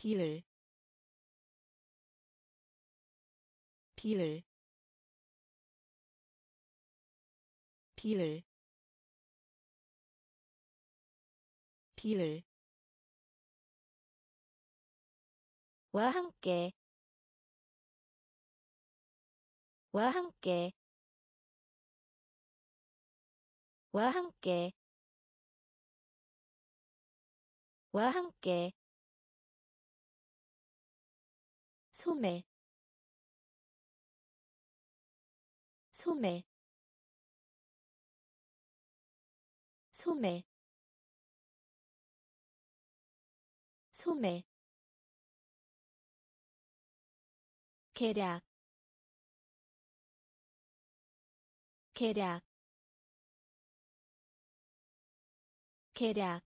비율 비율 비율 비율 와 함께. 와 함께. 와 함께. 와 함께 소매. 소매. 소매. 소매. 계략. 계략. 계략.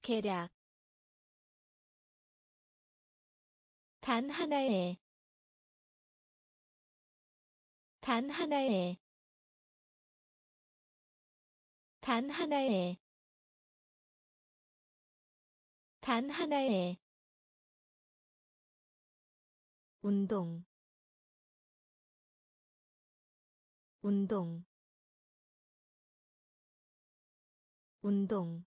계략 단 하나의 단 하나의 단 하나의 단 하나의 운동 운동 운동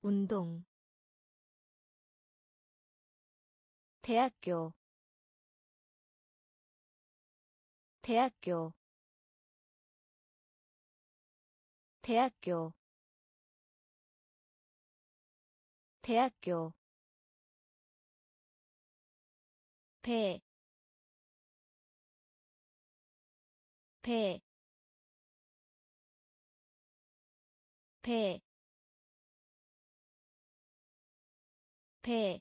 운동 대학교 대학교 대학교 대학교 배, 배, 배, 배,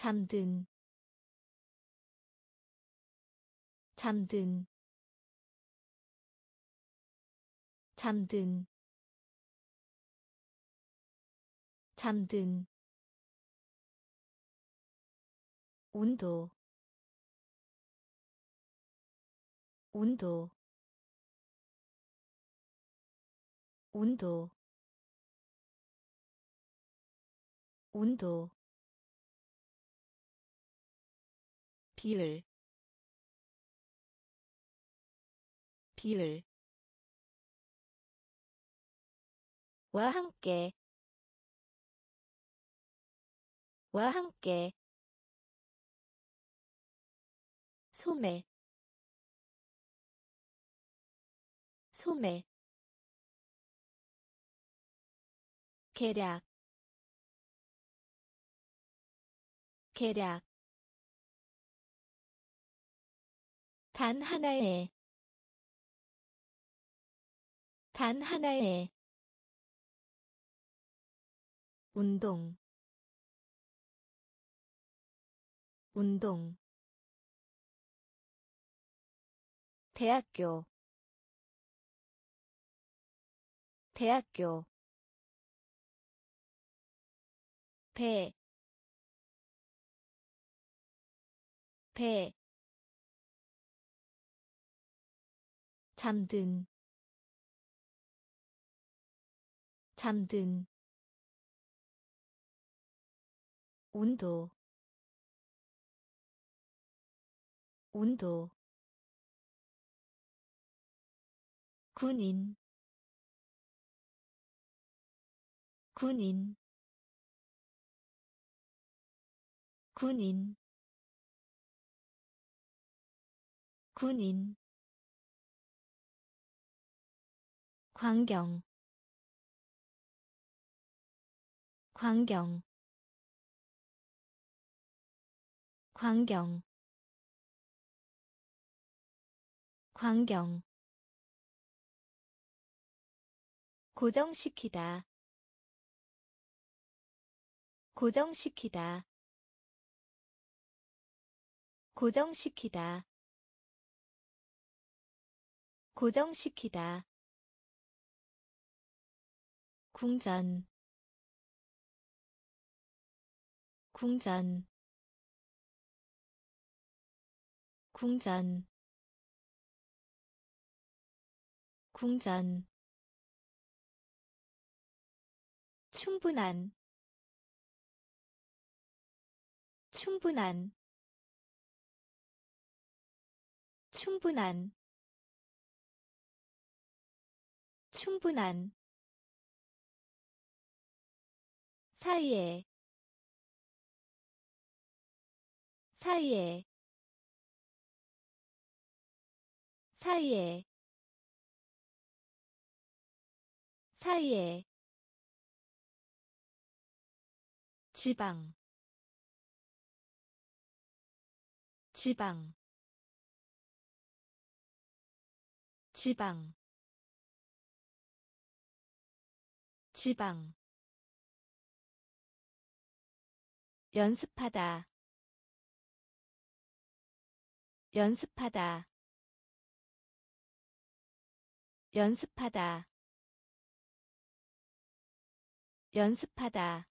잠든 잠든 잠든 잠든. 온도 온도 온도. 온도 비율 비율 와 함께. 와 함께. 소매. 소매. 계략. 계략 단 하나의 단 하나의 운동. 운동. 대학교. 대학교. 배, 배, 잠든, 잠든, 온도, 온도, 군인 군인 군인 군인 광경. 광경. 광경. 광경. 고정시키다. 고정시키다. 고정시키다. 고정시키다 궁전. 궁전. 궁전. 궁전. 충분한. 충분한. 충분한. 충분한 사이에 사이에 사이에 사이에. 지방 지방 지방 지방 연습하다. 연습하다. 연습하다. 연습하다.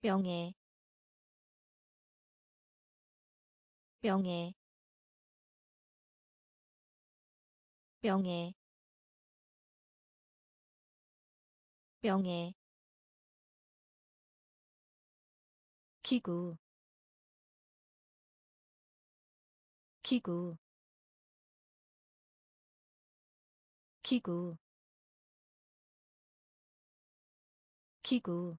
명예. 명예. 명예. 명예 기구 기구 기구 기구.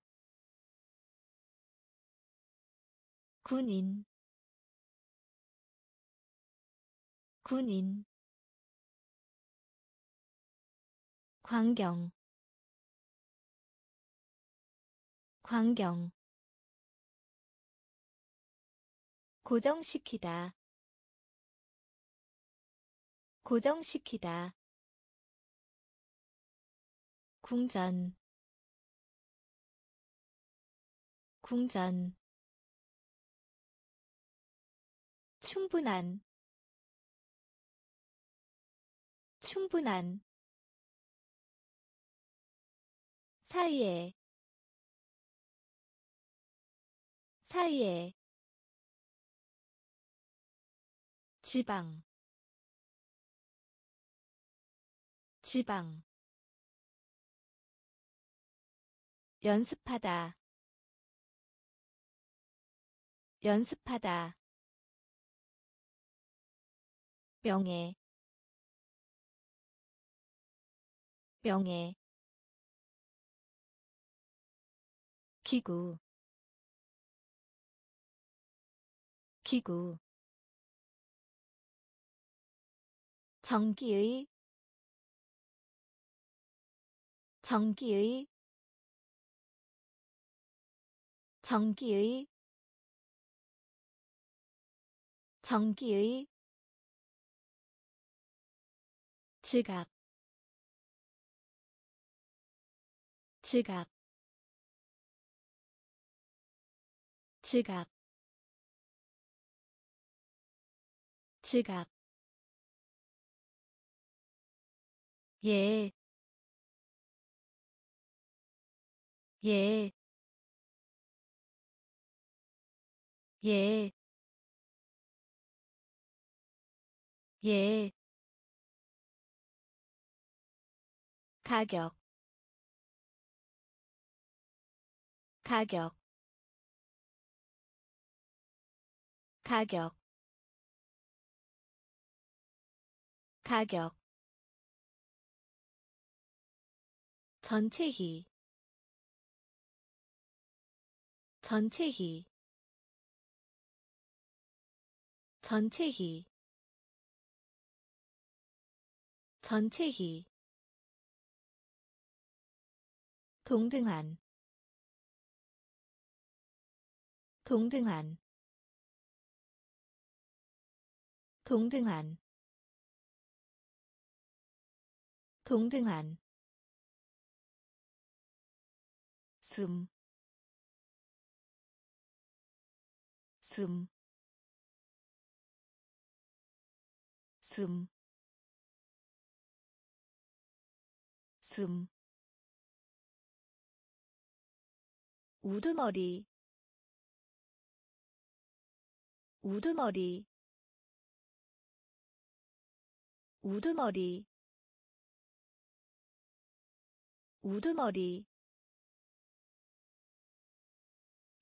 군인 군인. 광경 광경 고정시키다. 고정시키다. 궁전. 궁전. 충분한. 충분한. 사이에. 사이에 지방 지방 연습하다 연습하다 명예 명예 기구 기구 전기의 전기의 전기의 전기의 지갑 지갑 지갑 지갑 예, 예, 예, 예. 가격, 가격, 가격, 가격. 전체히. 전체히. 전체히. 전체히. 동등한. 동등한. 동등한. 동등한 숨, 숨, 숨, 숨. 우두머리, 우두머리, 우두머리 우두머리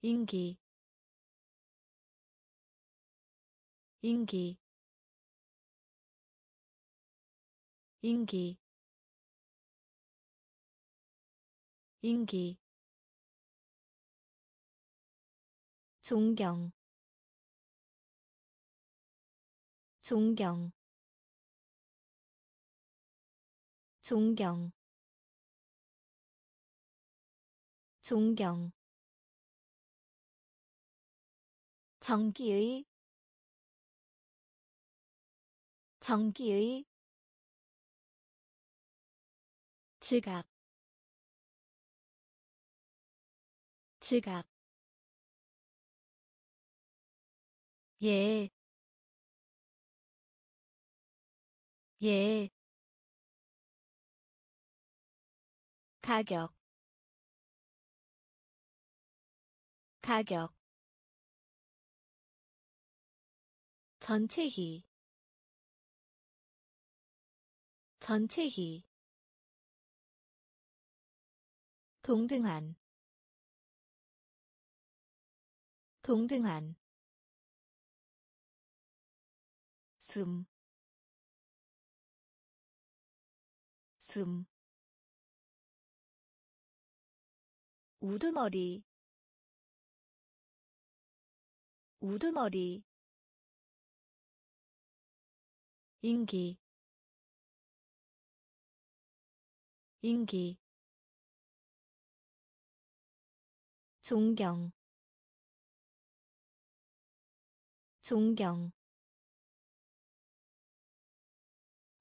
인기 인기 인기 인기. 존경 존경. 존경 존경 전기의 전기의 지갑 지갑 예, 예, 가격, 가격, 전체히, 전체히, 동등한, 동등한. 숨, 숨, 우두머리, 우두머리, 인기, 인기, 존경, 존경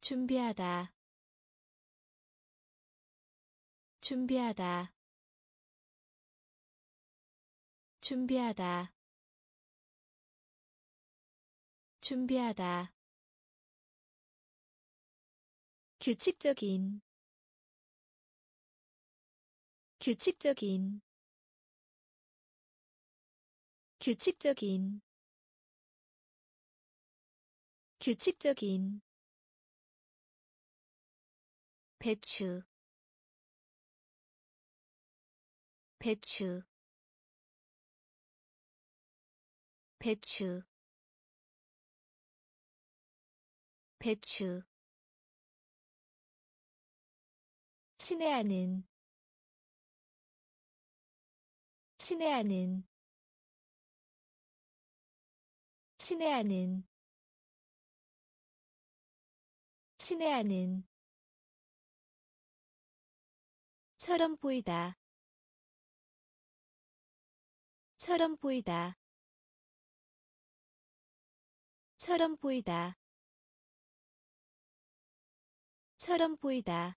준비하다 준비하다 준비하다 준비하다 규칙적인 규칙적인 규칙적인 규칙적인 배추 배추 배추 배추 친애하는 친애하는 친애하는 친애하는 처럼 보이다. 처럼 보이다. 처럼 보이다. 처럼 보이다.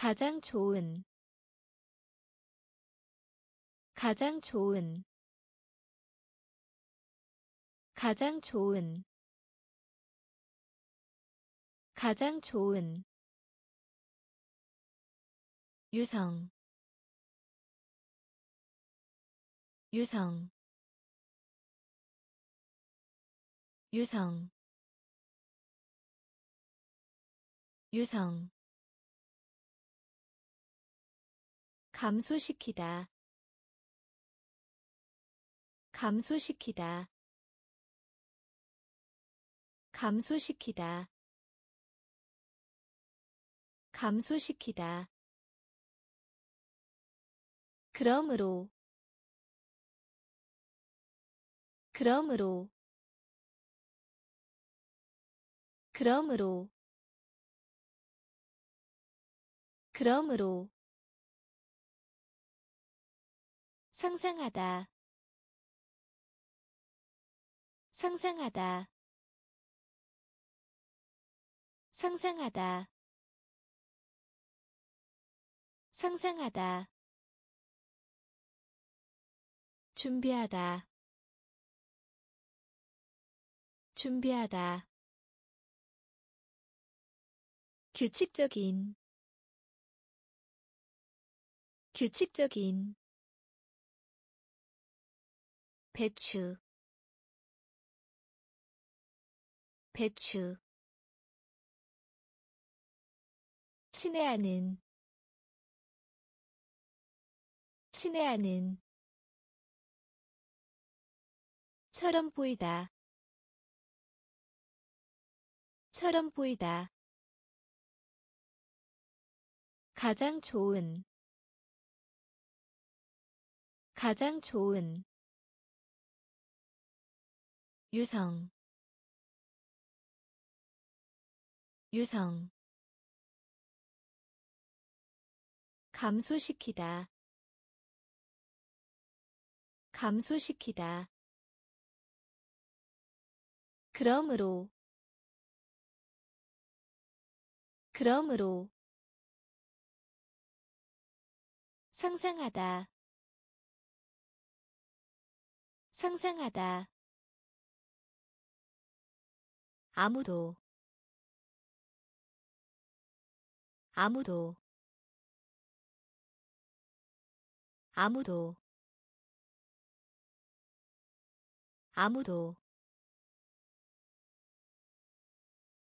가장 좋은 가장 좋은 가장 좋은 가장 좋은 유성 유성 유성 유성 감소시키다. 감소시키다. 감소시키다. 감소시키다. 그러므로 그러므로 그러므로 그러므로 상상하다. 상상하다. 상상하다. 상상하다. 준비하다. 준비하다. 규칙적인. 규칙적인 배추 배추 친애하는 친애하는 처럼 보이다 처럼 보이다. 가장 좋은 가장 좋은 유성 유성. 감소시키다 감소시키다. 그러므로 그러므로 상상하다 상상하다 아무도 아무도 아무도 아무도.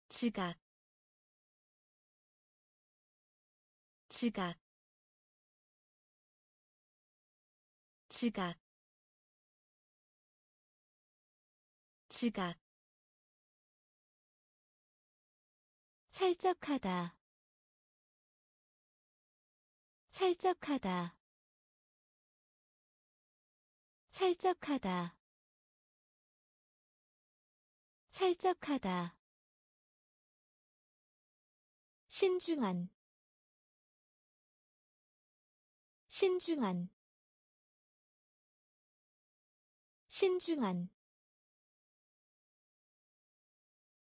지각 지각 지각 지각 살짝하다. 살짝하다. 살짝하다. 살짝하다. 신중한. 신중한. 신중한.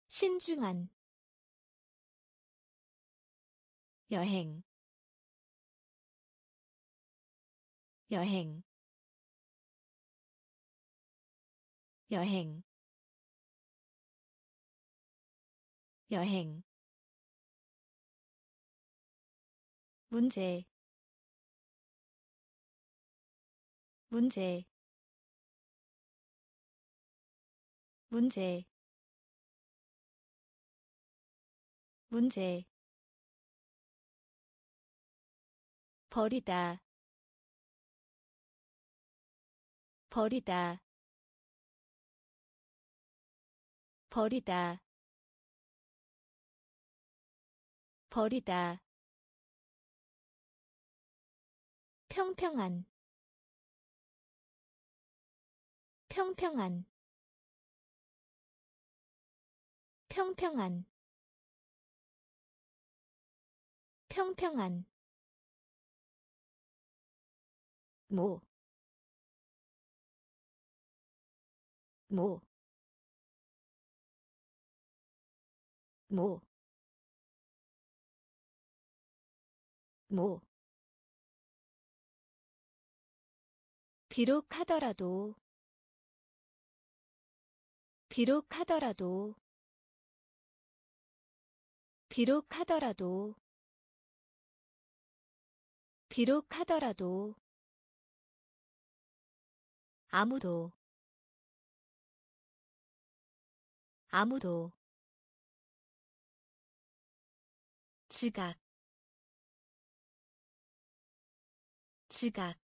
신중한 여행. 여행. 여행. 여행. 문제. 문제. 문제. 문제 버리다. 버리다. 버리다. 버리다. 평평한. 평평한. 평평한. 평평한 모, 모, 모, 모. 비록 하더라도, 비록 하더라도, 비록 하더라도, 비록 하더라도, 아무도 아무도 지각 지각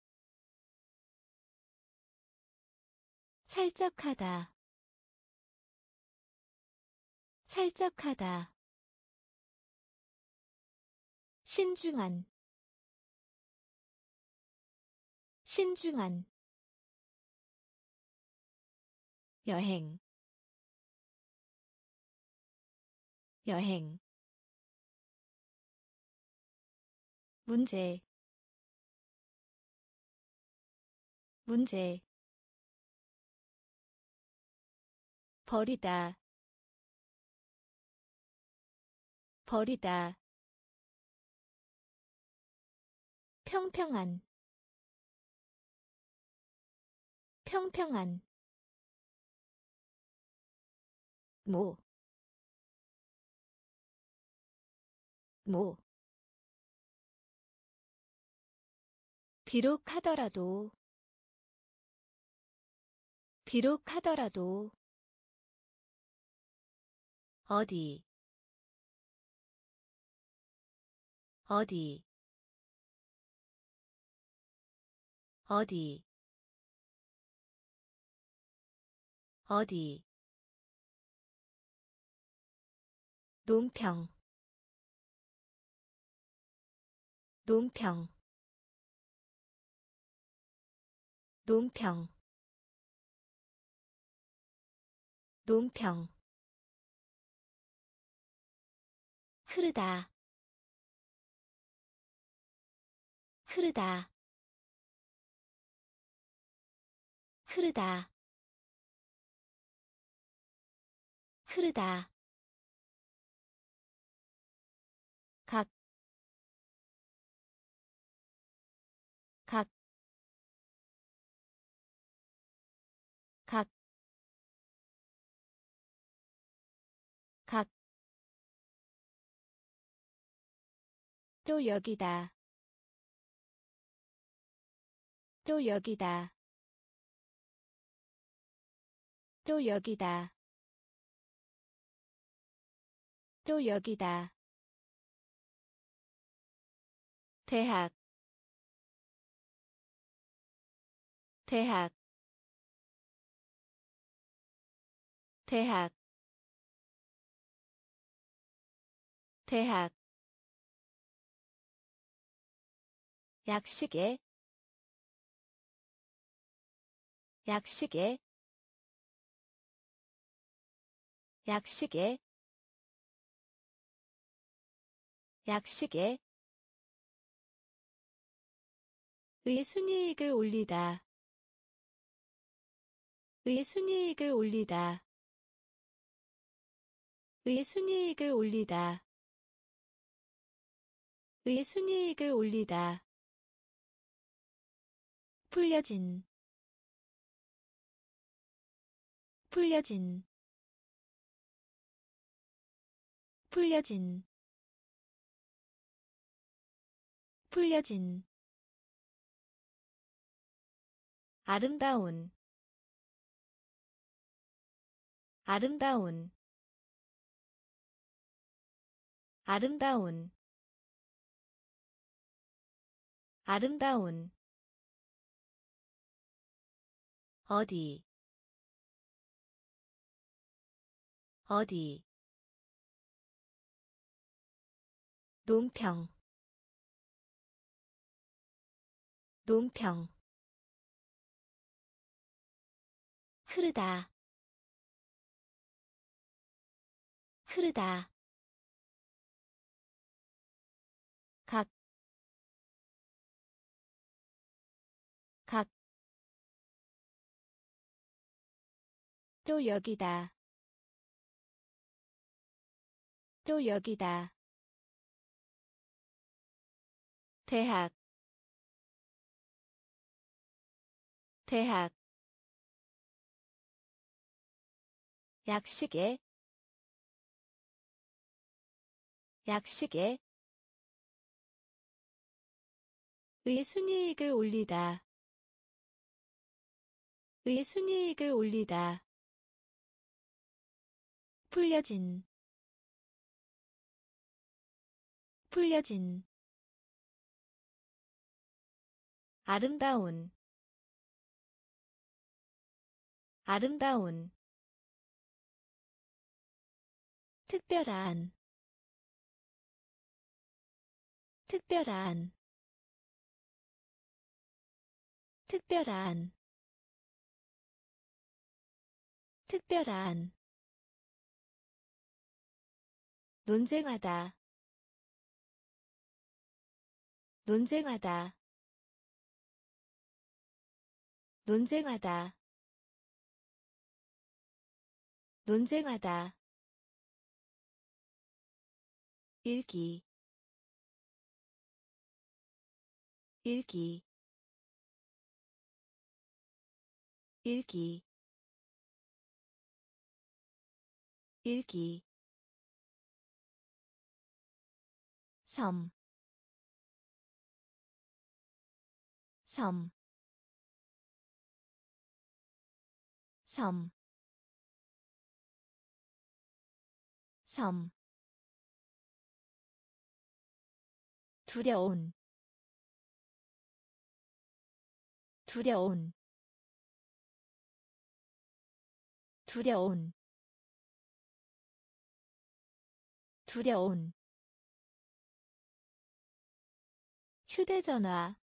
살짝하다 살짝하다 신중한 신중한 여행. 여행. 문제. 문제. 버리다. 버리다. 평평한. 평평한 모, 모. 비록 하더라도, 비록 하더라도, 어디. 어디. 어디. 어디 논평. 논평. 논평. 논평. 흐르다. 흐르다. 흐르다. 흐르다 또 여기다, 또 여기다, 또 여기다, 또 여기다. 대학. 대학. 대학. 대학 약식에 약식에 약식에 약식에 의 순이익을 올리다. 의 순이익을 올리다. 의 순이익을 올리다. 의 순이익을 올리다. 풀려진 풀려진 풀려진 풀려진. 아름다운 아름다운 아름다운. 아름다운 어디? 어디? 논평. 논평. 흐르다. 흐르다 또 여기다, 또 여기다. 대학, 대학, 약식에. 약식에. 의 순이익을 올리다. 의 순이익을 올리다 풀려진 풀려진 아름다운 아름다운 특별한 특별한 특별한 특별한 논쟁하다. 논쟁하다. 논쟁하다. 논쟁하다. 읽기. 읽기. 읽기. 읽기 섬, 섬, 섬, 섬. 두려운. 두려운. 두려운. 두려운 휴대전화.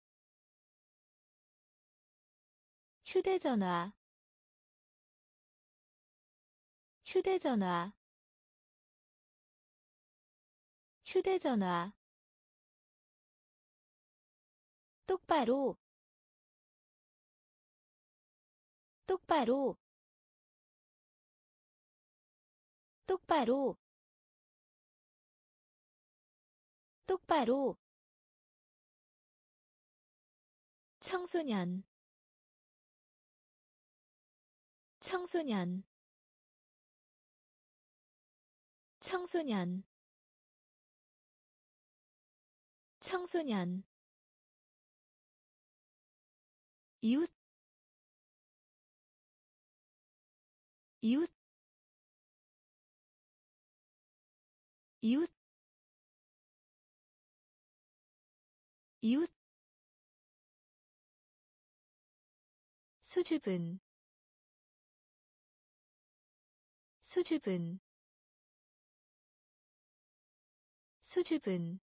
휴대전화. 휴대전화. 휴대전화. 똑바로. 똑바로. 똑바로. 똑바로 청소년. 청소년. 청소년. 청소년. 이웃. 이웃. 이웃. 이웃 수줍은 수줍은 수줍은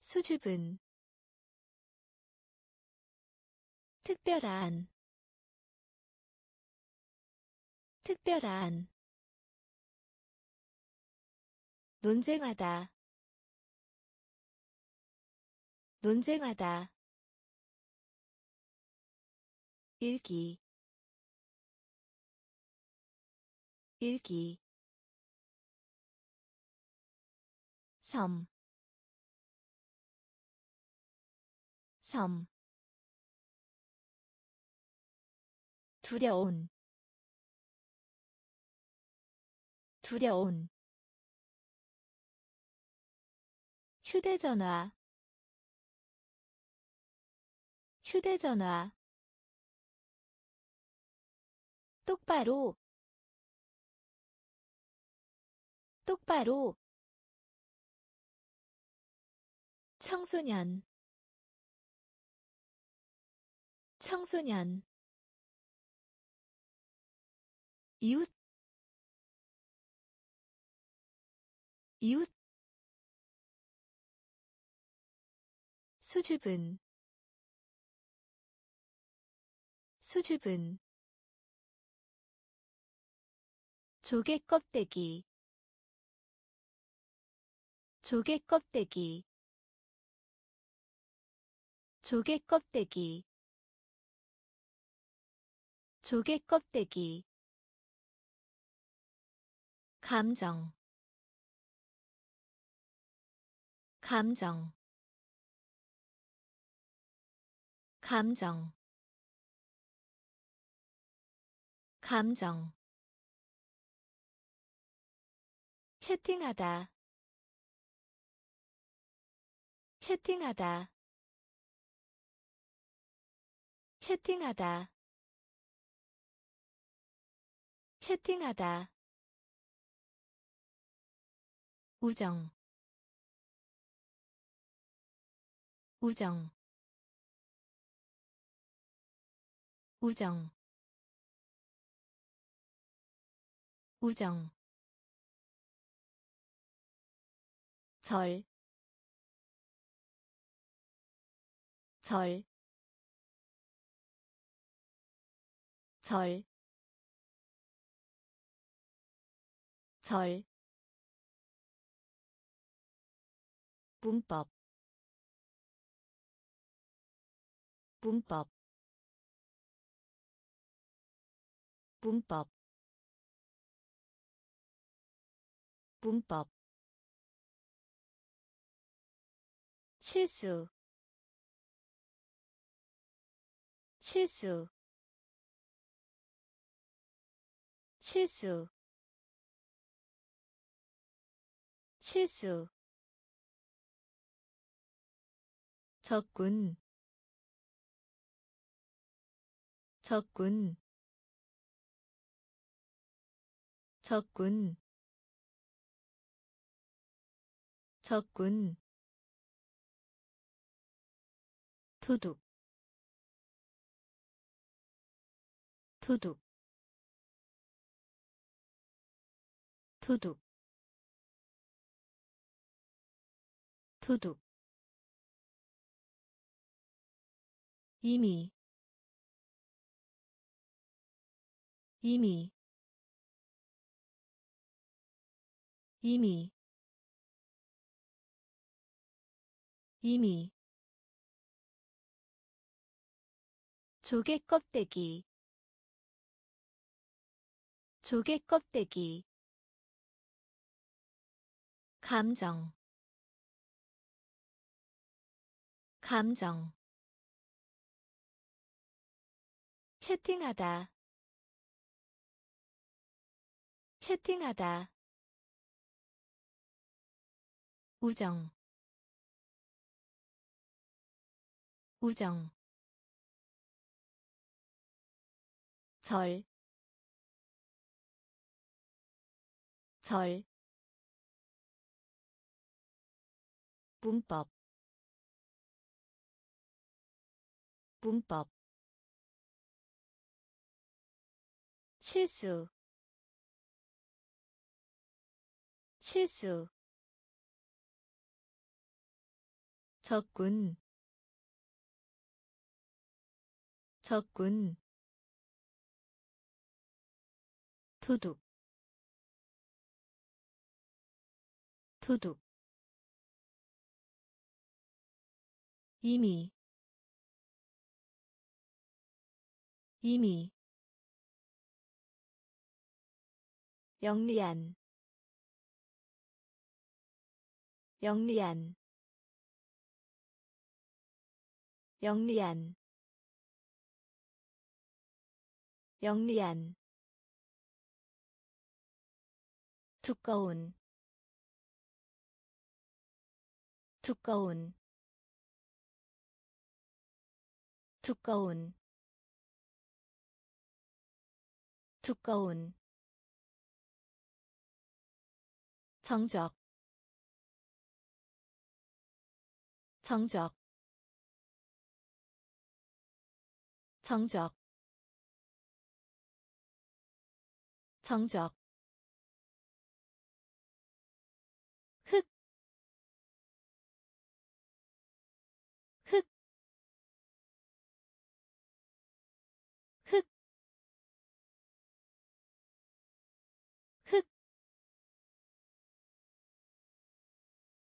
수줍은. 특별한 특별한. 논쟁하다 논쟁하다 읽기 읽기 섬, 섬, 두려운, 두려운, 휴대전화, 휴대전화, 똑바로. 똑바로. 청소년. 청소년. 이웃 이웃 수줍은. 수줍은 조개 껍데기. 조개 껍데기. 조개 껍데기. 조개 껍데기. 감정. 감정. 감정. 감정 채팅하다. 채팅하다. 채팅하다. 채팅하다. 우정. 우정. 우정. 우정 절, 절, 절, 절, 문법, 문법, 문법, 문법 실수 실수 실수 실수. 적군 적군 적군 적군 도둑 도둑 도둑 도둑. 이미 이미 이미 이미 조개 껍데기. 조개 껍데기. 감정. 감정. 채팅하다. 채팅하다. 우정. 우정 절, 절, 문법, 문법, 실수, 실수, 적군, 적군 도둑 도둑 이미 이미 영리한 영리한 영리한 영리한 두꺼운 두꺼운 두꺼운 두꺼운. 정적 정적. 정적 정적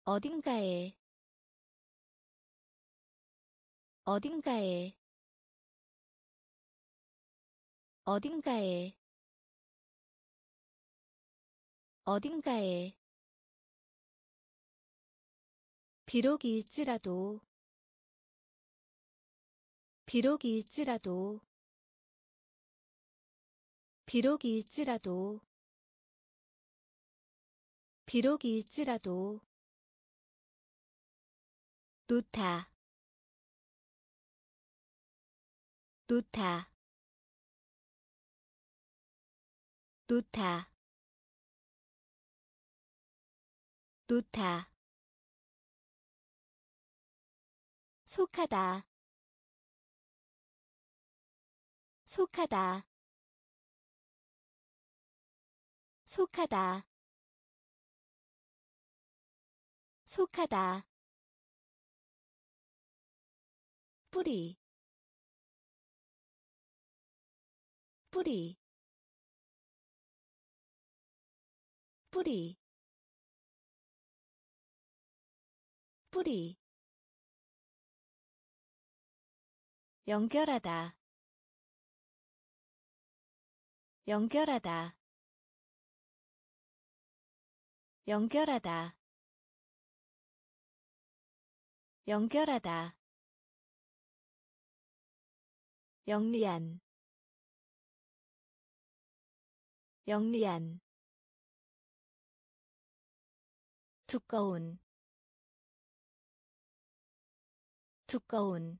어딘가에 어딘가에 어딘가에 어딘가에. 비록일지라도 비록일지라도 비록일지라도 비록일지라도 놓다 놓다 놓다 놓다 속하다. 속하다. 속하다. 속하다 뿌리. 뿌리. 뿌리. 뿌리. 연결하다. 연결하다. 연결하다. 연결하다 영리한 영리한 두꺼운 두꺼운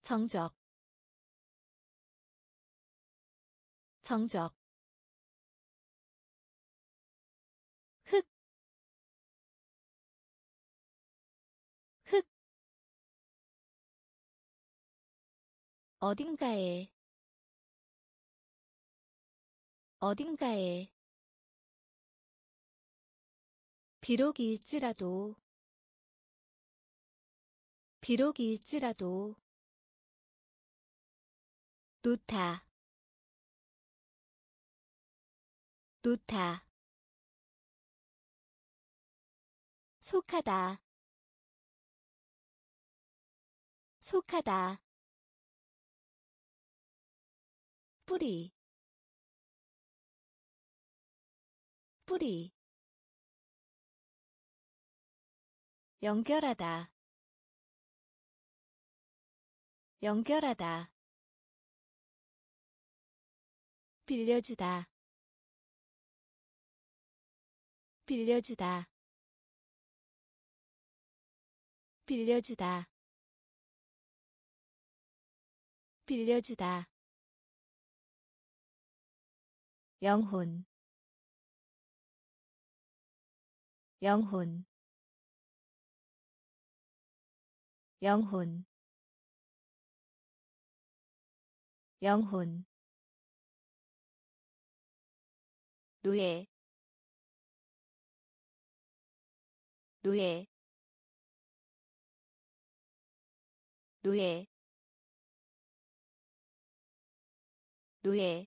정적 성적 어딘가에 어딘가에 비록일지라도 비록일지라도 놓다 놓다 속하다 속하다 뿌리. 뿌리. 연결하다. 연결하다. 빌려주다. 빌려주다. 빌려주다. 빌려주다 영혼. 영혼. 영혼. 영혼. 노예. 노예. 노예. 노예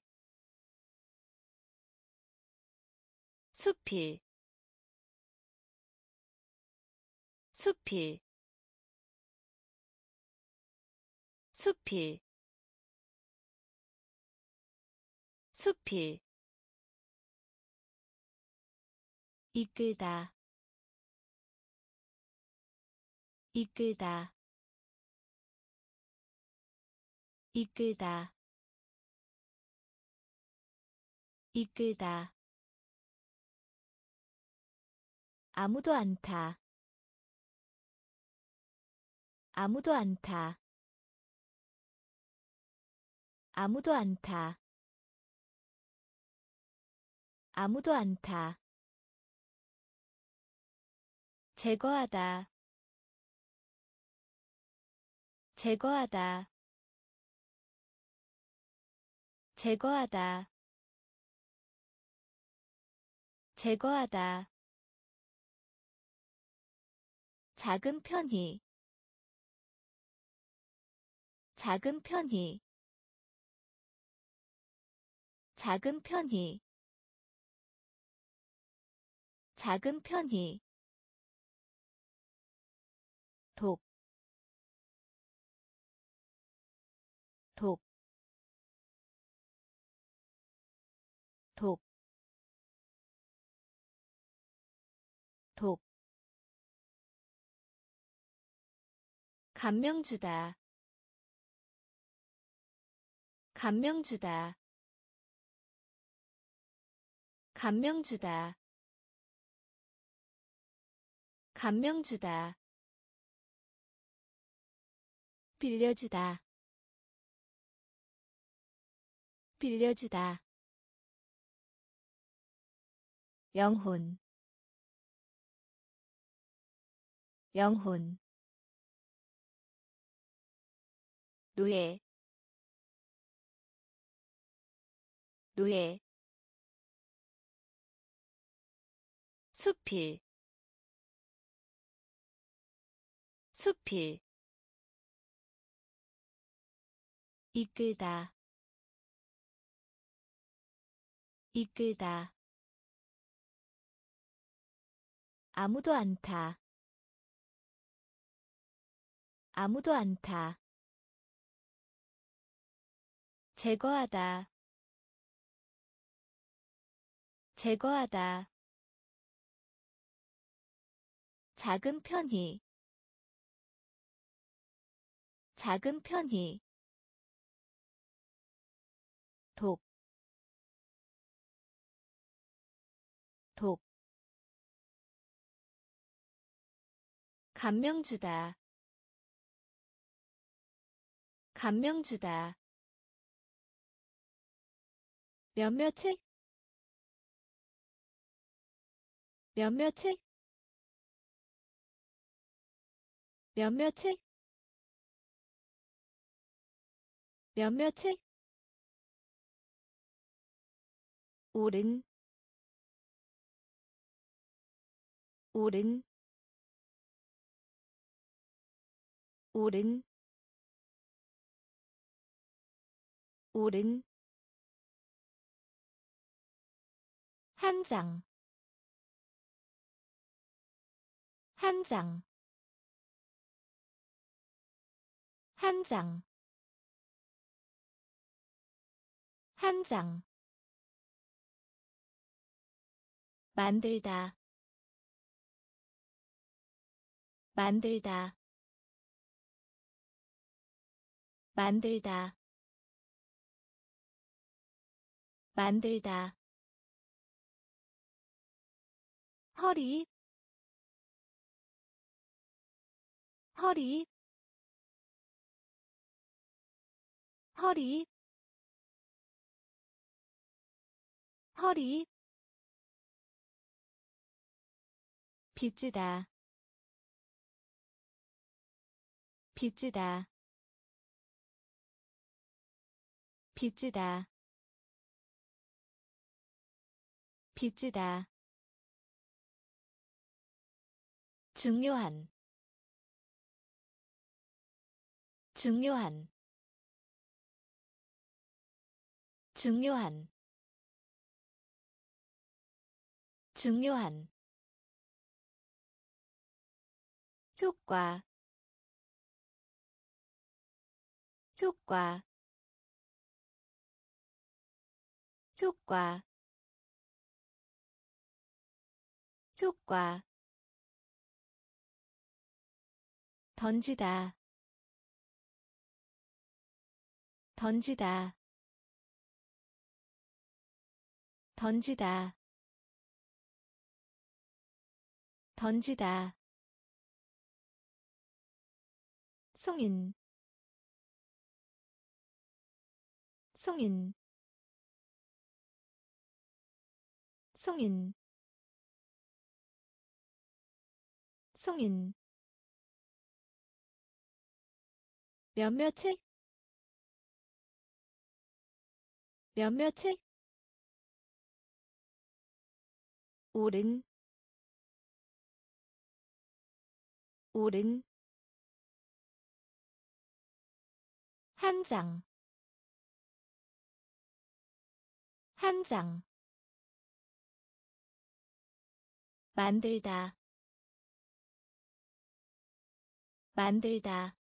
수필 수필 수필 수필 이끌다 이끌다 이끌다 이끌다 아무도 안 타. 아무도 안 타. 아무도 안 타. 아무도 안 타. 제거하다. 제거하다. 제거하다. 제거하다 작은 편히. 작은 편히. 작은 편히. 작은 편히. 독, 독, 독, 감명 주다. 감명 주다. 감명 주다. 감명 주다. 빌려주다. 빌려주다. 영혼. 영혼 노예 노예 수필 수필 이끌다 이끌다. 아무도 안 타 아무도 안 타 제거하다. 제거하다. 작은 편히. 작은 편히. 독, 독, 감명 주다, 감명 주다, 몇몇의 몇몇의 몇몇의 몇몇의 오른. 오른. 오른. 오른 한 장, 한 장, 한 장, 한 장. 만들다, 만들다, 만들다, 만들다. 허리 허리 허리 허리. 빚지다 빚지다 빚지다 빚지다 중요한 중요한 중요한 중요한. 효과 효과. 효과 효과 던지다. 던지다. 던지다. 던지다. 송인. 송인. 송인. 송인 몇몇의 몇몇의 오른. 오른. 한 장, 한 장. 만들다, 만들다.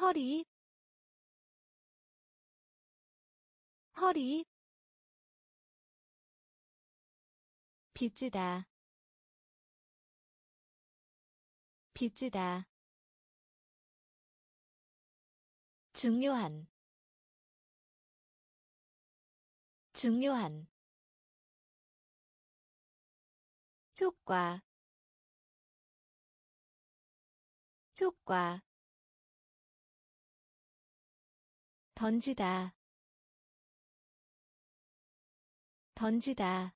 허리 허리 빚지다 빚지다. 중요한 중요한 효과 효과 던지다. 던지다.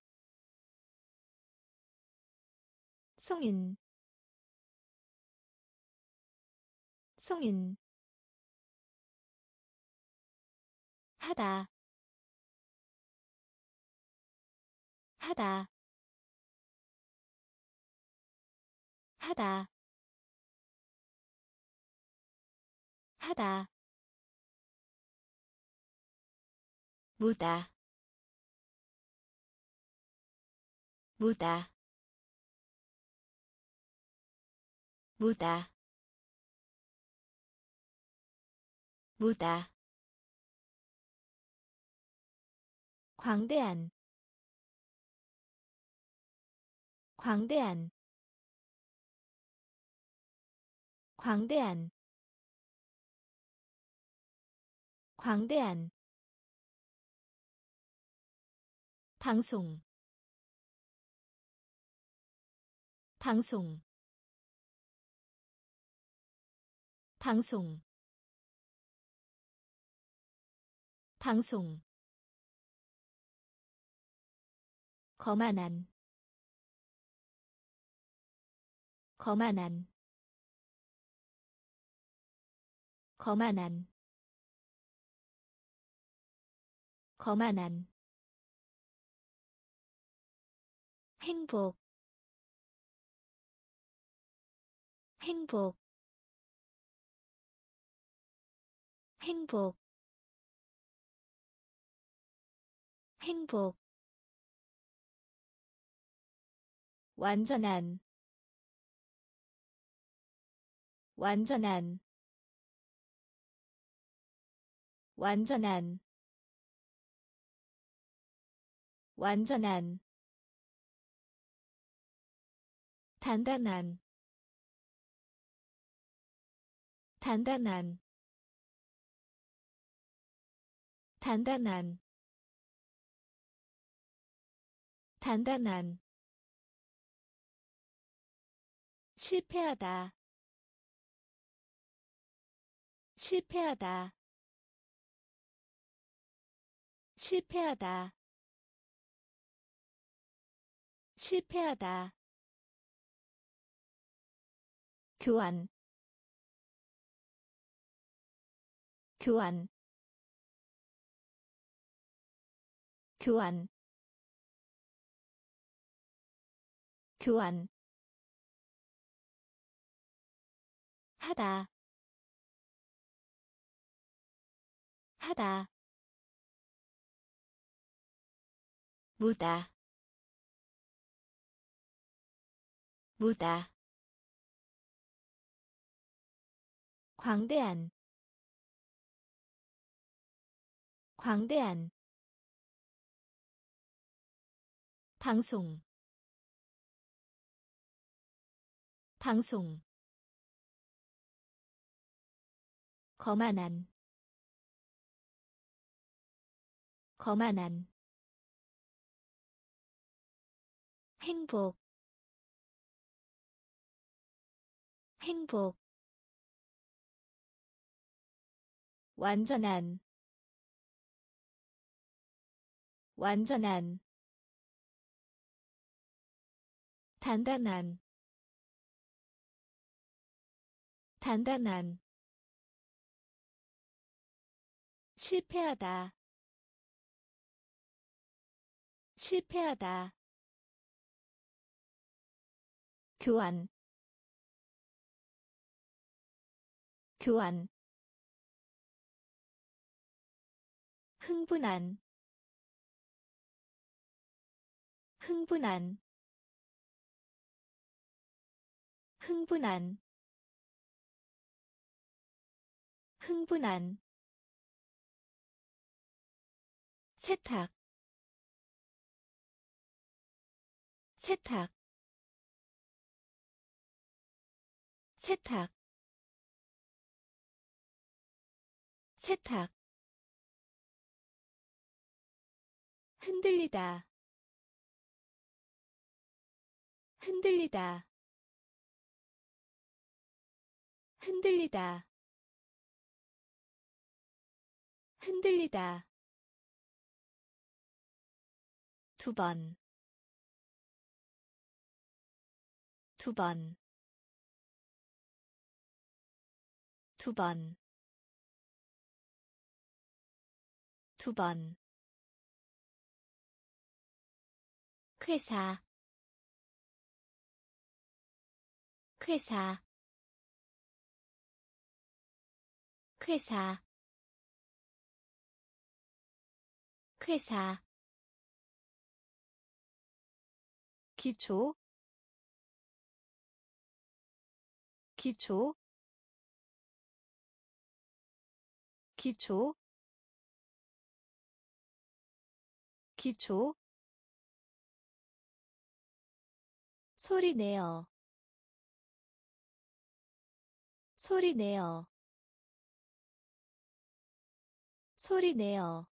송인. 송인. 하다. 하다. 하다. 하다 무다. 무다. 무다. 무다. 광대한. 광대한. 광대한. 광대한 방송. 방송. 방송. 방송. 거만한. 거만한. 거만한. 거만한 행복 행복 행복 행복. 완전한 완전한 완전한. 완전한 단단한 단단한 단단한 단단한. 실패하다 실패하다 실패하다 실패하다 교환. 교환. 교환. 교환. 하다. 하다. 무다. 무다 광대한 광대한 방송 방송 거만한 거만한 행복 행복 완전한 완전한 단단한 단단한 실패하다 실패하다 교환 교환 흥분한 흥분한 흥분한 흥분한. 세탁 세탁. 세탁 세탁 흔들리다. 흔들리다. 흔들리다. 흔들리다. 두 번, 두 번, 두 번, 두 번. 회사 회사 회사 회사. 기초 기초 기초 기초 소리 내어. 소리 내어. 소리 내어.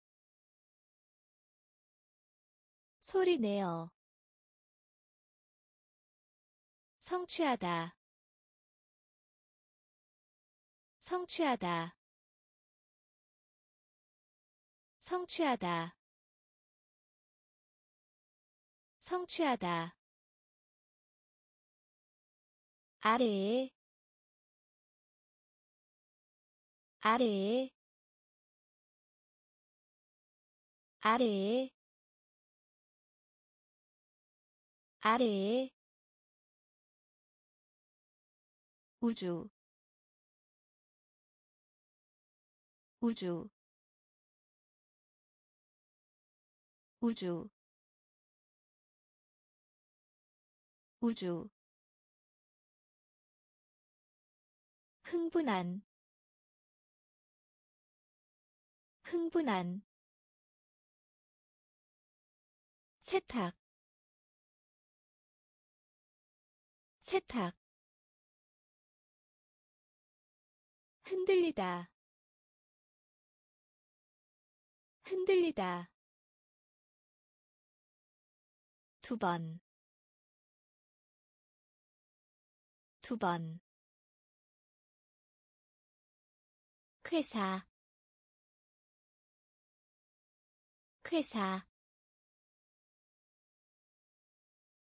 소리 내어. 성취하다. 성취하다. 성취하다. 성취하다 아래에 아래에 아래에 아래에 우주 우주 우주 우주 흥분한 흥분한 세탁 세탁 흔들리다 흔들리다. 두 번, 두 번, 회사, 회사,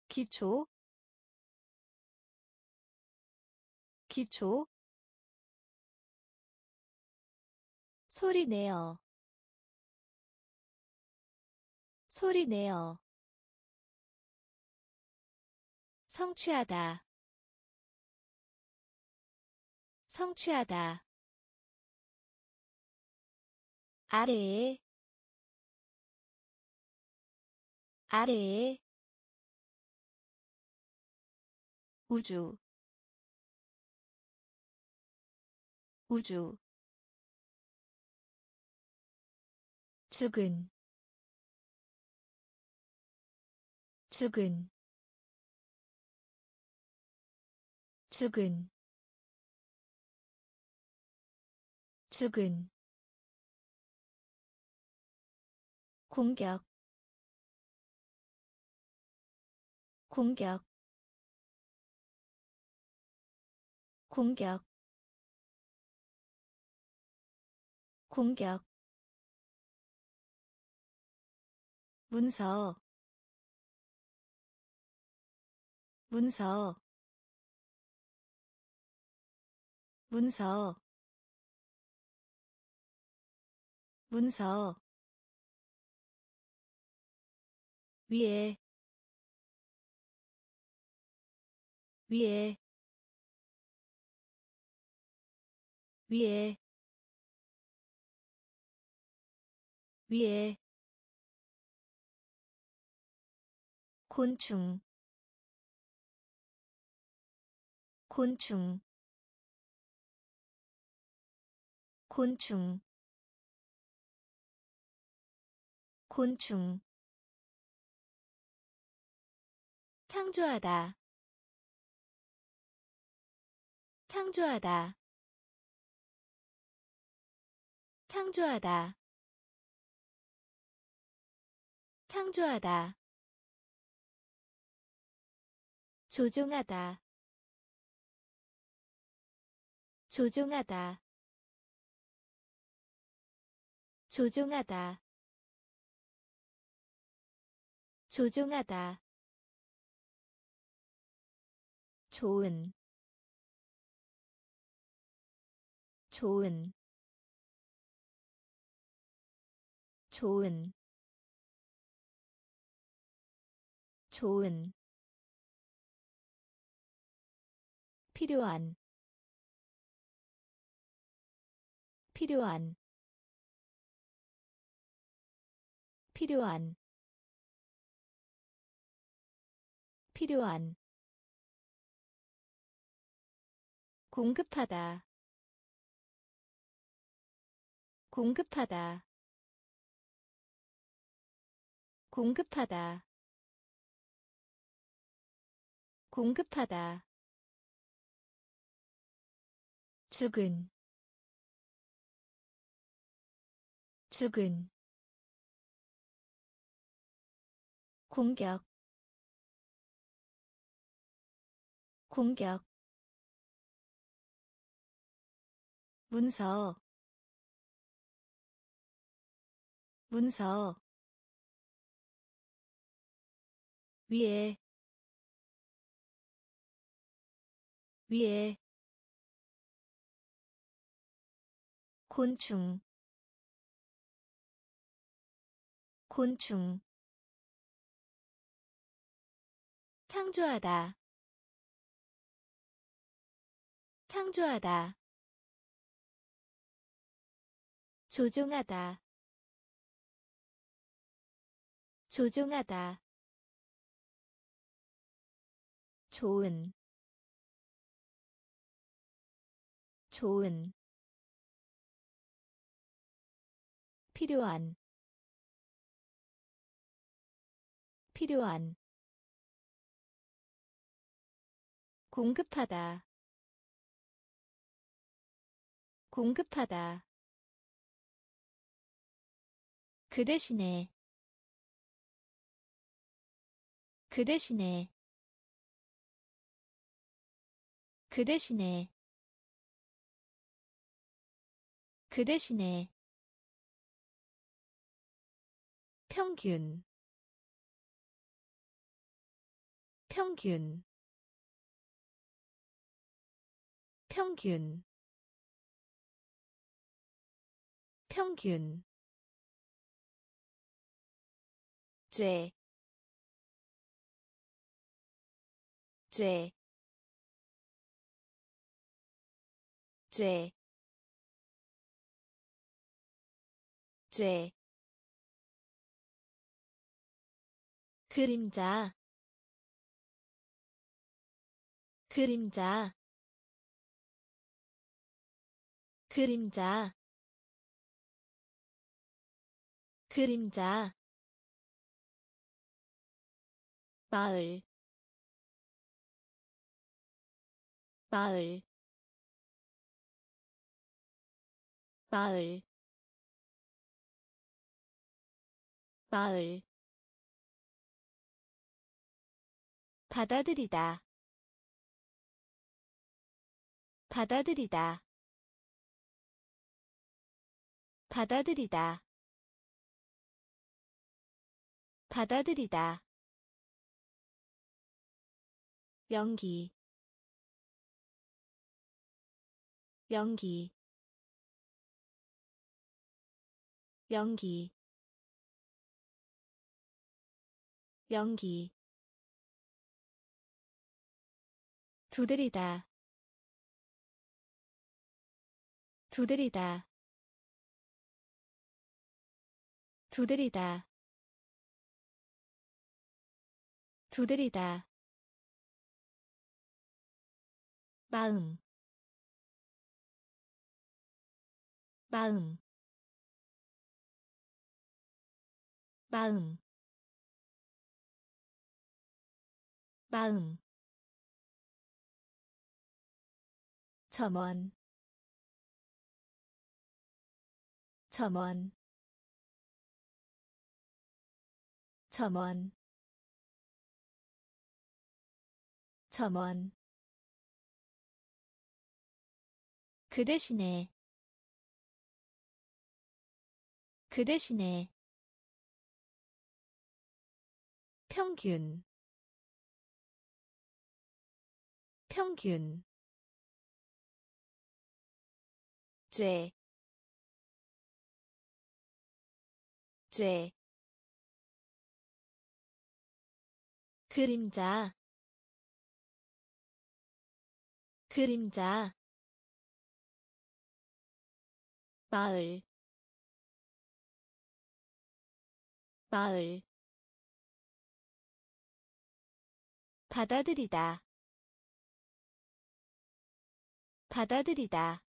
기초, 기초, 소리 내어 소리 내어 성취하다 성취하다 아래에 아래에 우주 우주 죽은 죽은 죽은 죽은 공격 공격 공격 공격. 문서 문서 문서 문서 위에 위에 위에 위에. 곤충 곤충 곤충 곤충 창조하다. 창조하다. 창조하다. 창조하다. 조종하다. 조종하다. 조종하다. 조종하다 좋은 좋은 좋은 좋은. 필요한 필요한. 필요한. 필요한 공급하다. 공급하다. 공급하다. 공급하다. 죽은. 죽은. 공격. 공격 문서 문서 위에 위에 곤충 곤충 창조하다 창조하다 조종하다. 조종하다. 좋은. 좋은. 필요한. 필요한. 공급하다. 공급하다 그 대신에. 그 대신에. 그 대신에. 그 대신에. 평균. 평균. 평균. 평균 죄, 죄, 죄, 죄. 그림자 그림자 그림자 그림자 마을. 마을. 마을. 마을. 받아들이다. 받아들이다. 받아들이다. 받아들이다 연기 연기 연기 연기. 두드리다 두드리다. 두드리다 두드리다 마음. 마음. 마음. 마음. 점원. 점원. 점원. 점원 그 대신에 그 대신에 평균 평균 죄, 죄, 그림자, 그림자, 마을, 마을, 받아들이다, 받아들이다.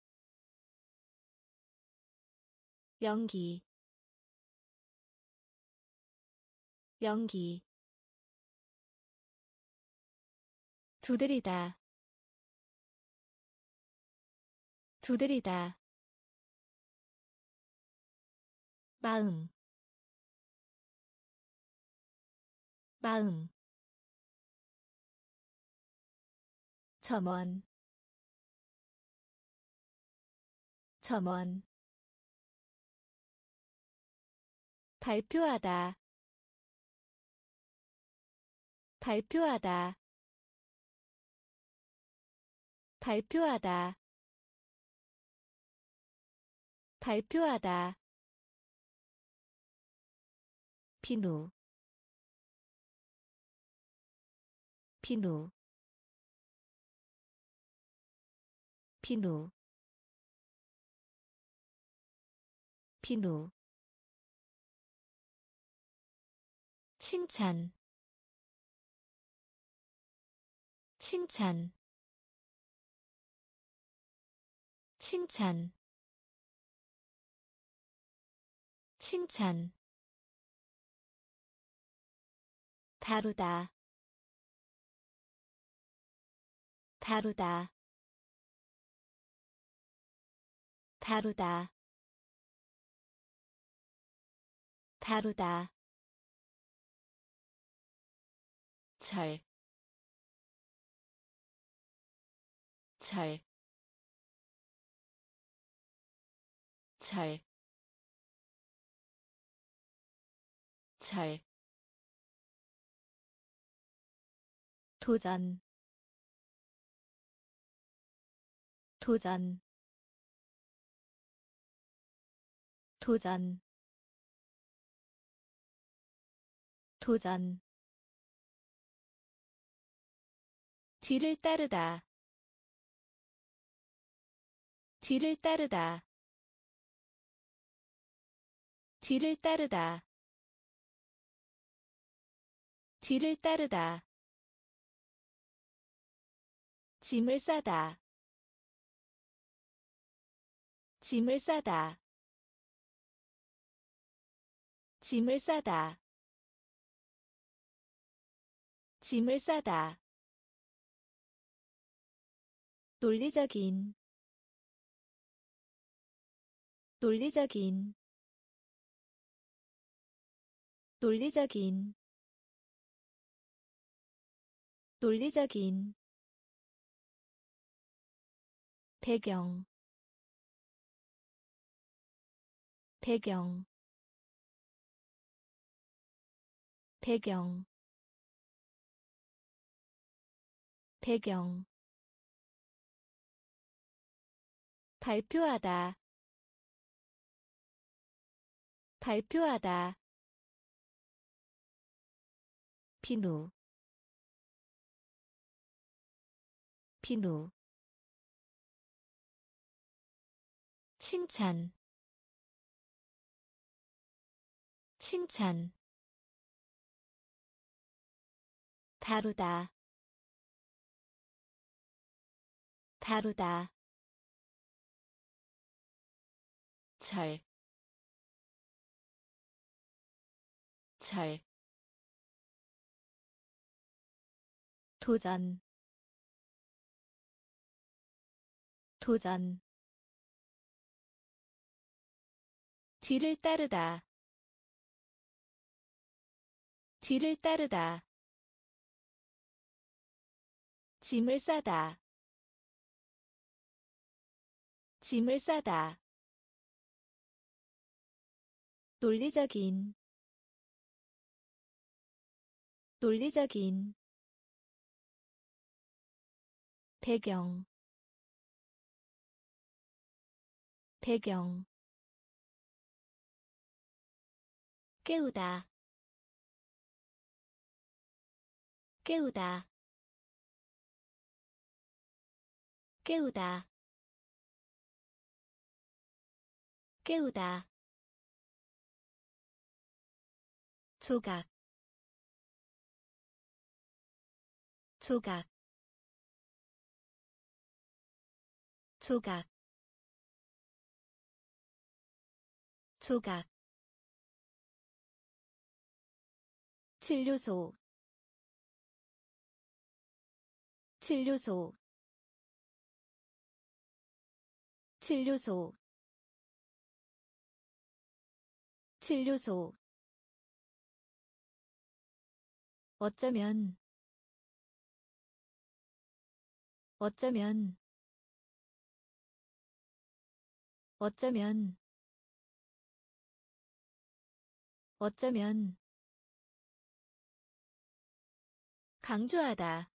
연기. 연기. 두드리다. 두드리다 마음. 마음. 점원. 점원. 발표하다. 발표하다. 발표하다. 발표하다 비누 비누 비누 비누. 칭찬 칭찬. 칭찬 칭찬 다루다. 다루다. 다루다. 다루다. 절, 절, 절, 절. 도전. 도전. 도전. 도전. 뒤를 따르다. 뒤를 따르다. 뒤를 따르다. 뒤를 따르다 짐을 싸다. 짐을 싸다. 짐을 싸다. 짐을 싸다. 논리적인. 논리적인. 논리적인. 논리적인 배경. 배경. 배경. 배경. 발표하다. 발표하다. 비누. 비누 칭찬. 칭찬. 다루다. 다루다. 절, 절. 도전, 도전. 뒤를 따르다, 뒤를 따르다. 짐을 싸다, 짐을 싸다. 논리적인. 논리적인. 배경. 배경 깨우다. 깨우다. 깨우다. 깨우다. 조각. 조각. 조각. 조각 진료소. 진료소. 진료소. 진료소. 어쩌면. 어쩌면. 어쩌면. 어쩌면 강조하다.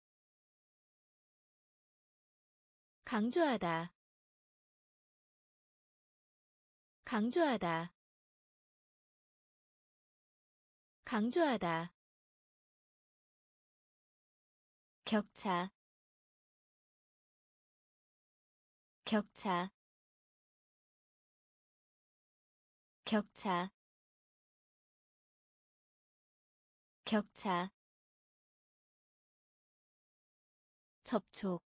강조하다. 강조하다. 강조하다. 격차. 격차. 격차. 격차 접촉.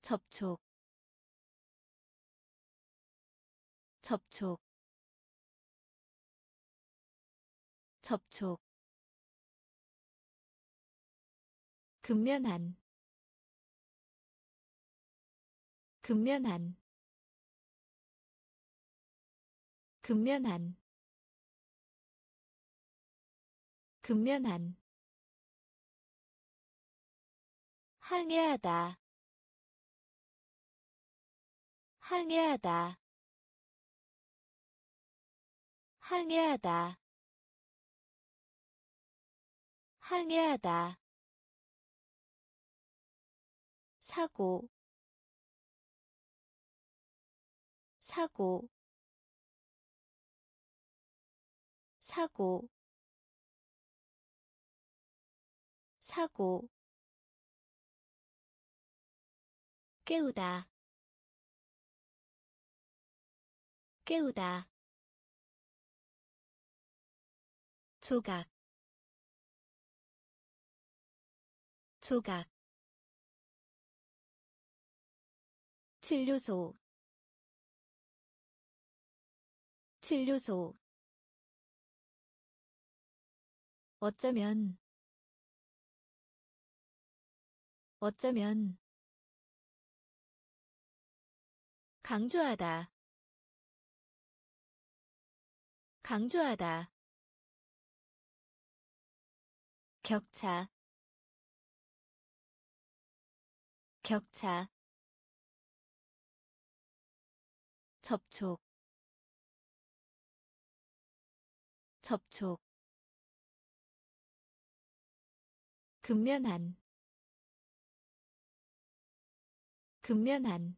접촉. 접촉. 접촉. 근면한 근면한 근면한 근면한 항해하다. 항해하다. 항해하다. 항해하다. 사고. 사고. 사고. 사고 깨우다. 깨우다. 조각. 조각. 진료소. 진료소. 어쩌면. 어쩌면 강조하다. 강조하다. 격차. 격차. 접촉. 접촉. 근면한 근면한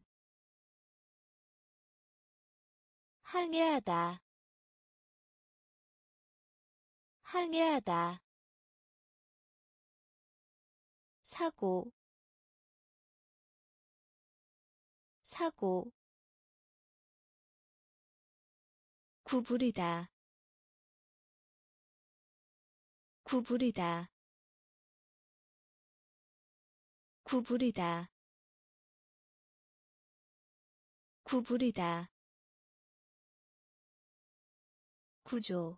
항해하다. 항해하다. 사고. 사고. 구부리다. 구부리다. 구부리다. 구부리다 구조.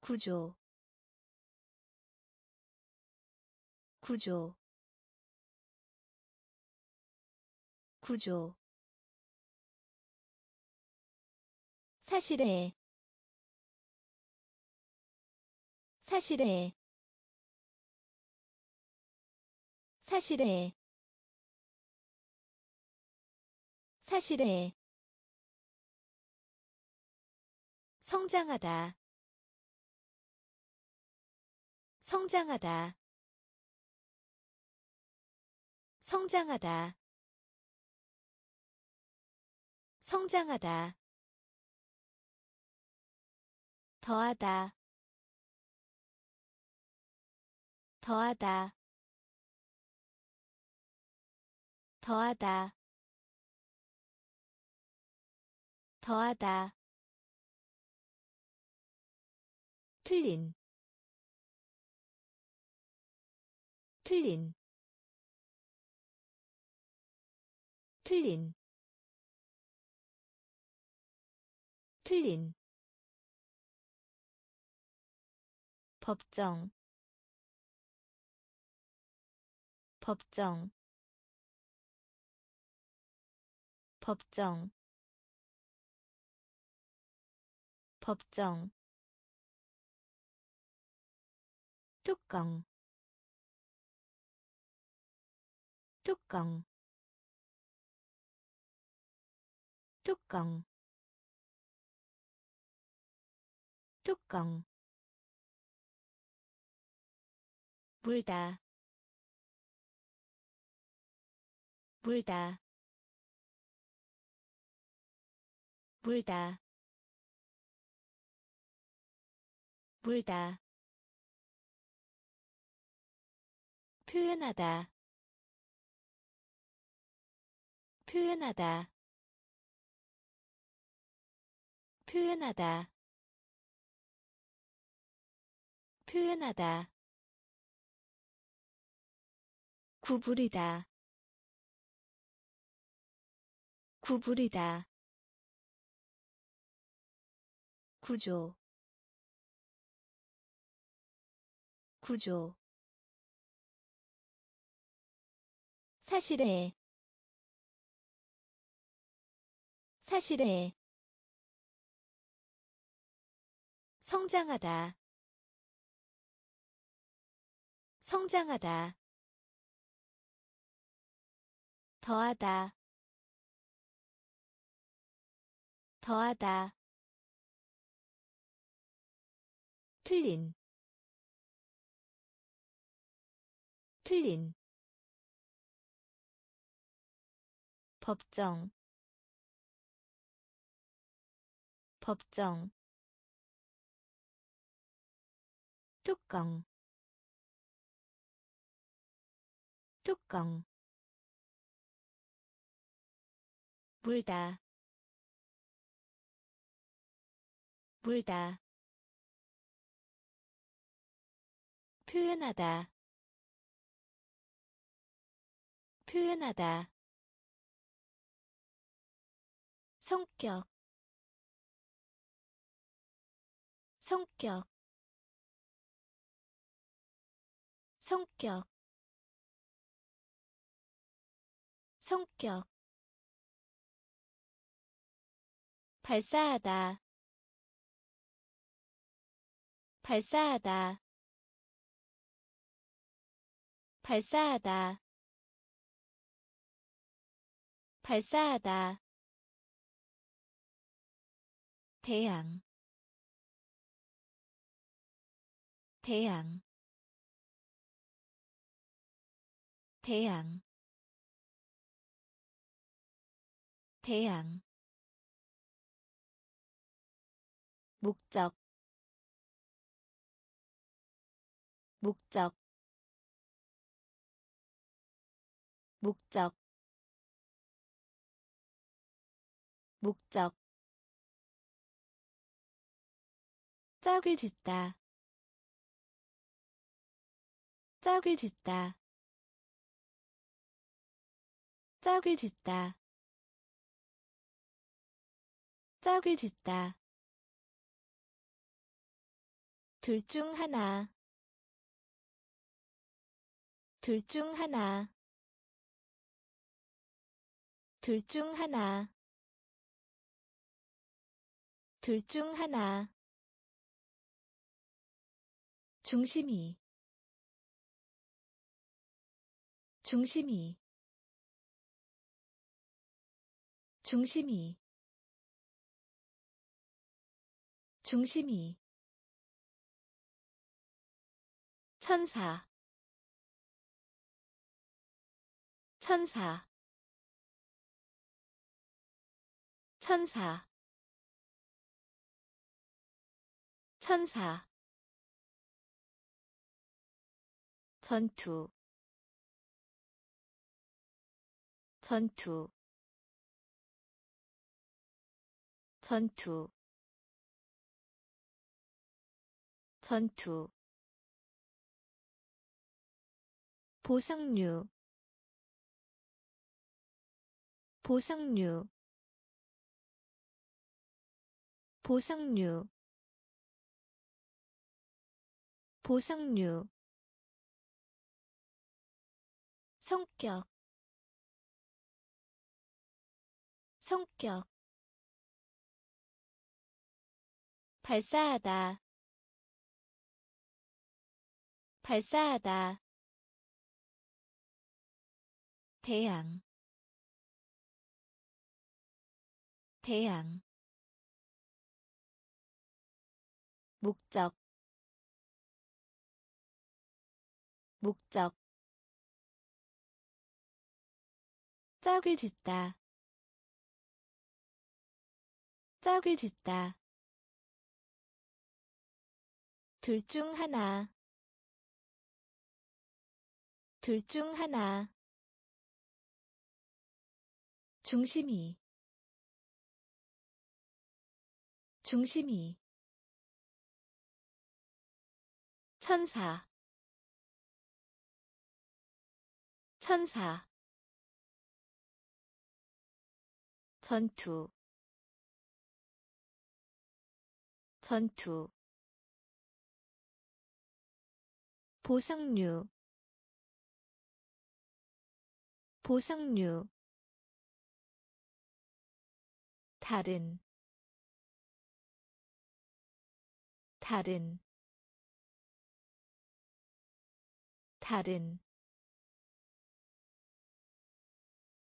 구조. 구조. 구조. 사실에. 사실에. 사실에. 사실에 성장하다. 성장하다. 성장하다. 성장하다. 더하다. 더하다. 더하다. 더하다 틀린 틀린 틀린 틀린. 법정 법정. 법정. 법정 뚜껑. 뚜껑. 뚜껑. 뚜껑. 물다. 물다. 물다. 물다 표현하다. 표현하다. 표현하다. 표현하다. 구부리다. 구부리다. 구조. 구조 사실에 사실에 성장하다 성장하다 더하다 더하다. 틀린 틀린 법정 법정 뚜껑 뚜껑 물다 물다 표현하다 표현하다 성격 성격 성격 성격. 발사하다 발사하다. 발사하다 발사하다 태양. 태양. 태양. 태양. 목적. 목적. 목적. 목적 짝을 짓다. 짝을 짓다. 짝을 짓다. 짝을 짓다. 둘 중 하나. 둘 중 하나. 둘 중 하나. 둘 중 하나 중심이 중심이 중심이 중심이. 천사 천사. 천사. 천사 전투. 전투. 전투. 전투. 보상류. 보상류. 보상류. 보상류 성격 성격. 발사하다 발사하다. 태양 대양. 목적 목적 짝을 짓다. 짝을 짓다. 둘 중 하나. 둘 중 하나. 중심이. 중심이. 천사. 천사 전투 전투 보상류 보상류 다른 다른 다른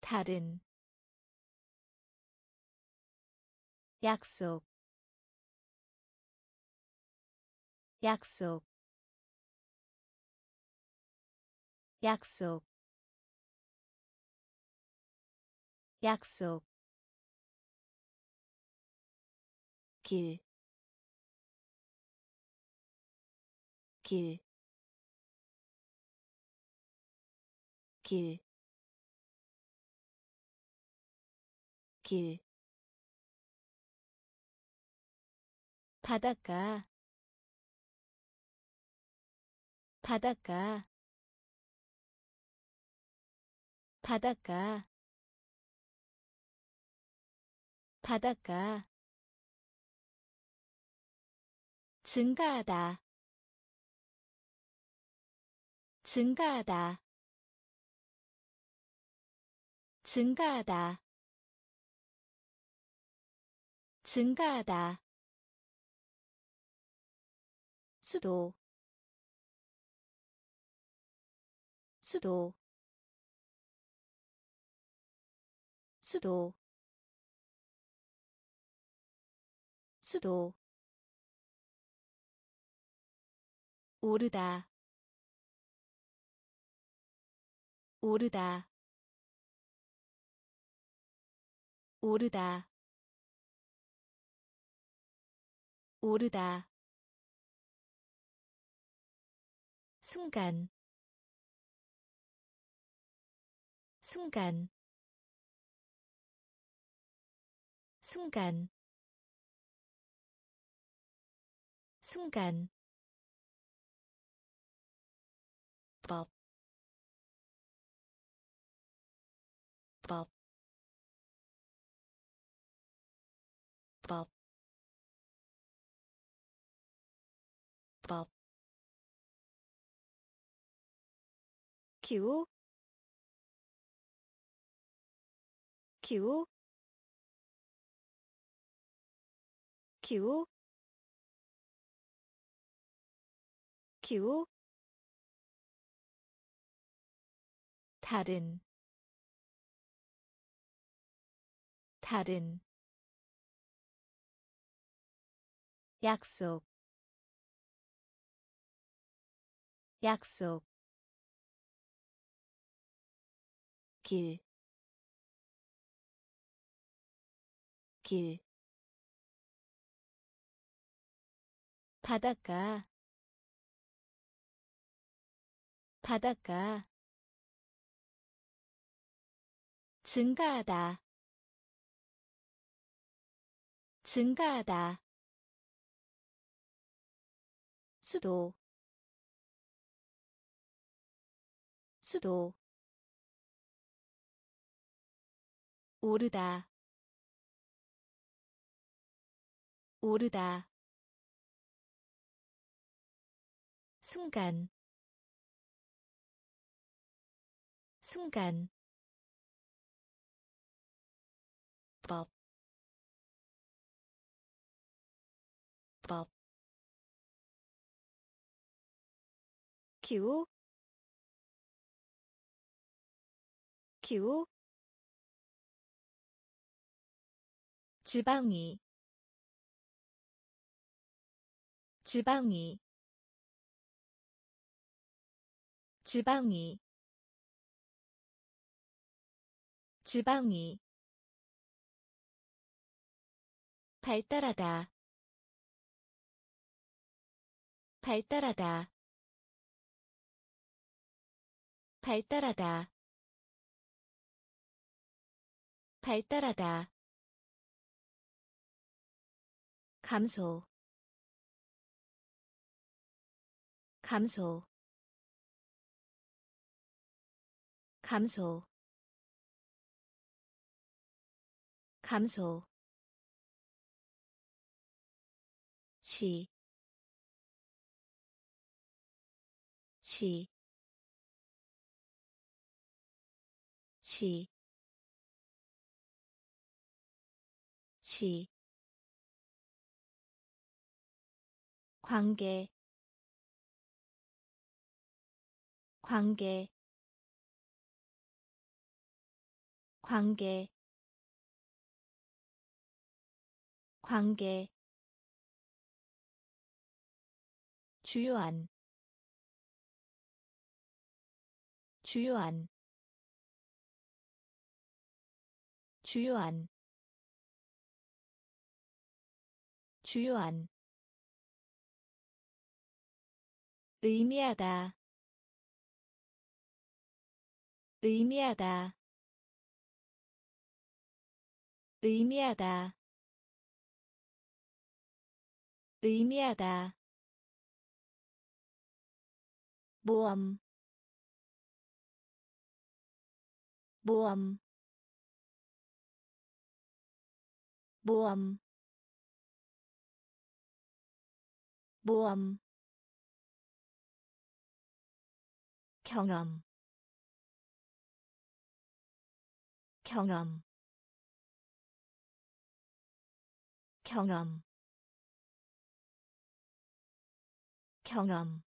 다른 약속 약속 약속 약속 길, 길, 길, 길. 바닷가 바닷가 바닷가 바닷가. 증가하다 증가하다 증가하다 증가하다 수도 수도 수도 수도. 오르다 오르다 오르다 오르다 순간. 순간. 순간. 순간 기후, 기후, 기후, 기후 다른 다른. 약속 약속 길, 길, 바닷가, 바닷가, 증가하다. 증가하다. 수도. 수도 오르다. 오르다. 순간. 순간. 법, 법. 기후, 기후, 지방이 지방이 지방이 지방이. 발달하다 발달하다 발달하다 발달하다 감소. 감소. 감소. 감소. 시, 시, 시, 시, 관계, 관계, 관계, 관계. 주요한 주요한. 주요한 주요한 의미하다. 의미하다. 의미하다. 의미하다. 모험. 모험. 모험. 모험 경험. 경험. 경험. 경험.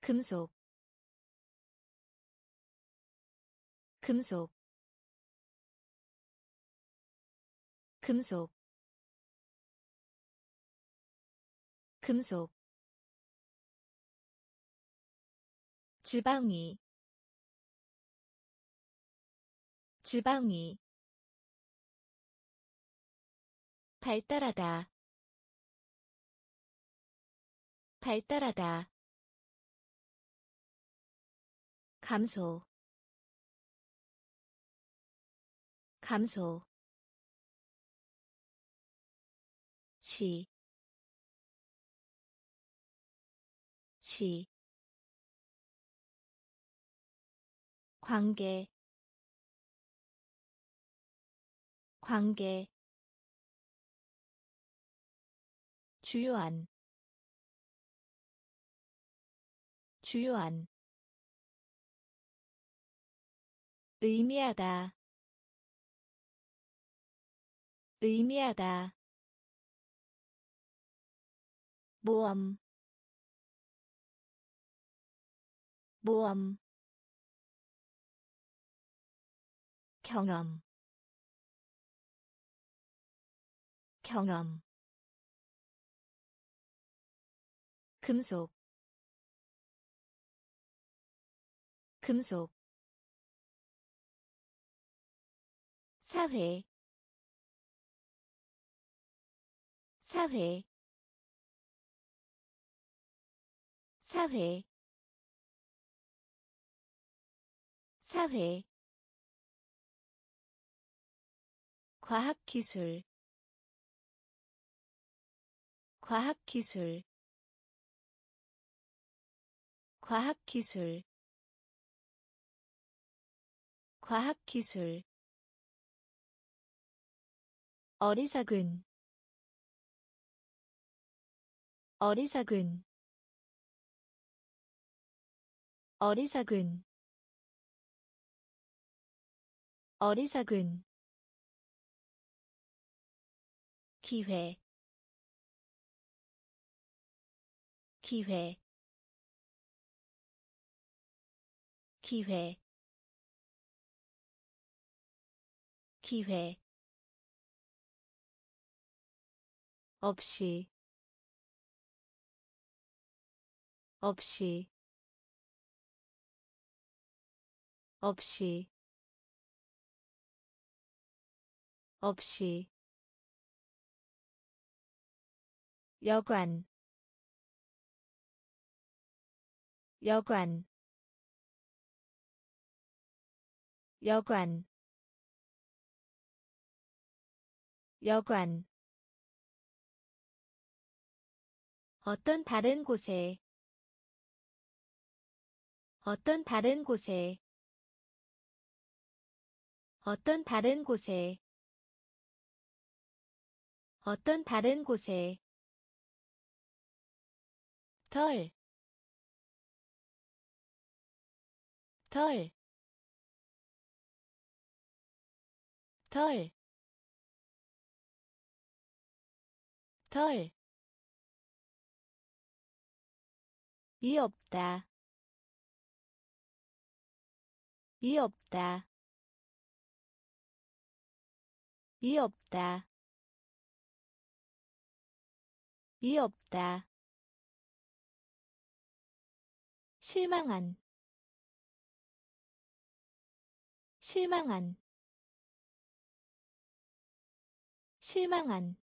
금속. 금속. 금속. 금속 지방이 지방이 발달하다 발달하다. 감소 감소. 시, 시, 관계, 관계, 주요한, 주요한, 의미하다 의미하다 모험 모험 경험. 경험. 금속. 금속. 사회. 사회. 사회. 사회 과학기술 과학기술 과학기술 과학기술. 어리석은 어리석은 어리석은 어리석은 기회. 기회. 기회. 기회. 없이. 없이. 없이. 없이 여관 여관 여관 여관. 어떤 다른 곳에 어떤 다른 곳에 어떤 다른 곳에 어떤 다른 곳에 털, 털, 털, 털, 이 없다, 이 없다, 이 없다, 이 없다. 실망한. 실망한. 실망한.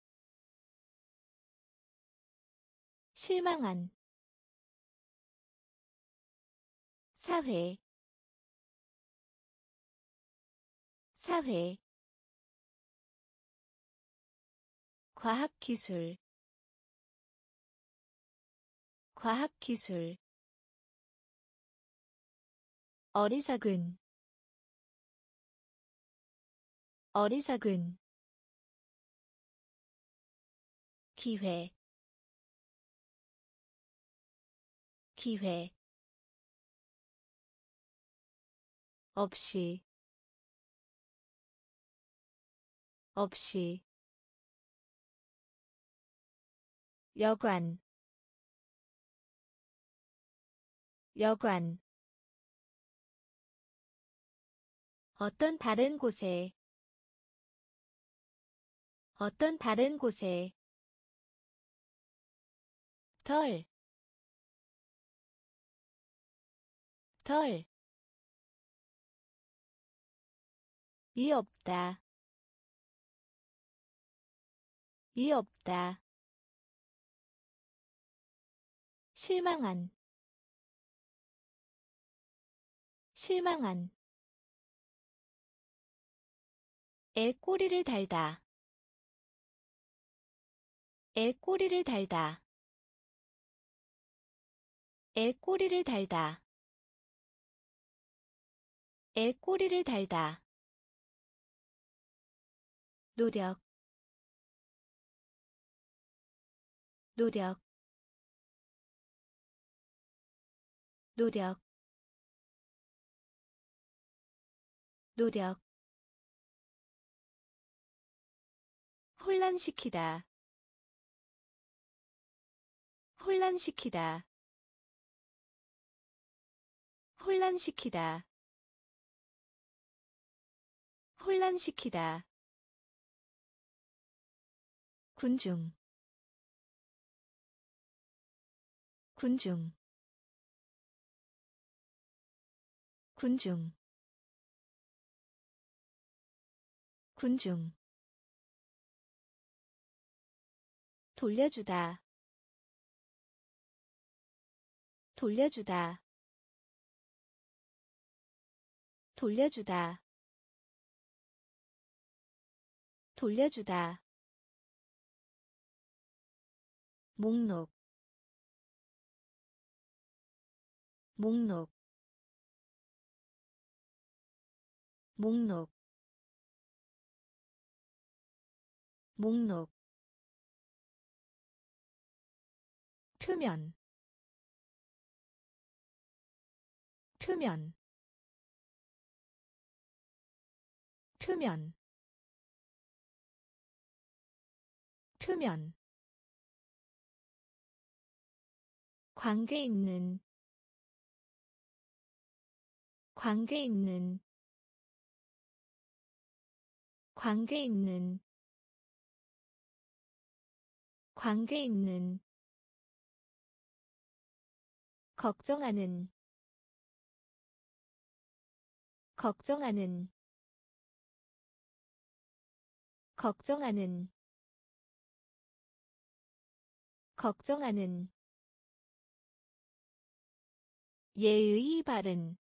실망한. 사회. 사회. 과학기술. 과학기술 어리석은 어리석은 기회 기회 없이 없이 여관 여관 어떤 다른 곳에? 어떤 다른 곳에? 털, 털, 이 없다, 이 없다, 실망한, 실망한, 애 꼬리를 달다. 애 꼬리를 달다. 애 꼬리를 달다. 애 꼬리를 달다. 노력 노력 노력 노력 혼란시키다. 혼란시키다. 혼란시키다. 혼란시키다. 군중. 군중. 군중. 군중 돌려주다. 돌려주다. 돌려주다. 돌려주다. 목록. 목록. 목록. 목록 표면 표면 표면 표면. 관계 있는 관계 있는 관계 있는 관계 있는 걱정하는 걱정하는 걱정하는 걱정하는. 예의 바른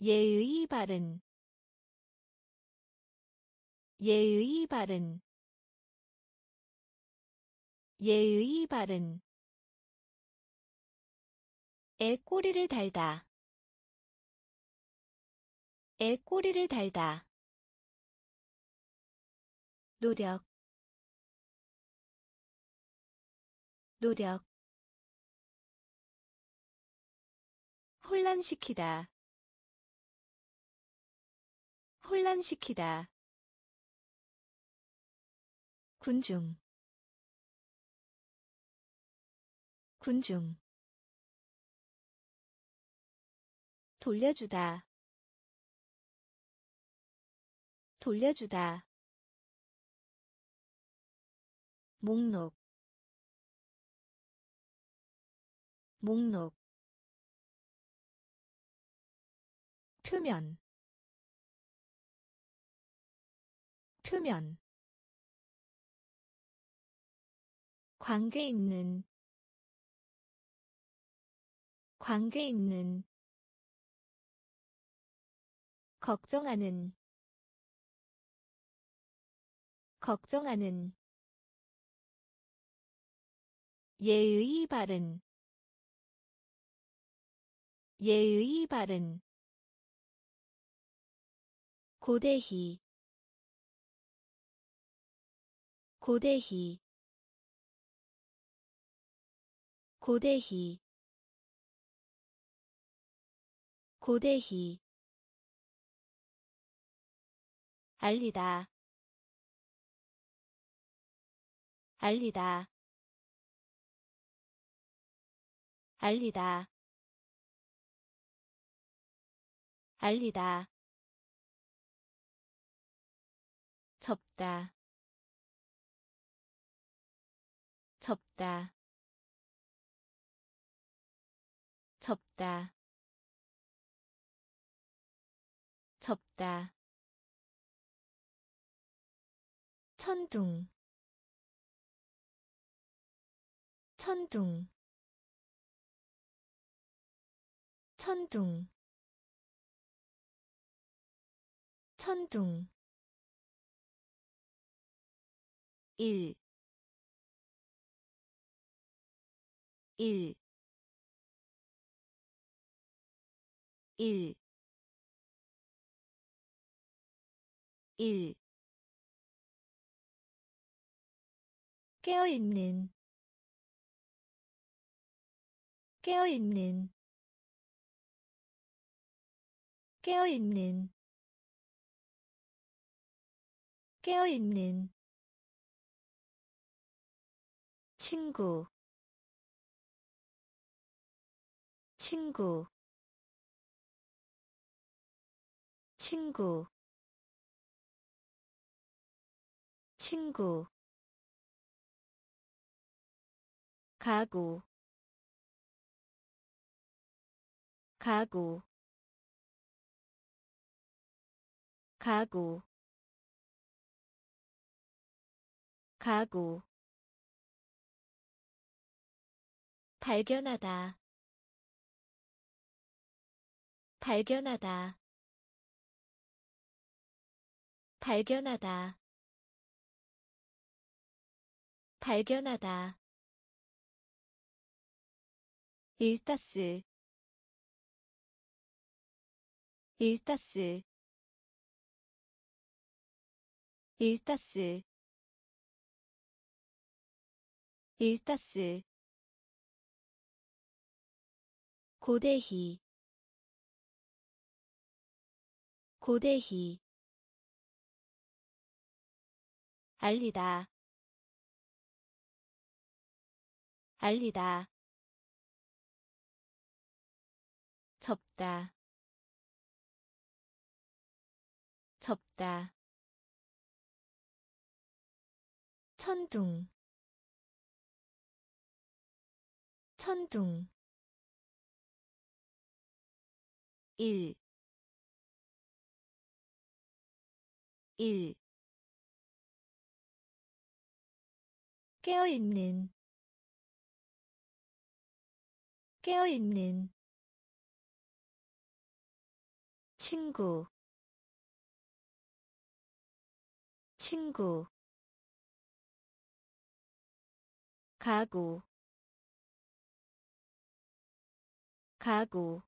예의 바른 예의 바른 예의 바른 애 꼬리를 달다. 애 꼬리를 달다. 노력. 노력. 혼란시키다. 혼란시키다. 군중. 군중 돌려주다. 돌려주다. 목록. 목록. 표면. 표면. 관계 있는. 관계 있는 걱정하는 걱정하는 예의 바른 예의 바른 고대희 고대희 고대희 고대희 알리다. 알리다. 알리다. 알리다. 접다. 접다. 접다. 접다 천둥. 천둥. 천둥. 천둥. 1 1 1 1 깨어있는 깨어있는 깨어있는 깨어있는 친구 친구 친구 친구 가구. 가구. 가구. 가구. 발견하다. 발견하다. 발견하다. 발견하다 일타스 일타스 일타스 일타스. 고대희 고대희 알리다 알리다 접다. 접다. 천둥. 천둥. 1 1 깨어있는. 깨어있는 친구 친구 가구 가구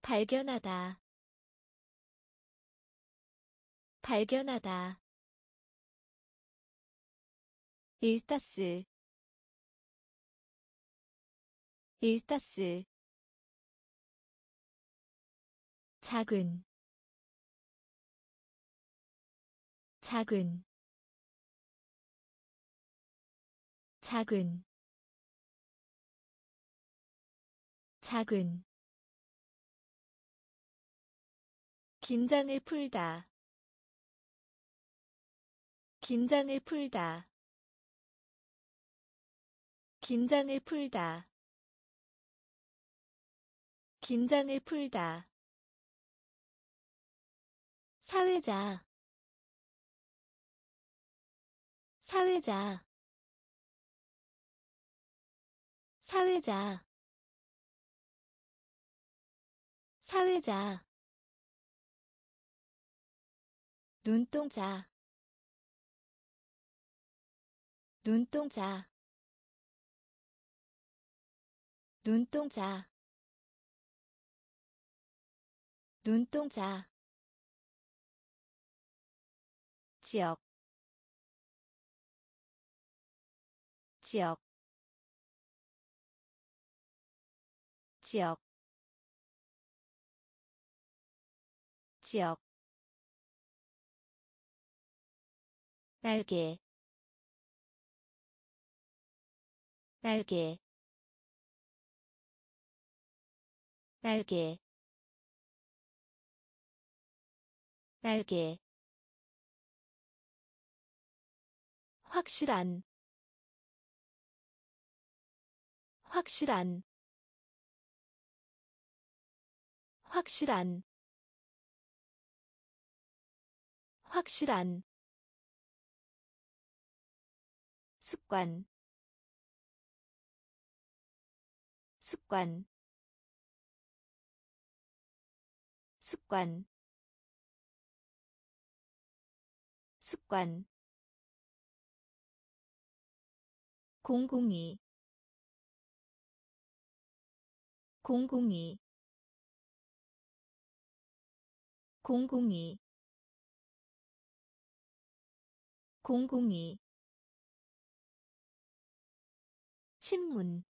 발견하다 발견하다 일타스 일타스 작은 작은 작은 작은. 긴장을 풀다. 긴장을 풀다. 긴장을 풀다. 긴장을 풀다 사회자. 사회자. 사회자. 사회자. 눈동자. 눈동자. 눈동자. 눈동자 지역 지역 지역 지역. 날개 날개. 날개 날개 확실한 확실한 확실한 확실한 습관 습관 습관 습관 공공이. 공공이. 공공이. 공공이. 신문.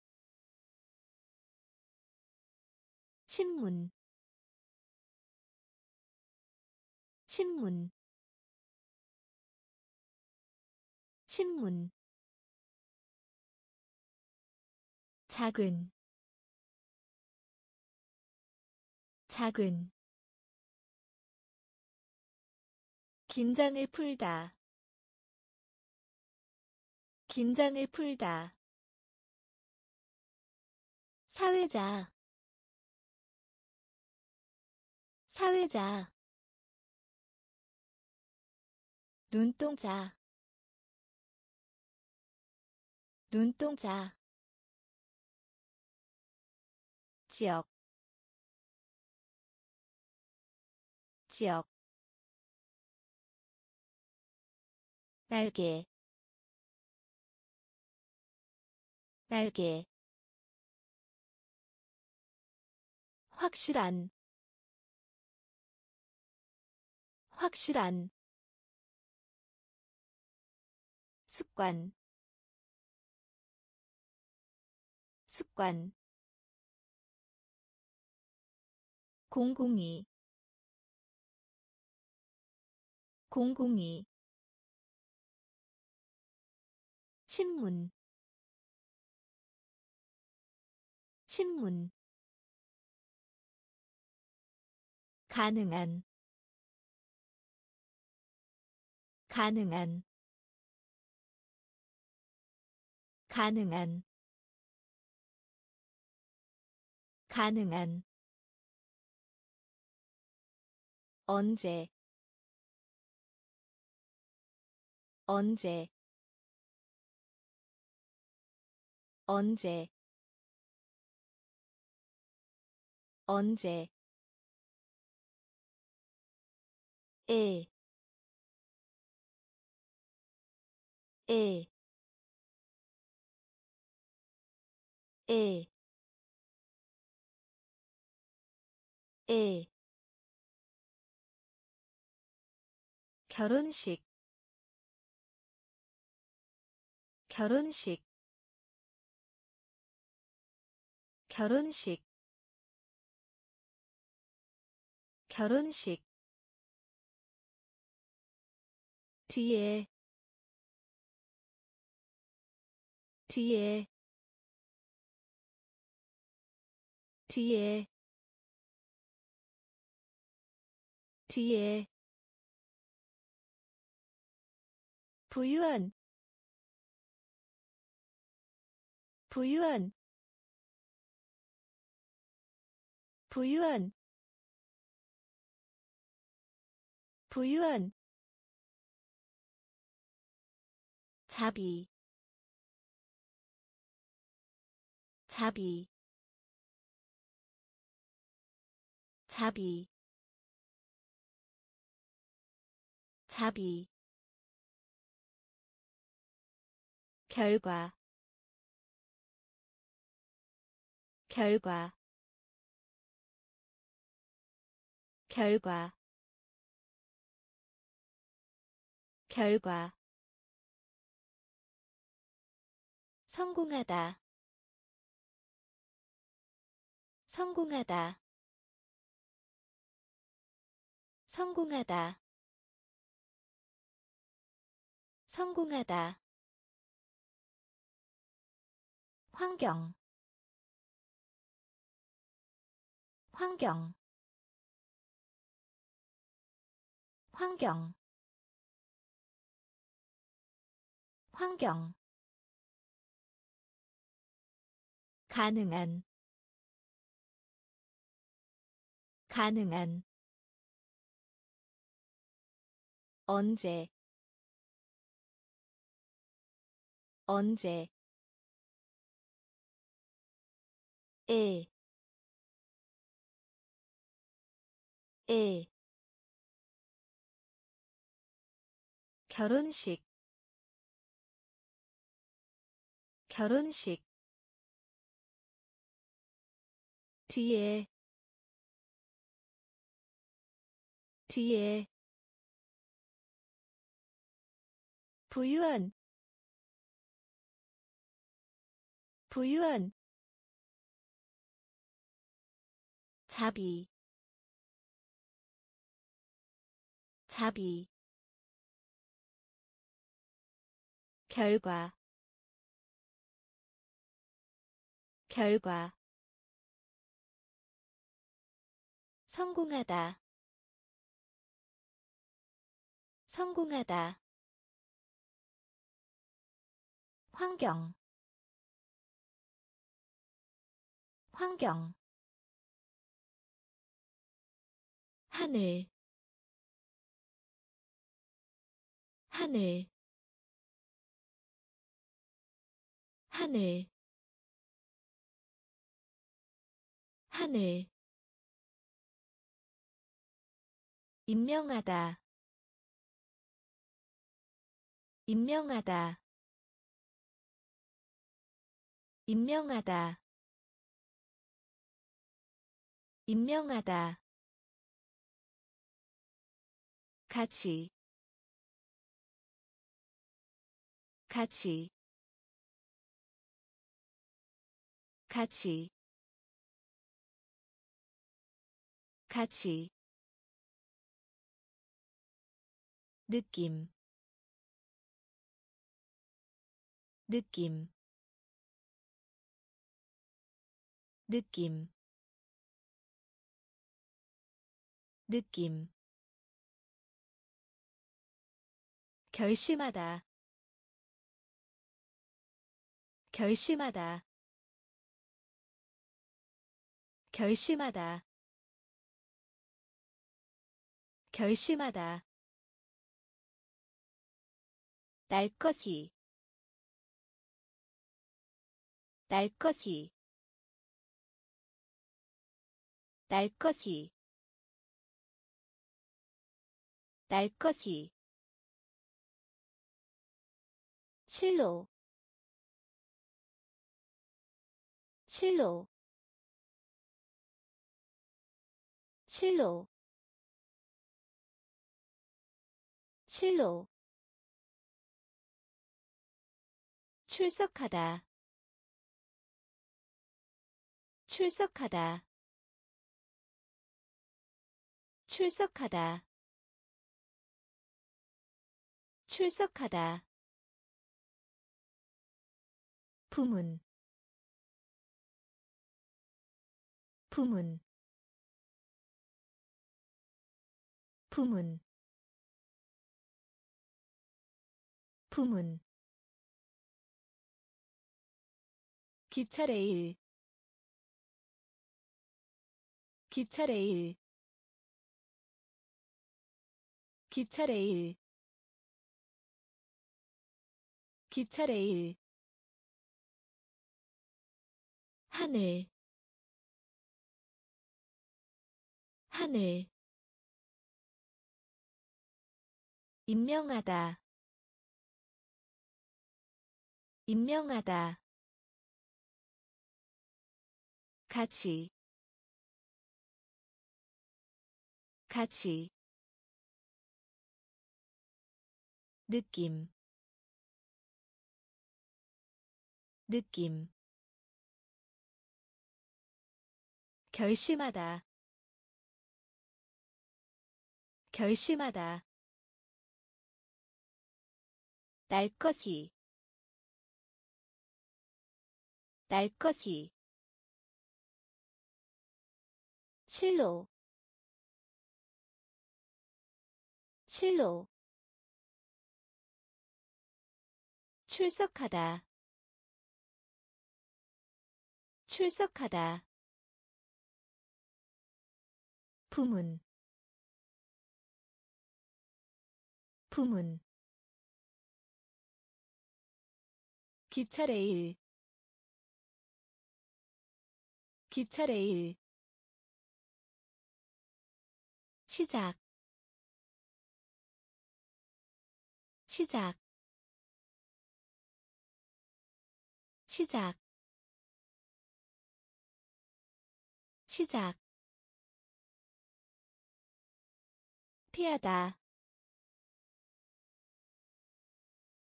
신문. 신문. 신문 작은 작은 긴장을 풀다 긴장을 풀다. 사회자 사회자. 눈동자 눈동자 지역 지역 날개 날개. 확실한 확실한 습관 습관 공공이. 공공이. 신문. 신문. 가능한. 가능한. 가능한. 가능한 언제 언제 언제 언제 에, 에, 에, 에. 결혼식 결혼식 결혼식 결혼식. 뒤에 뒤에 뒤에 뒤에 부유한 부유한 부유한 부유한. 자비 자비. 자비 자비 결과 결과 결과 결과. 성공하다 성공하다 성공하다 성공하다 환경. 환경. 환경. 환경. 가능한. 가능한. 언제. 언제 에, 에. 결혼식 결혼식. 뒤에 뒤에. 부유한 부유한 자비 자비 결과 결과 성공하다 성공하다 환경 환경 하늘 하늘 하늘 하늘. 임명하다 임명하다 임명하다 임명하다 같이. 같이. 같이. 같이. 느낌. 느낌. 느낌. 느낌 결심하다. 결심하다. 결심하다. 결심하다. 날 것이. 날 것이. 날 것이. 날 것이 실로 실로 실로 실로. 출석하다 출석하다. 출석하다 출석하다 부문 부문 부문 부문 기차 레일 기차 레일. 기차 레일. 기차 레일 하늘 하늘 임명하다 임명하다 같이 같이 느낌 느낌 결심하다. 결심하다. 날 것이. 날 것이. 실로. 실로. 출석하다. 출석하다 부문 부문 기차 레일 기차 레일 시작 시작 시작 시작 피하다.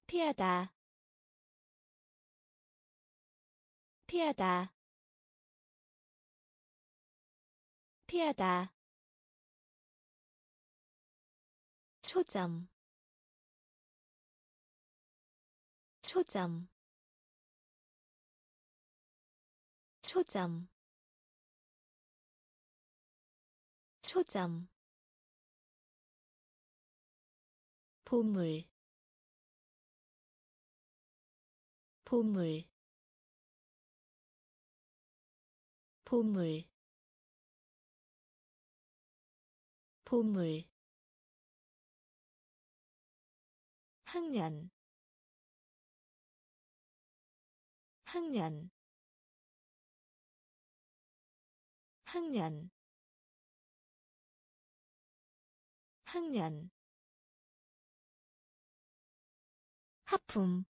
피하다. 피하다. 피하다. 초점. 초점. 초점. 초점 보물 보물 보물 보물. 학년 학년. 학년 학년 하품.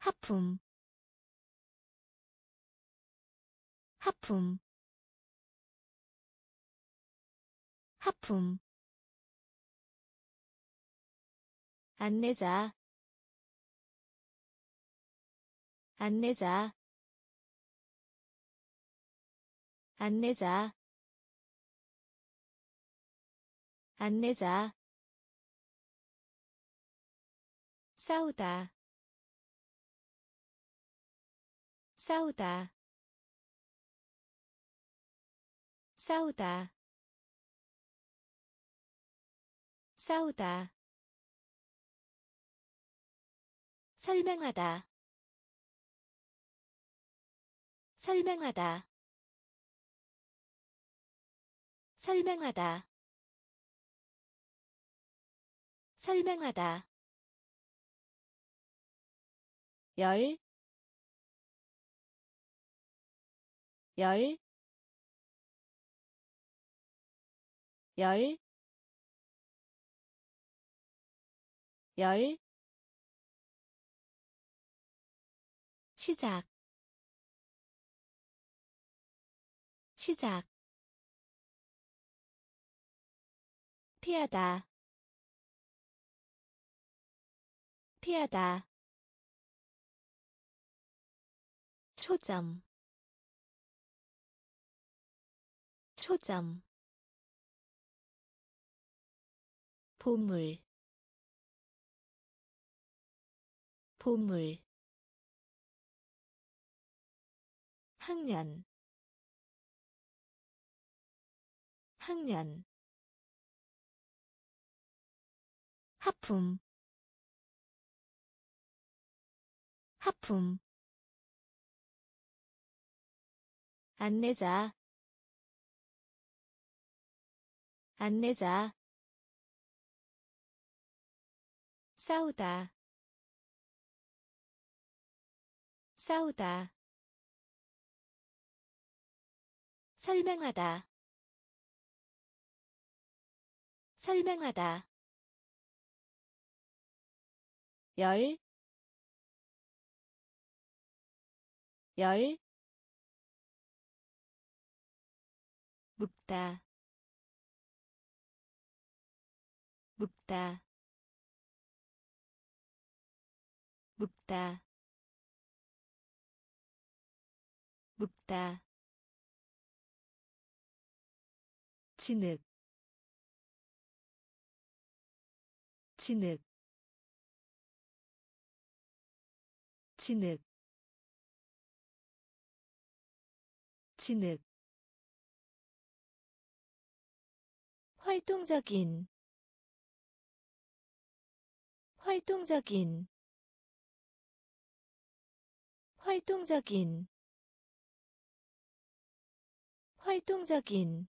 하품. 하품. 하품. 안내자. 안내자. 안내자. 안내자 싸우다. 싸우다. 싸우다. 싸우다. 설명하다. 설명하다. 설명하다. 설명하다 열, 열, 열, 열, 시작, 시작, 피하다, 피하다, 초점. 초점. 보물. 보물. 학년. 학년. 하품. 하품 안내자. 안내자. 싸우다. 싸우다. 설명하다. 설명하다. 열, 열, 묵다. 묵다. 묵다. 묵다. 진흙. 진흙. 진흙. 진흙 활동적인 활동적인 활동적인 활동적인.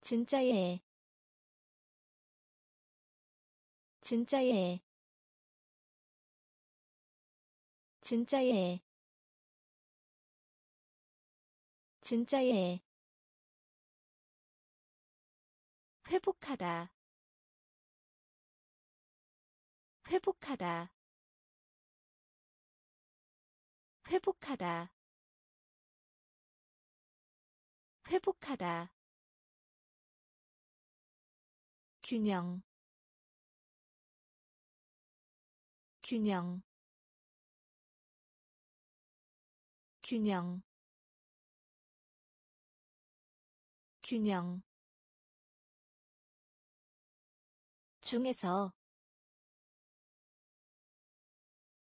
진짜예 진짜예 진짜예 진짜예 회복하다. 회복하다. 회복하다. 회복하다. 균형. 균형. 균형. 균형 중에서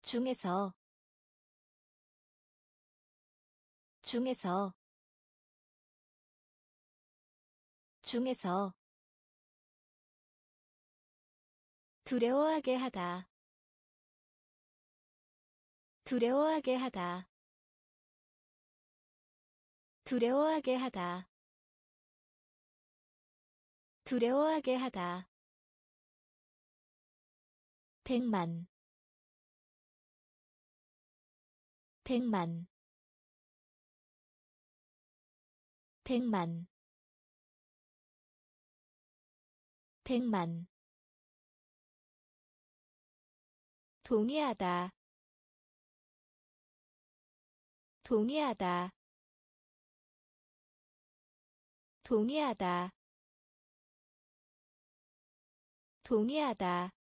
중에서 중에서 중에서. 두려워하게 하다. 두려워하게 하다. 두려워하게 하다. 두려워하게 하다 백만. 백만. 백만. 백만. 동의하다. 동의하다. 동의하다. 동의하다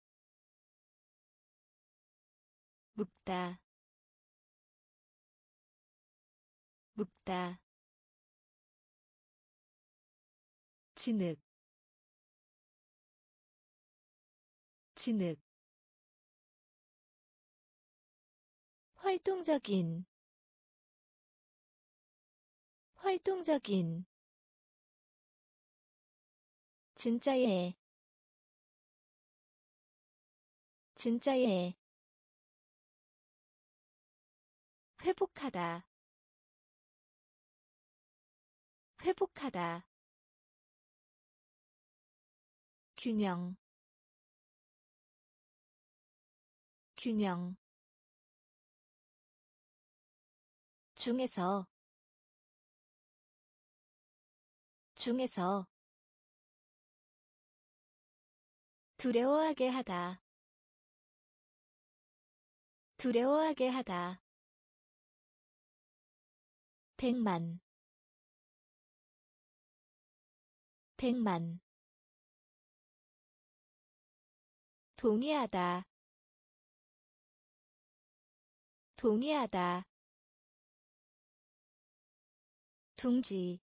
묵다. 묵다. 진흙. 진흙. 활동적인. 활동적인. 진짜예 진짜예 회복하다. 회복하다. 균형. 균형. 중에서. 중에서. 두려워하게 하다. 두려워하게 하다 백만. 백만. 동의하다. 동의하다. 둥지.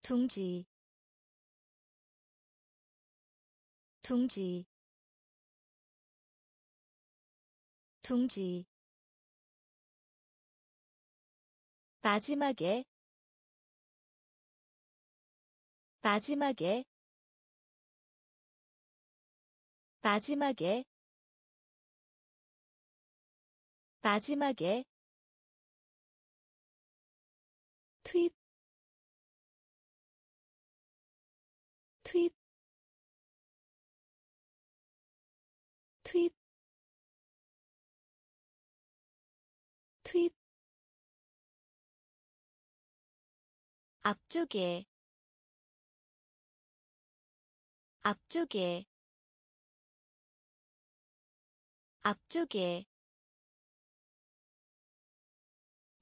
둥지. 둥지. 둥지 마지막에 마지막에 마지막에 마지막에 투입 투입 투입 투입 앞쪽에 앞쪽에 앞쪽에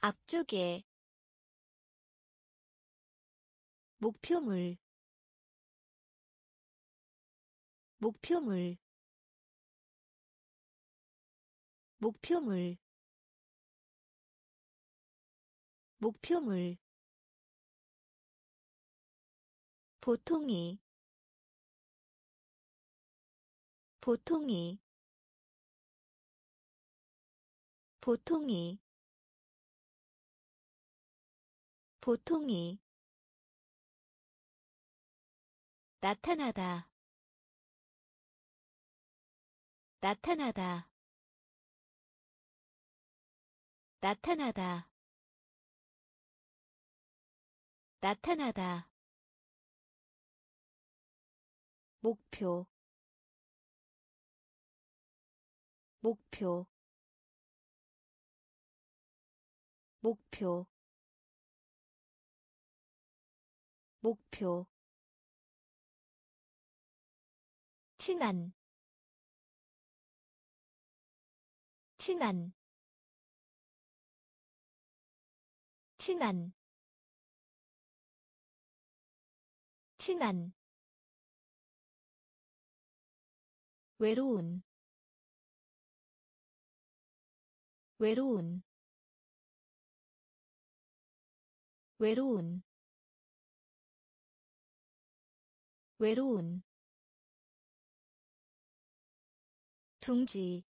앞쪽에. 목표물 목표물 목표물 목표물 보통이 보통이 보통이 보통이. 나타나다 나타나다 나타나다 나타나다 목표 목표 목표 목표. 친한 친한 친한 친한 외로운 외로운 외로운 외로운. 둥지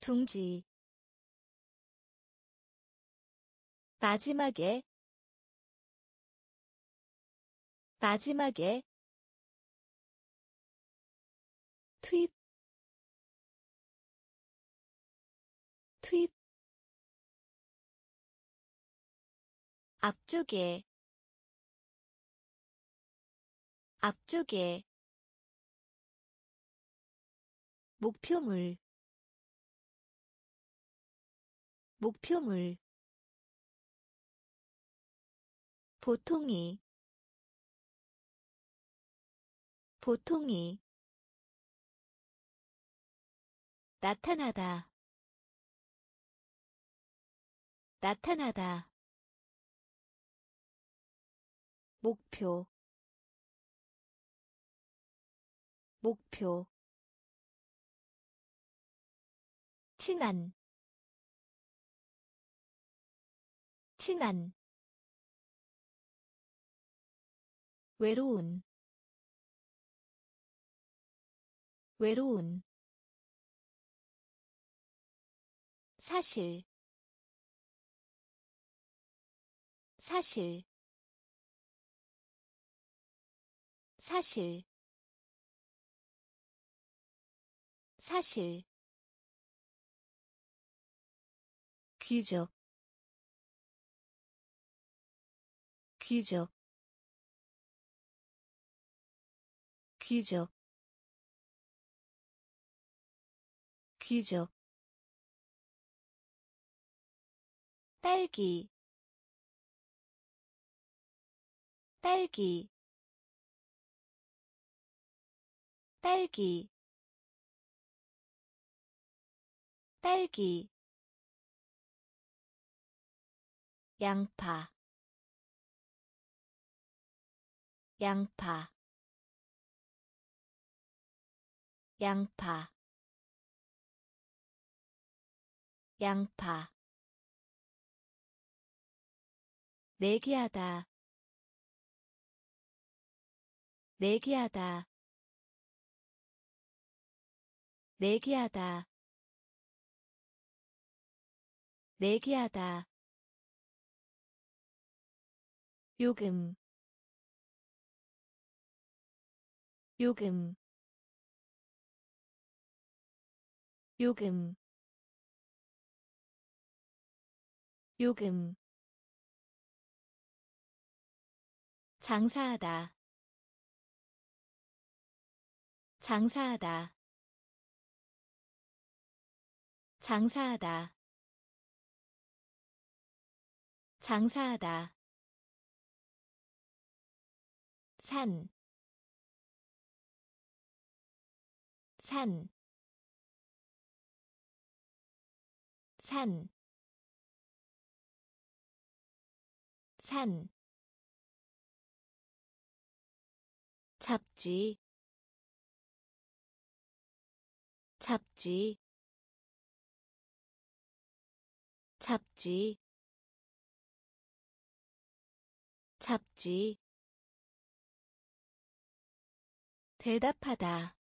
둥지. 마지막에 마지막에 투입 투입 앞쪽에 앞쪽에 목표물 목표물 보통이 보통이 나타나다. 나타나다. 목표. 목표. 친한. 친한. 외로운. 외로운 사실 사실 사실 사실. 귀족 귀족 귀족 귀족 딸기. 딸기. 딸기. 딸기. 양파. 양파. 양파. 양파 내기하다. 내기하다. 내기하다. 내기하다. 요금. 요금. 요금. 요금 장사하다. 장사하다. 장사하다. 장사하다. 산, 산, 산, 산, 잡지, 잡지, 잡지, 잡지. 대답하다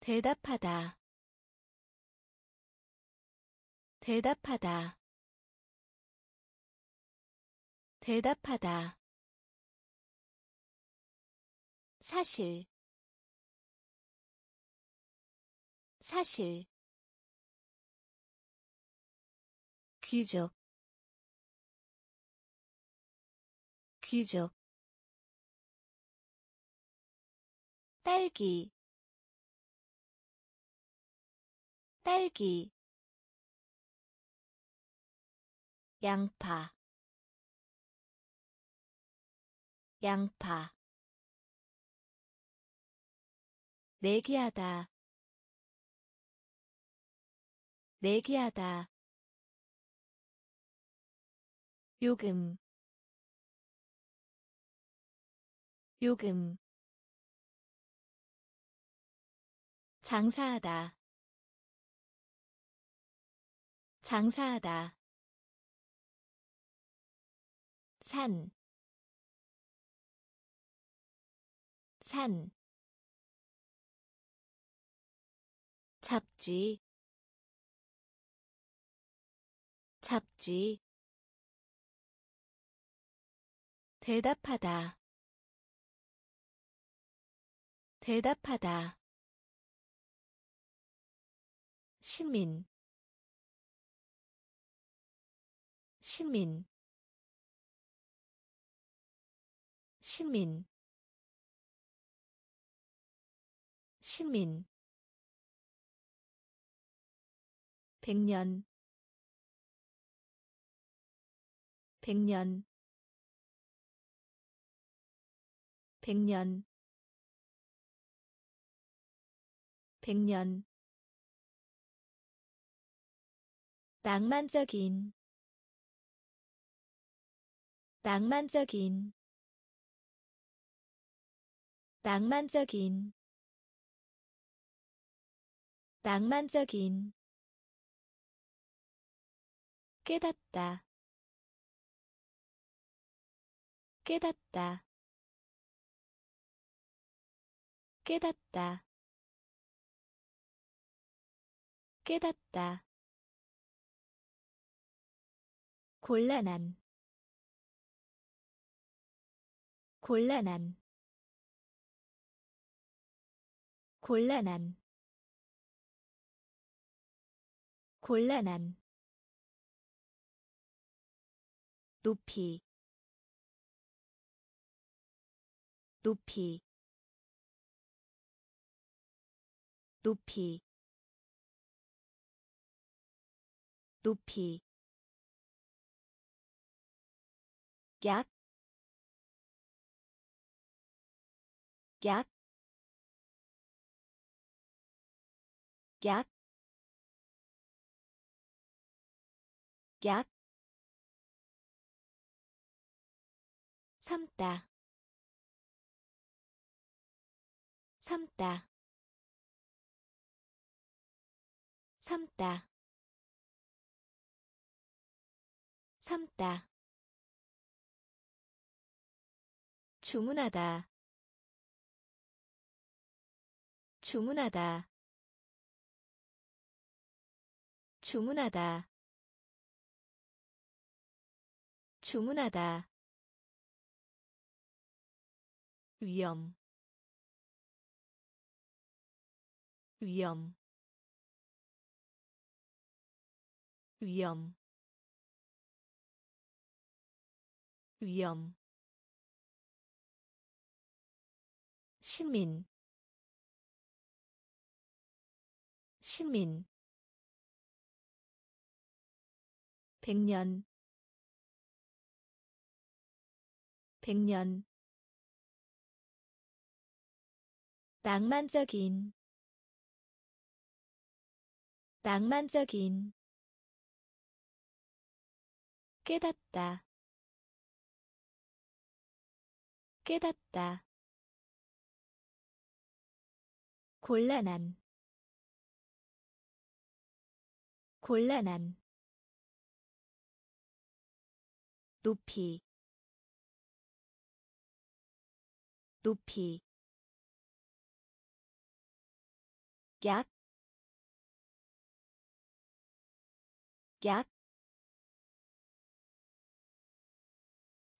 대답하다 대답하다 대답하다 사실. 사실. 귀족. 귀족. 딸기. 딸기. 양파. 양파 내기하다. 내기하다. 요금. 요금. 장사하다. 장사하다. 산, 산, 잡지, 잡지, 대답하다, 대답하다. 시민. 시민. 시민. 시민 백년. 백년. 백년. 백년. 낭만적인. 낭만적인. 낭만적인. 낭만적인 깨닫다. 깨닫다. 깨닫다. 깨닫다. 곤란한. 곤란한. 곤란한. 곤란한 높이 높이 높이 높이. 약, 약, 약, 약, 삼다, 삼다, 삼다, 삼다. 주문하다. 주문하다. 주문하다. 주문하다 위험 위험 위험 위험. 시민 시민. 백년 백년 낭만적인 낭만적인 깨닫다 깨닫다 곤란한 곤란한 높이 높이 약, 약,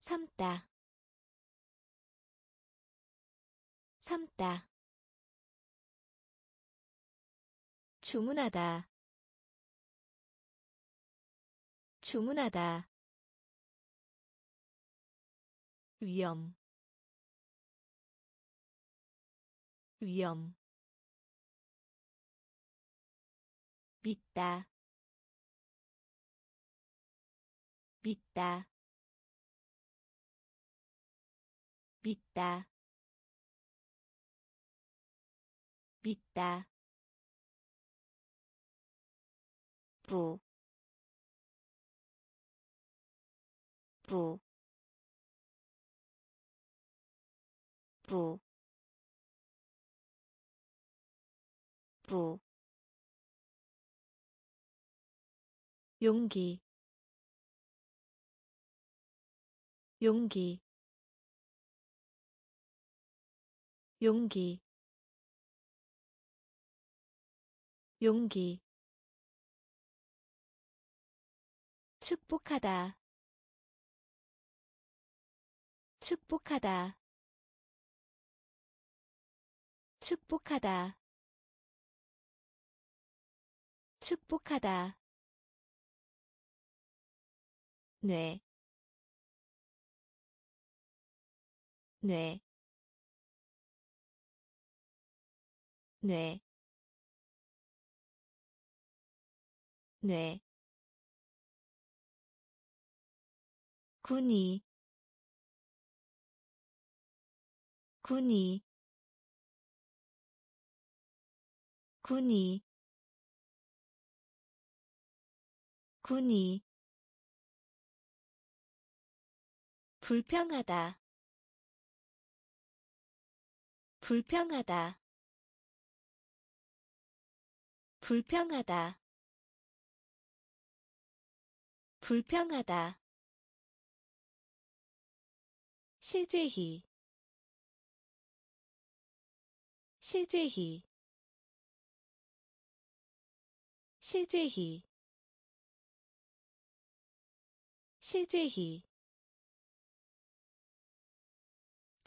삼다, 삼다. 주문하다 주문하다 위험 위험 믿다. 믿다. 믿다. 믿다. 부, 부, 부, 부, 용기, 용기, 용기, 용기. 축복하다 축복하다 축복하다 축복하다 뇌, 뇌, 뇌, 뇌, 군이 군이 군이 군이 불평하다. 불평하다. 불평하다. 불평하다. 실제히. 실제히. 실제히. 실제히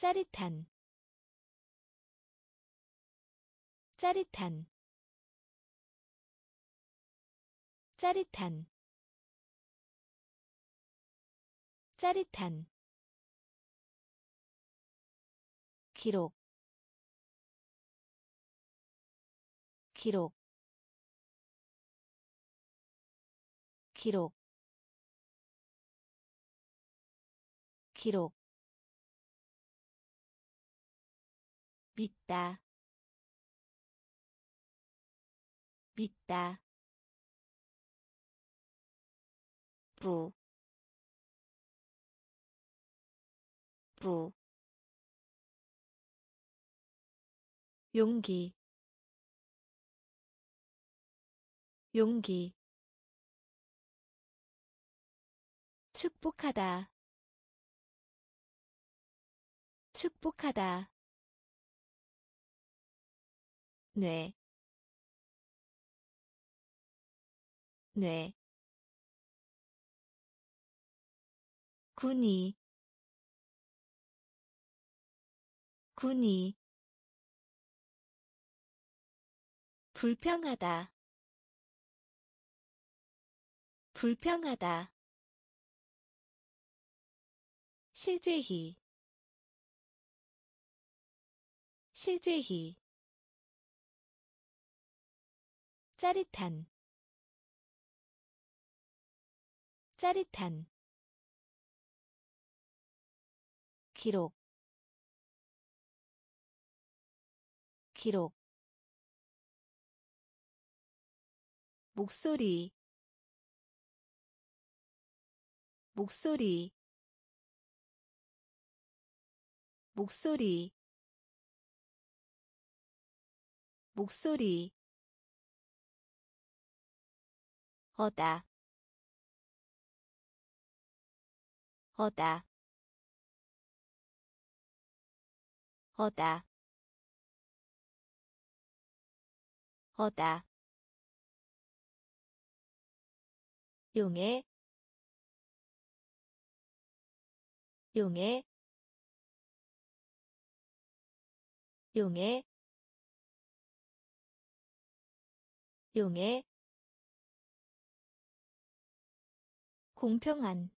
짜릿한 짜릿한 짜릿한 짜릿한. 기록 기록 기록 기록 믿다. 믿다. 부, 부, 용기, 용기, 축복하다, 축복하다, 뇌, 뇌, 군이. 군이. 불평하다. 불평하다. 실제히. 실제히 짜릿한 짜릿한 기록 기록 목소리 목소리 목소리 목소리 어다. 어다. 어다. 어다. 용해. 용해. 용해. 용해 공평한.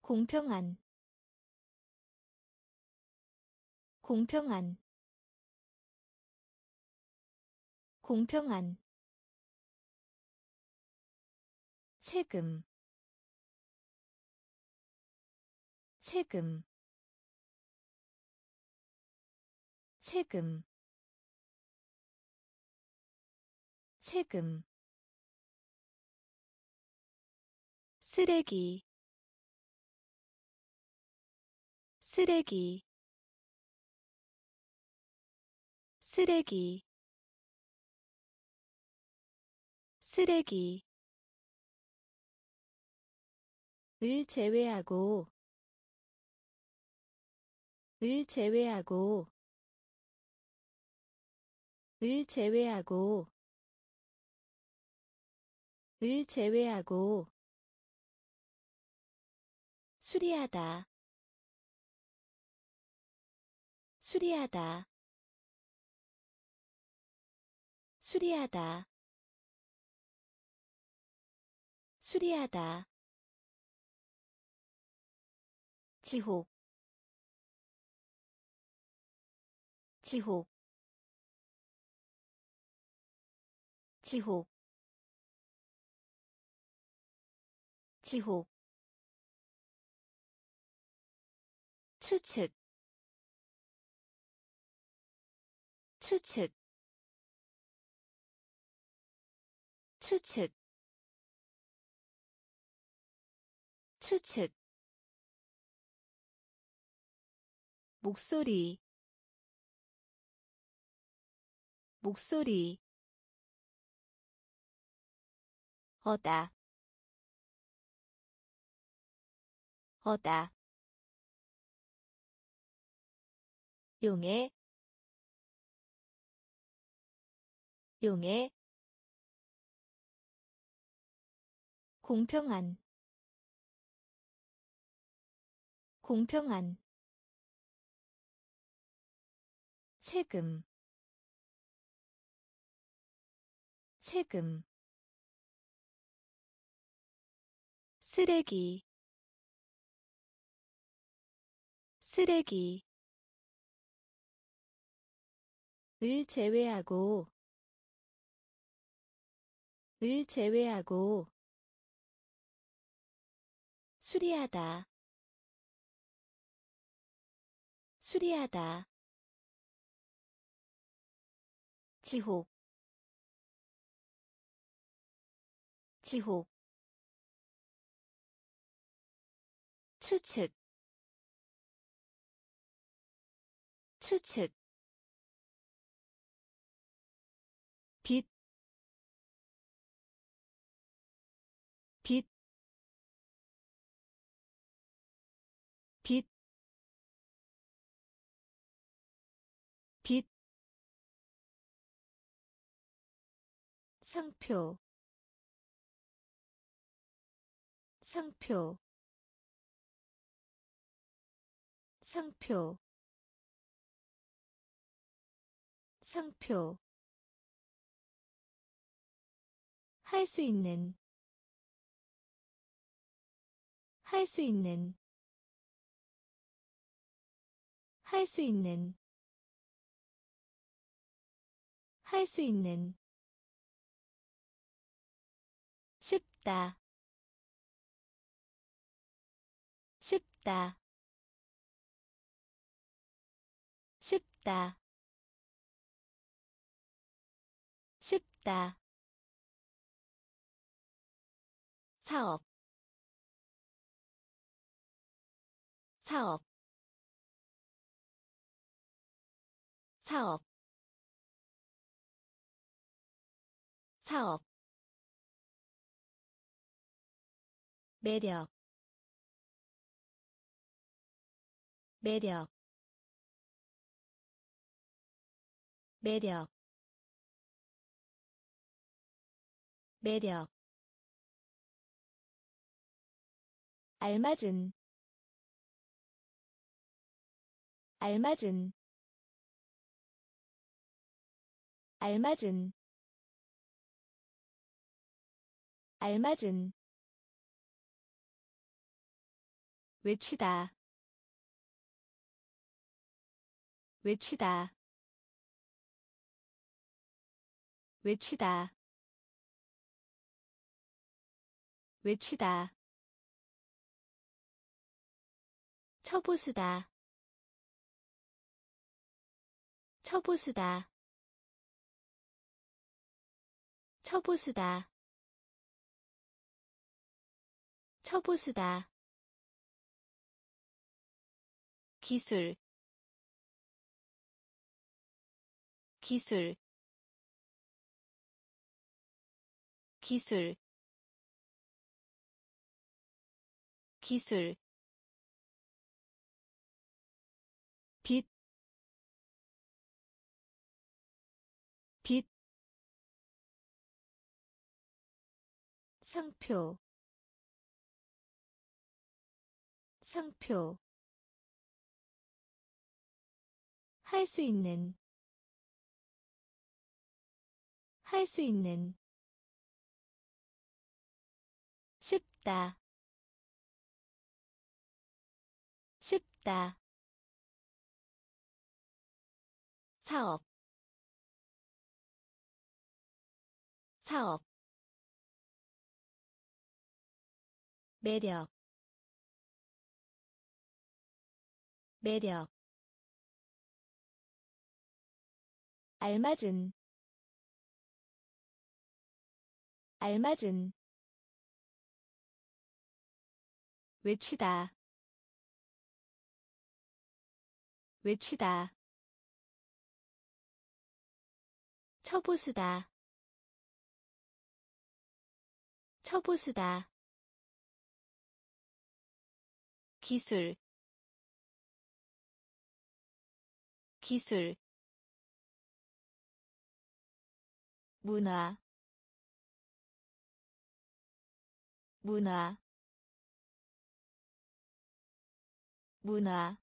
공평한. 공평한. 공평한. 세금. 세금. 세금. 세금 쓰레기. 쓰레기. 쓰레기. 쓰레기. 을 제외하고. 을 제외하고. 을 제외하고. 을 제외하고 수리하다. 수리하다. 수리하다. 수리하다. 지옥 지옥 지옥 지옥 추측 추측 추측 추측. 목소리 목소리. 어다 어다 용해 용해 공평한 공평한 세금 세금 쓰레기 쓰레기 을 제외하고 을 제외하고 수리하다 수리하다 지옥 지옥 추측 추측 상표, 상표, 상표, 상표. 할 수 있는 할 수 있는 할 수 있는 할 수 있는 쉽다. 쉽다. 쉽다. 쉽다. 사업. 사업. 사업. 사업 매력 매력 매력 매력. 알맞은 알맞은 알맞은 알맞은 외치다. 외치다. 외치다. 외치다. 처부수다. 처부수다. 처부수다. 처부수다 기술 기술 기술 기술. 상표, 상표, 할 수 있는, 할 수 있는, 쉽다, 쉽다. 사업 사업 매력 매력 알맞은 알맞은 외치다 외치다 처부수다 처부수다 기술 기술 문화 문화 문화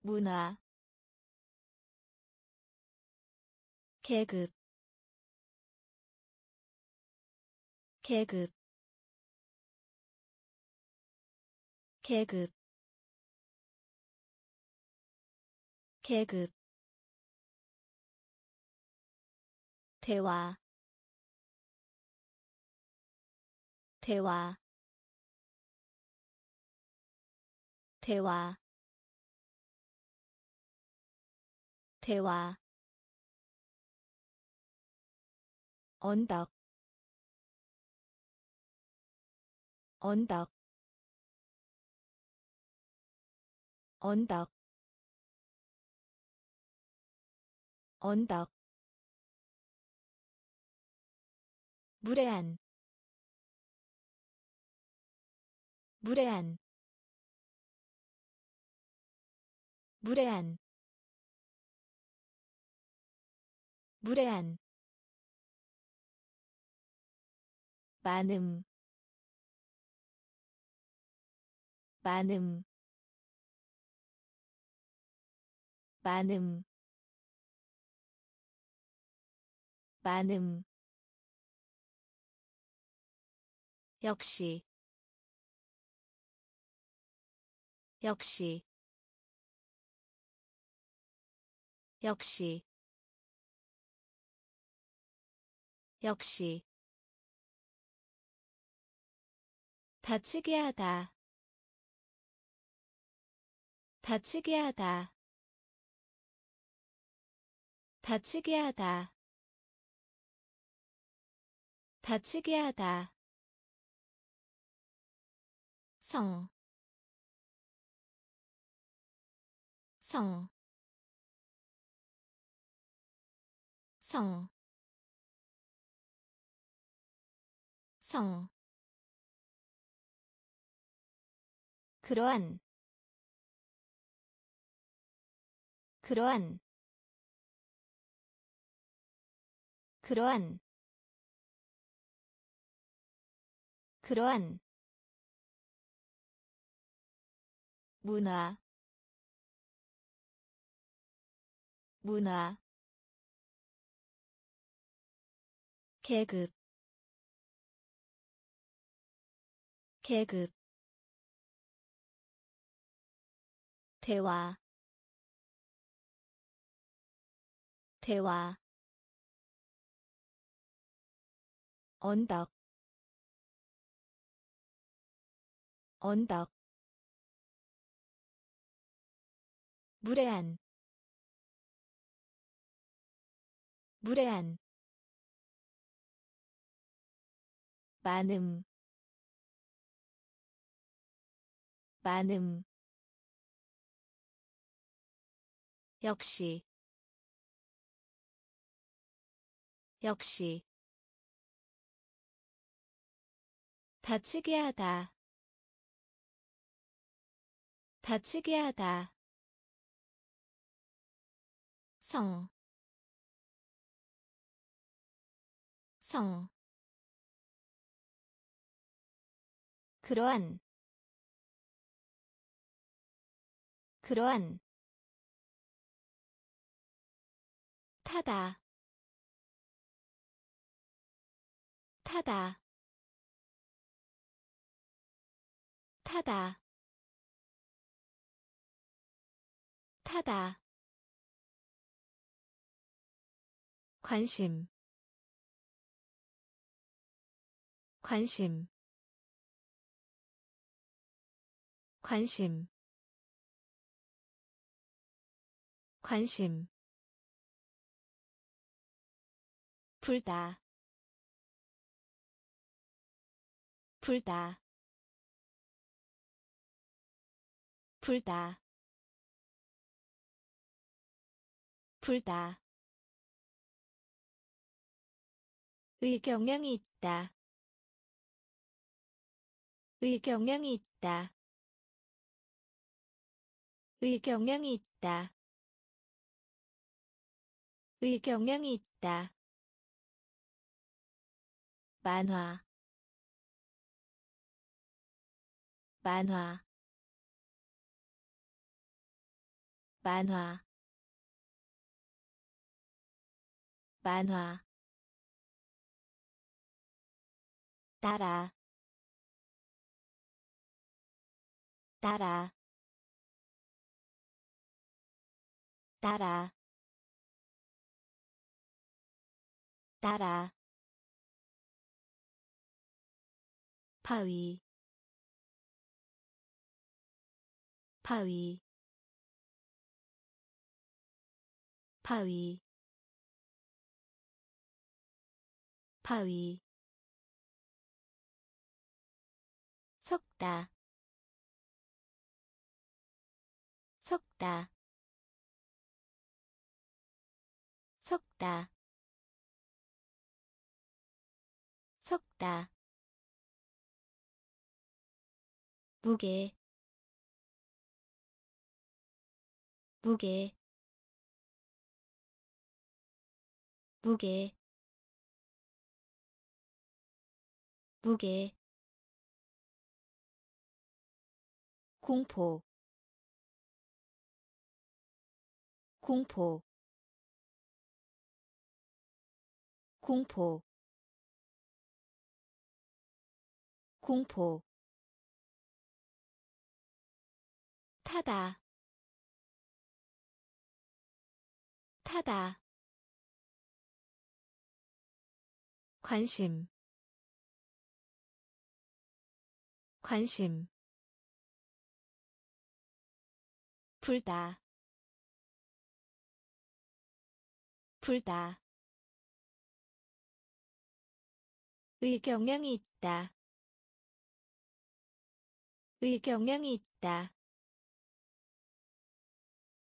문화. 계급 계급. 계급 계급 대화. 대화. 대화. 대화. 언덕. 언덕. 언덕. 언덕 무례한 무례한 무례한 무례한. 많음 많음. 많음 많음 역시 역시 역시 역시. 다치게 하다 다치게 하다 다치게 하다 다치게 하다 성, 성, 성, 성. 그러한. 그러한. 그러한. 그러한 문화 문화 계급 계급 대화 대화 언덕 언덕 무례한 무례한 많음 많음. 역시 역시. 다치게 하다 다치게 하다 성, 성. 그러한, 그러한. 타다, 타다, 타다, 타다. 관심. 관심. 관심. 관심. 불다. 불다. 불다. 불다 의 경향이 있다. 의 경향이 있다. 의 경향이 있다. 의 경향이 있다. 만화 만화 만화 만화 따라 따라 따라 따라. 파위 파위 파위 파위 섞다. 섞다. 섞다. 섞다. 무게. 무게. 무게. 무게 공포. 공포. 공포. 공포. 타다. 타다. 관심. 관심 불다. 불다. 의경향이 있다. 의경향이 있다.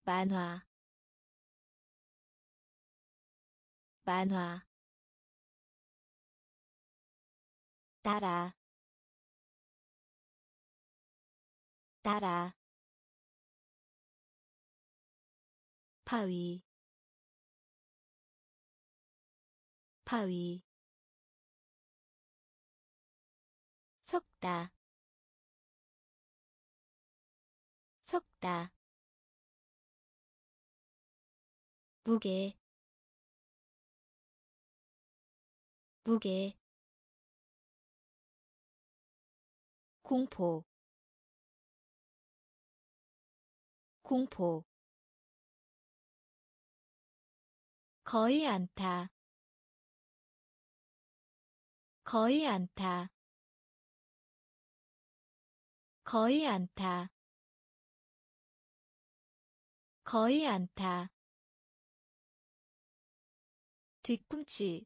만화. 만화. 따라. 따라 파위. 파위. 섞다. 섞다. 무게. 무게. 공포. 공포 거의 않다 거의 않다 거의 않다 거의 않다 뒤꿈치.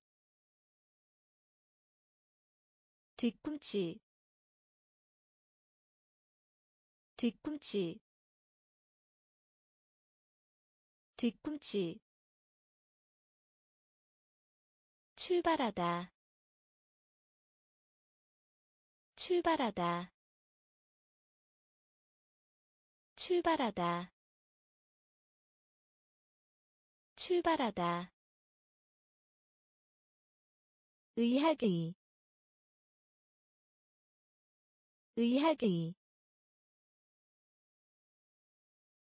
뒤꿈치. 뒤꿈치. 뒤꿈치 출발하다. 출발하다. 출발하다. 출발하다. 의학의 의학의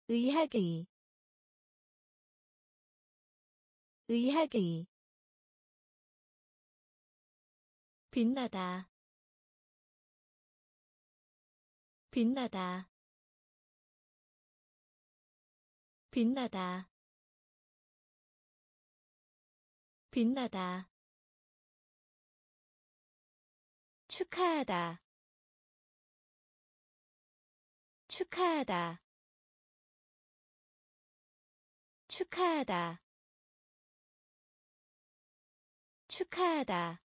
의학의 의학의 빛나다. 빛나다. 빛나다. 빛나다. 축하하다. 축하하다. 축하하다. 축하하다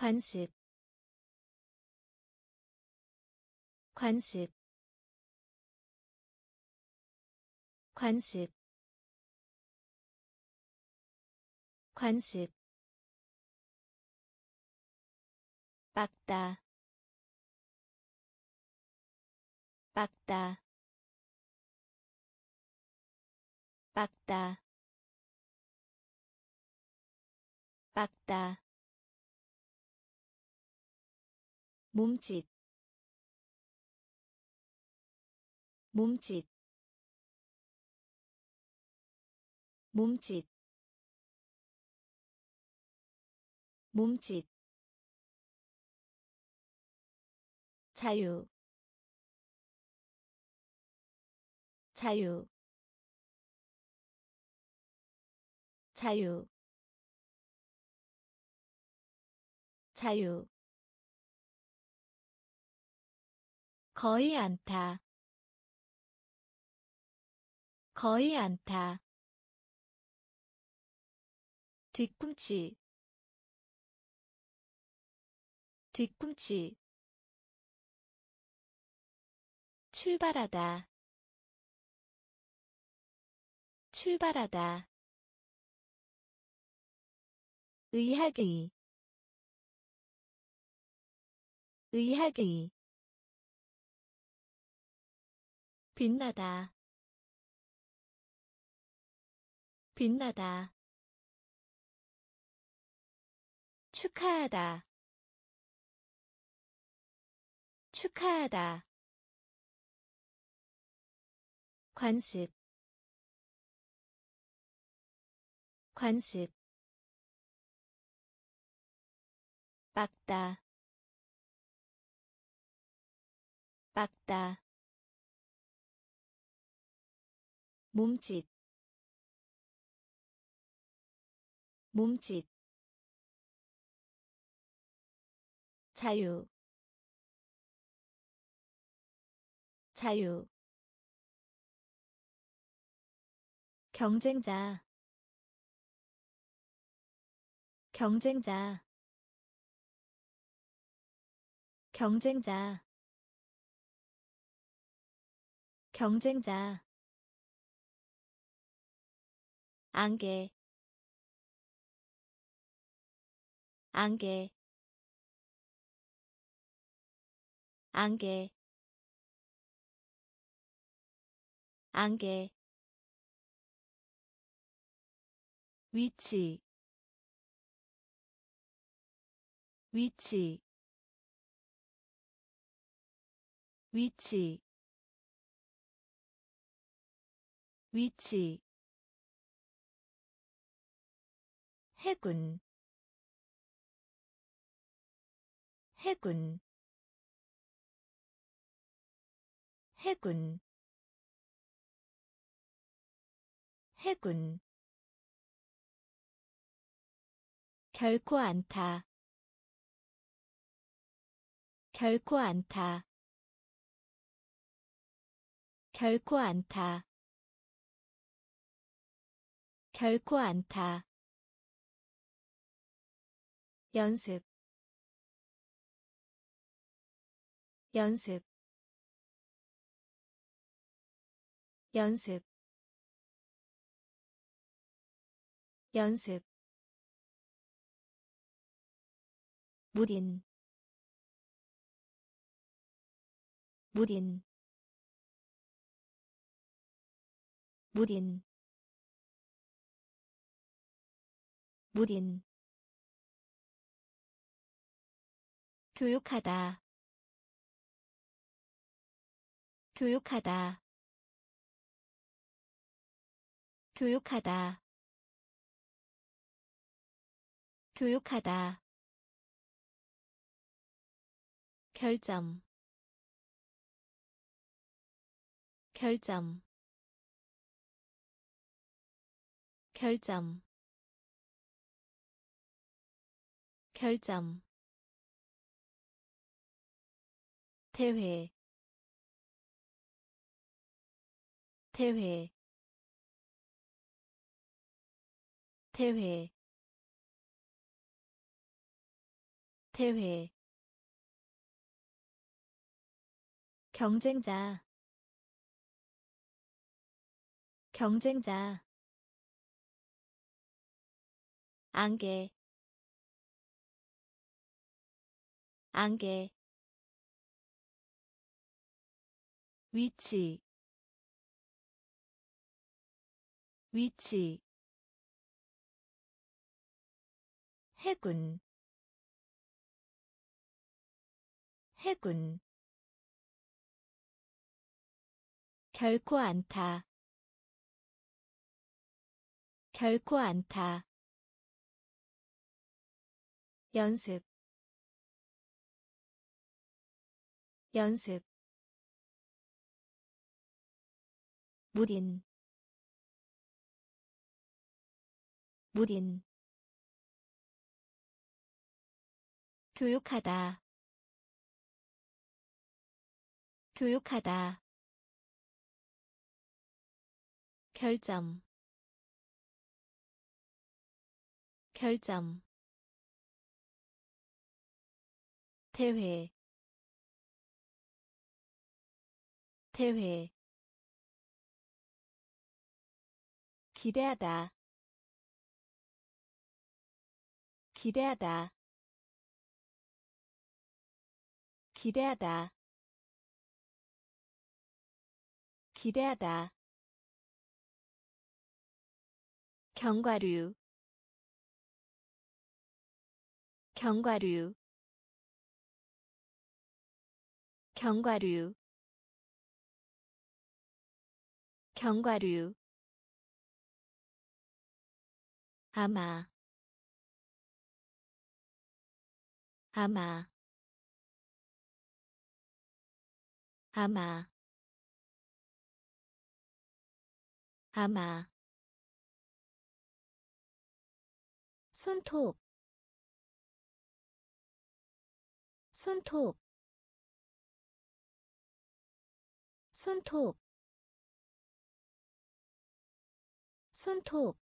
관습 관습 관습 관습. 빡다 빡다 빡다. 빡다 몸짓 몸짓 몸짓 몸짓. 자유 자유. 자유 자유 거의 않다 거의 않다 뒤꿈치. 뒤꿈치. 출발하다. 출발하다. 의학의. 의학의 빛나다. 빛나다. 축하하다. 축하하다. 관습. 관습. 빡다. 빡다 몸짓 몸짓 자유 자유 경쟁자 경쟁자 경쟁자 경쟁자 안개 안개 안개 안개. 위치 위치. 위치 위치 해군. 해군. 해군. 해군. 결코 않다 결코 않다 결코 않다 결코 않다 연습 연습 연습 연습. 무딘 무딘. 무딘 무딘 교육하다. 교육하다. 교육하다. 교육하다. 결점. 결점. 결점. 결점 대회 대회 대회 대회. 경쟁자 경쟁자. 안개 안개 위치 위치 해군 해군 결코 않다 결코 않다 연습 연습 무딘. 무딘. 교육하다. 교육하다. 결점. 결점. 대회. 대회 기대하다. 기대하다. 기대하다. 기대하다. 경과류. 경과류. 경과류. 경과류 아마 아마 아마 아마. 손톱 손톱 손톱 손톱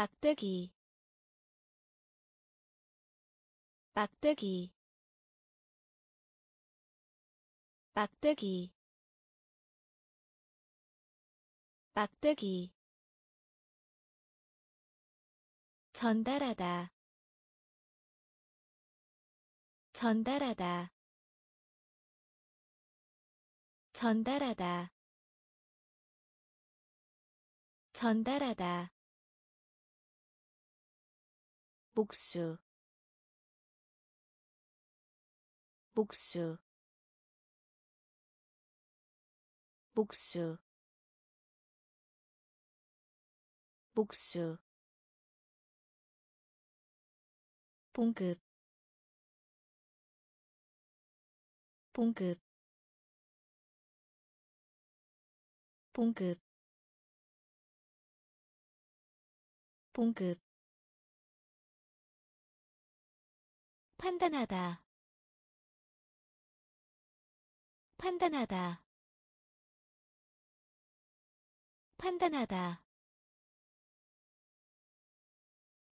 막대기 막대기 막대기 막대기 전달하다 전달하다 전달하다 전달하다 복수 복수 복수 복수. 봉급 봉급 봉급 봉급 판단하다. 판단하다. 판단하다.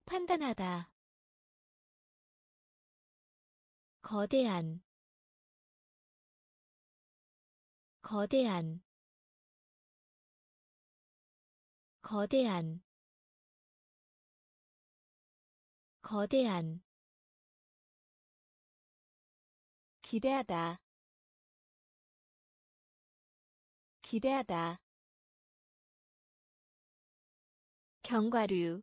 판단하다. 거대한. 거대한. 거대한. 거대한 기대하다. 기대하다. 경과류.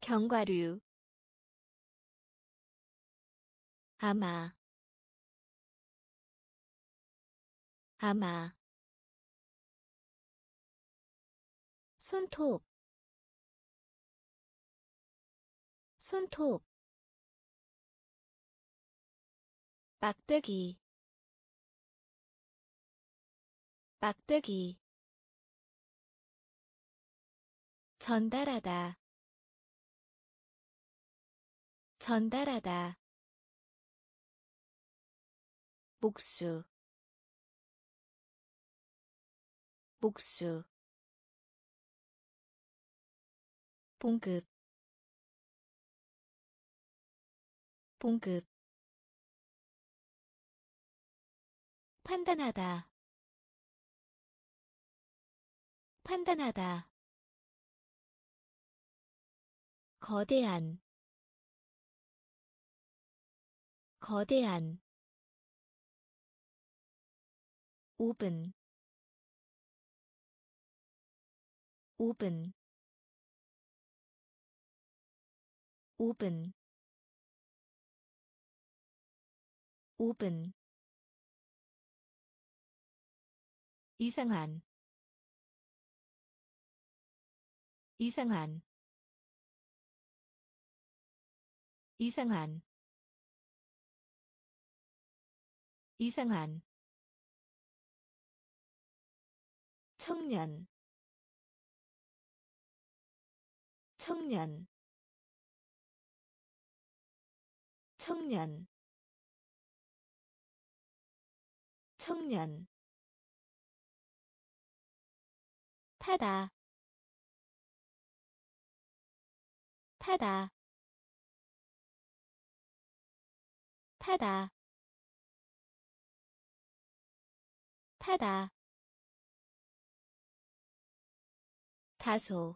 경과류. 아마. 아마. 손톱. 손톱 막대기 막대기 전달하다 전달하다 복수 복수 봉급 봉급 판단하다. 판단하다. 거대한. 거대한. 오븐 오븐 오븐 오븐 이상한 이상한 이상한 이상한. 청년 청년. 청년 청년 타다. 타다. 타다. 타다. 다소.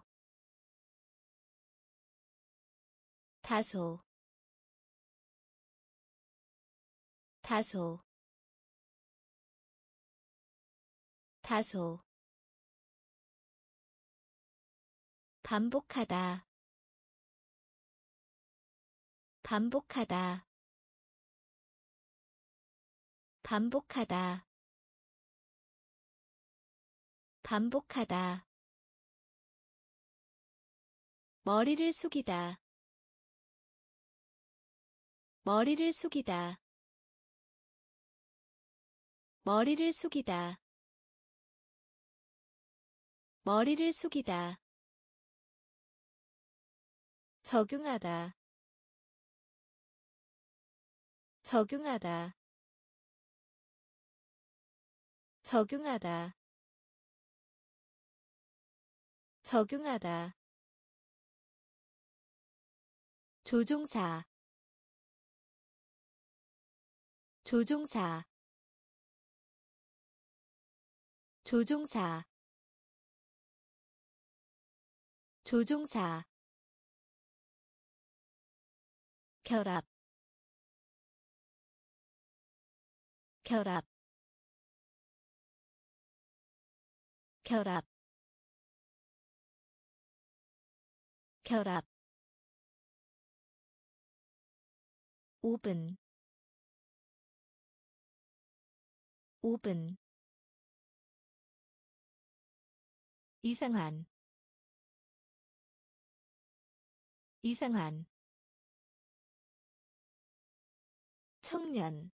다소. 다소. 다소 반복하다. 반복하다. 반복하다. 반복하다. 머리를 숙이다. 머리를 숙이다. 머리를 숙이다. 머리를 숙이다 적용하다. 적용하다. 적용하다. 적용하다. 조종사. 조종사. 조종사. 조종사 결합 결합 결합 결합. 오븐 오븐. 이상한 이상한 청년.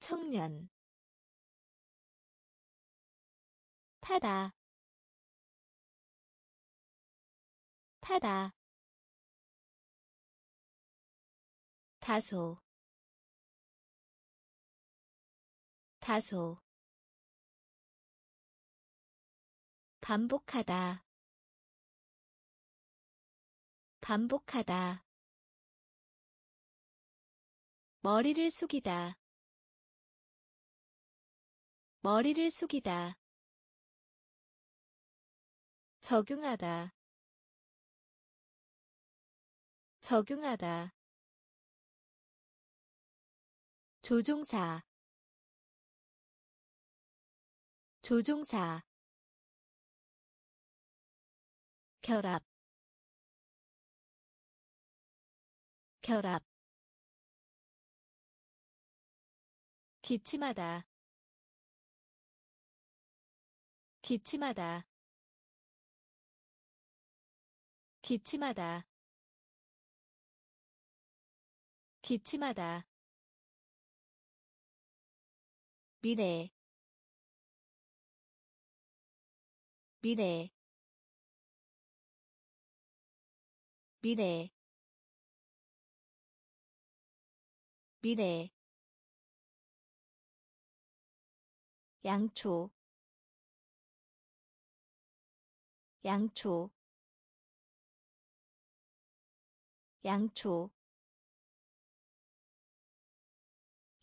청년. 타다. 타다. 다소. 다소. 반복하다. 반복하다 머리를 숙이다. 머리를 숙이다. 적용하다. 적용하다. 조종사. 조종사. 결합. 결합 기침하다. 기침하다. 기침하다. 기침하다. 미래. 미래. 미래. 미래 양초 양초 양초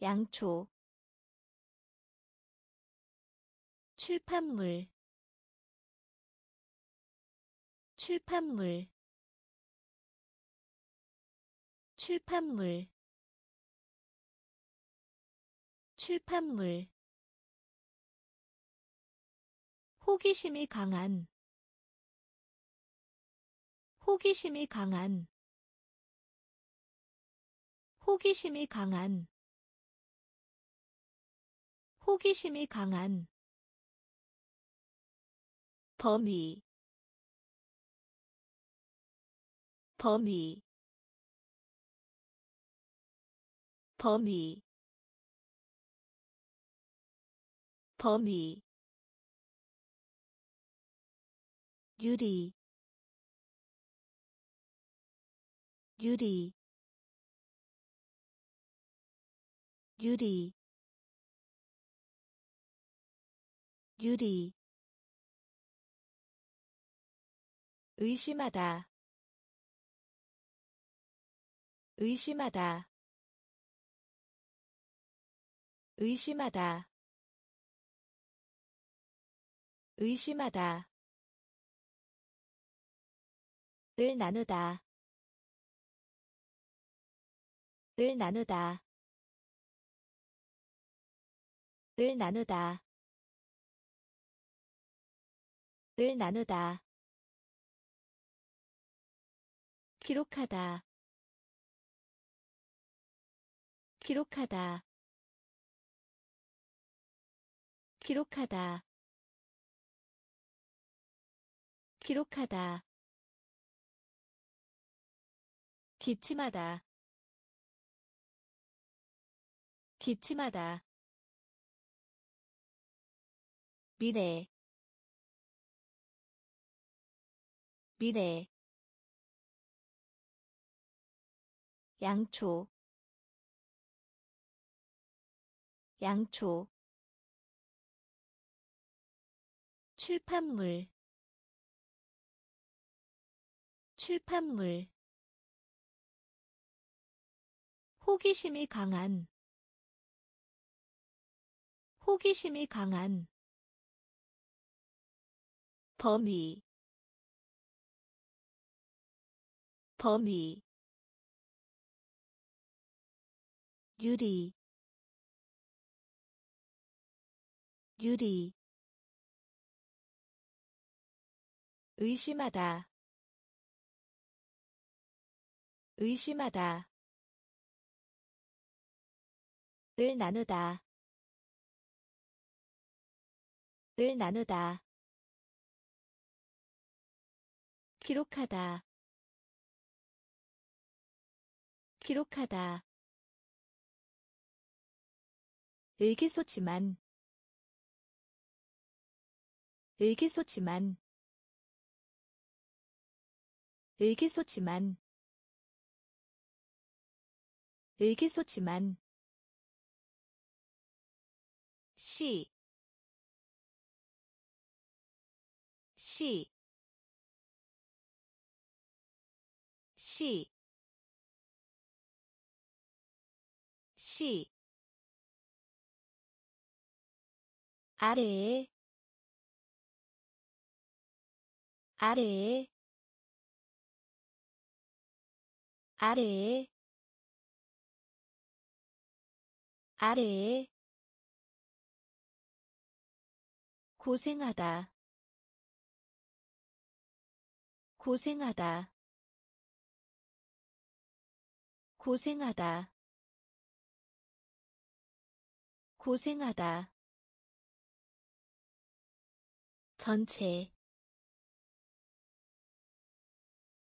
양초. 출판물 출판물 출판물 출판물 호기심이 강한. 호기심이 강한. 호기심이 강한. 호기심이 강한. 범위. 범위. 범위. 범위 유리 유리 유리 유리. 의심하다 의심하다 의심하다 의심하다 을 나누다. 을 나누다. 을 나누다. 을 나누다. 기록하다. 기록하다. 기록하다. 기록하다 기침하다. 기침하다. 미래. 미래. 양초. 양초. 출판물. 출판물 호기심이 강한. 호기심이 강한. 범위. 범위. 유리. 유리. 의심하다. 의심하다 을 나누다. 을 나누다. 기록하다. 기록하다. 의기소침한. 의기소침한. 의기소침한. 의기소침한 시, 시, 시, 시, 아래에, 아래에, 아래 고생하다. 고생하다. 고생하다. 고생하다. 전체.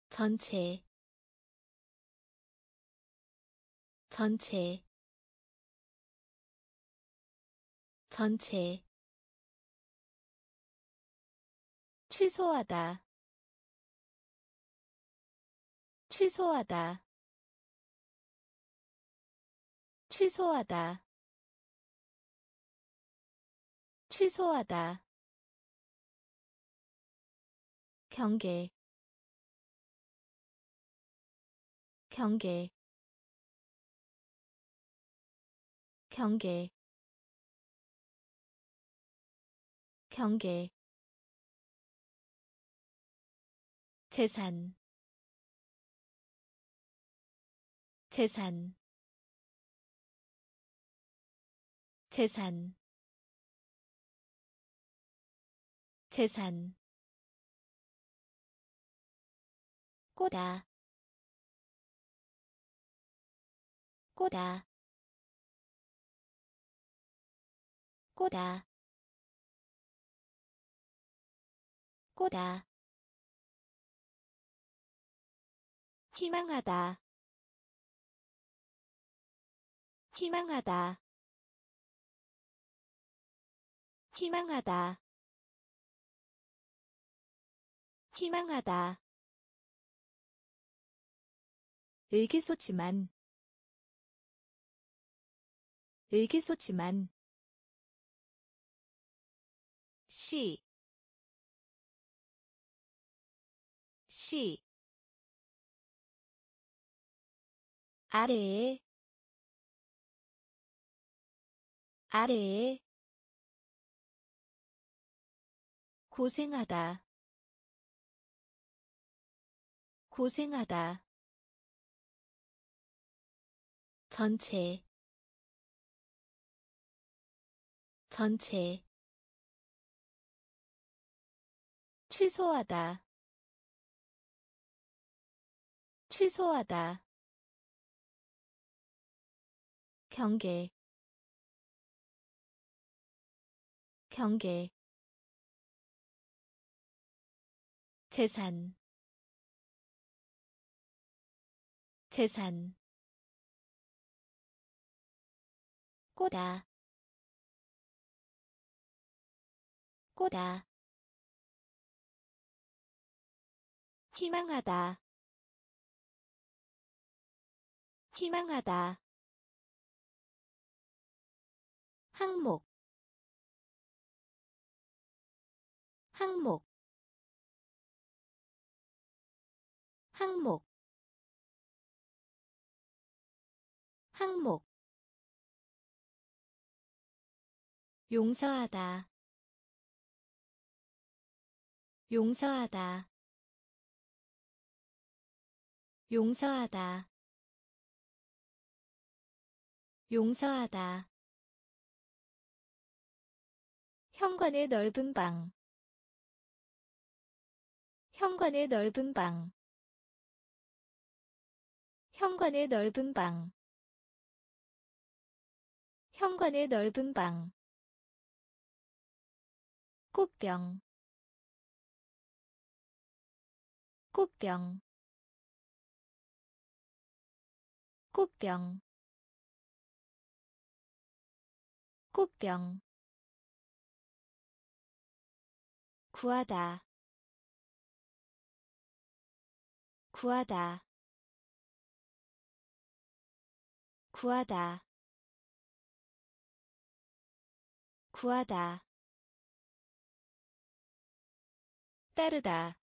전체. 전체. 전체 취소하다. 취소하다. 취소하다. 취소하다. 경계. 경계. 경계. 경계 재산. 재산. 재산. 재산. 꼬다. 꼬다. 꼬다. 꼬다 희망하다. 희망하다. 희망하다. 희망하다. 의기소침한. 의기소침한. 시, 시, 아래에, 아래에, 고생하다, 고생하다. 전체. 전체. 취소하다. 취소하다 경계 경계 재산 재산 꼬다 꼬다 희망하다 희망하다 항목 항목 항목 항목. 용서하다 용서하다 용서하다 용서하다 현관의 넓은 방. 현관의 넓은 방. 현관의 넓은 방. 현관의 넓은 방. 꽃병. 꽃병. 꽃병. 꽃병 구하다. 구하다. 구하다. 구하다. 따르다.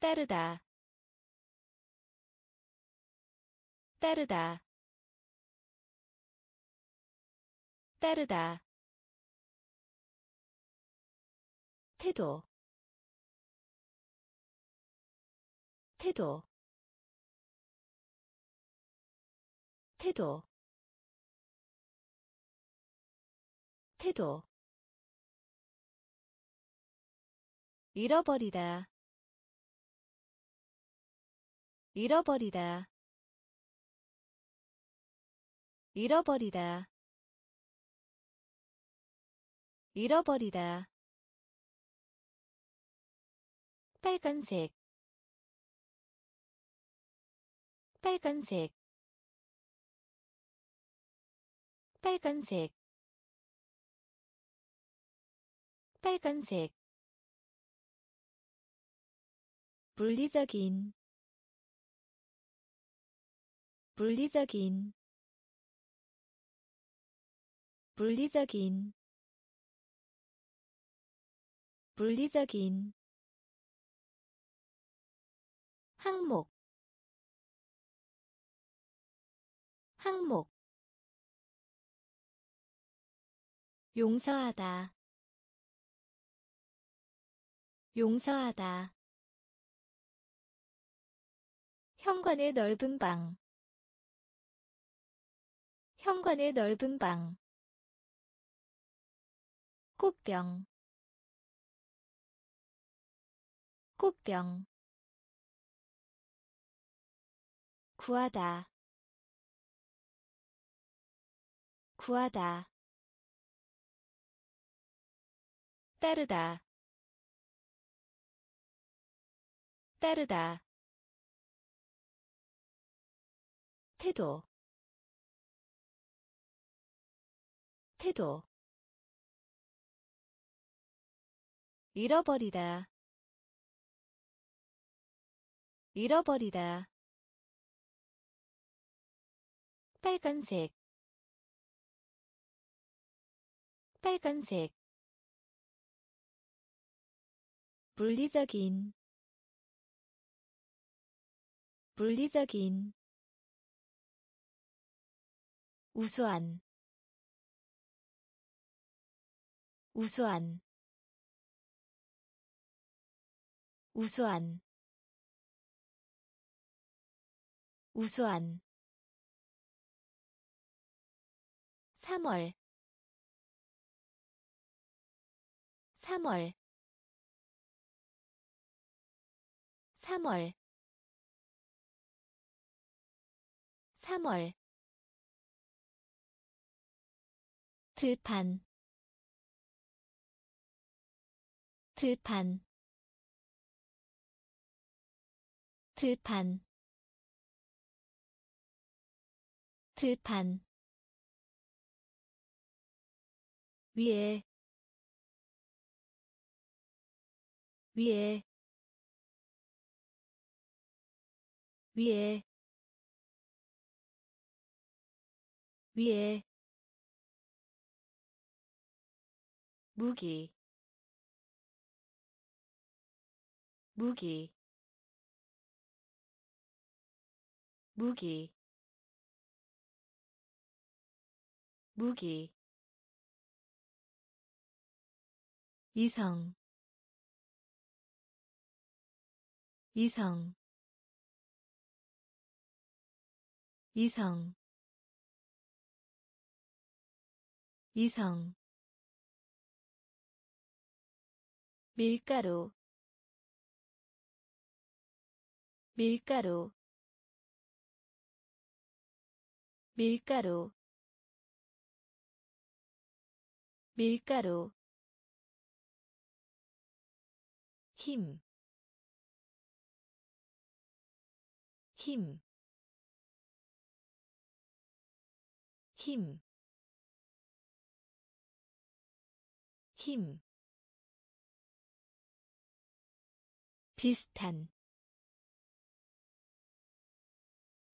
따르다. 따르다. 따르다 태도 태도 태도 태도. 잃어버리다 잃어버리다 잃어버리다 잃어버리다 빨간색 빨간색 빨간색 빨간색. 물리적인 물리적인 물리적인 물리적인 항목 항목 용서하다 용서하다 현관의 넓은 방 현관의 넓은 방 꽃병 꽃병 구하다. 구하다. 따르다. 따르다. 태도. 태도. 잃어버리다. 잃어버리다 빨간색 빨간색 물리적인 물리적인 우수한 우수한 우수한 우수한 3월. 3월. 3월. 3월. 들판. 들판. 들판. 들판 위에 위에 위에 위에. 무기 무기 무기 무기 이성 이성 이성 이성. 밀가루 밀가루 밀가루 밀가루 힘, 힘, 힘, 힘. 비슷한.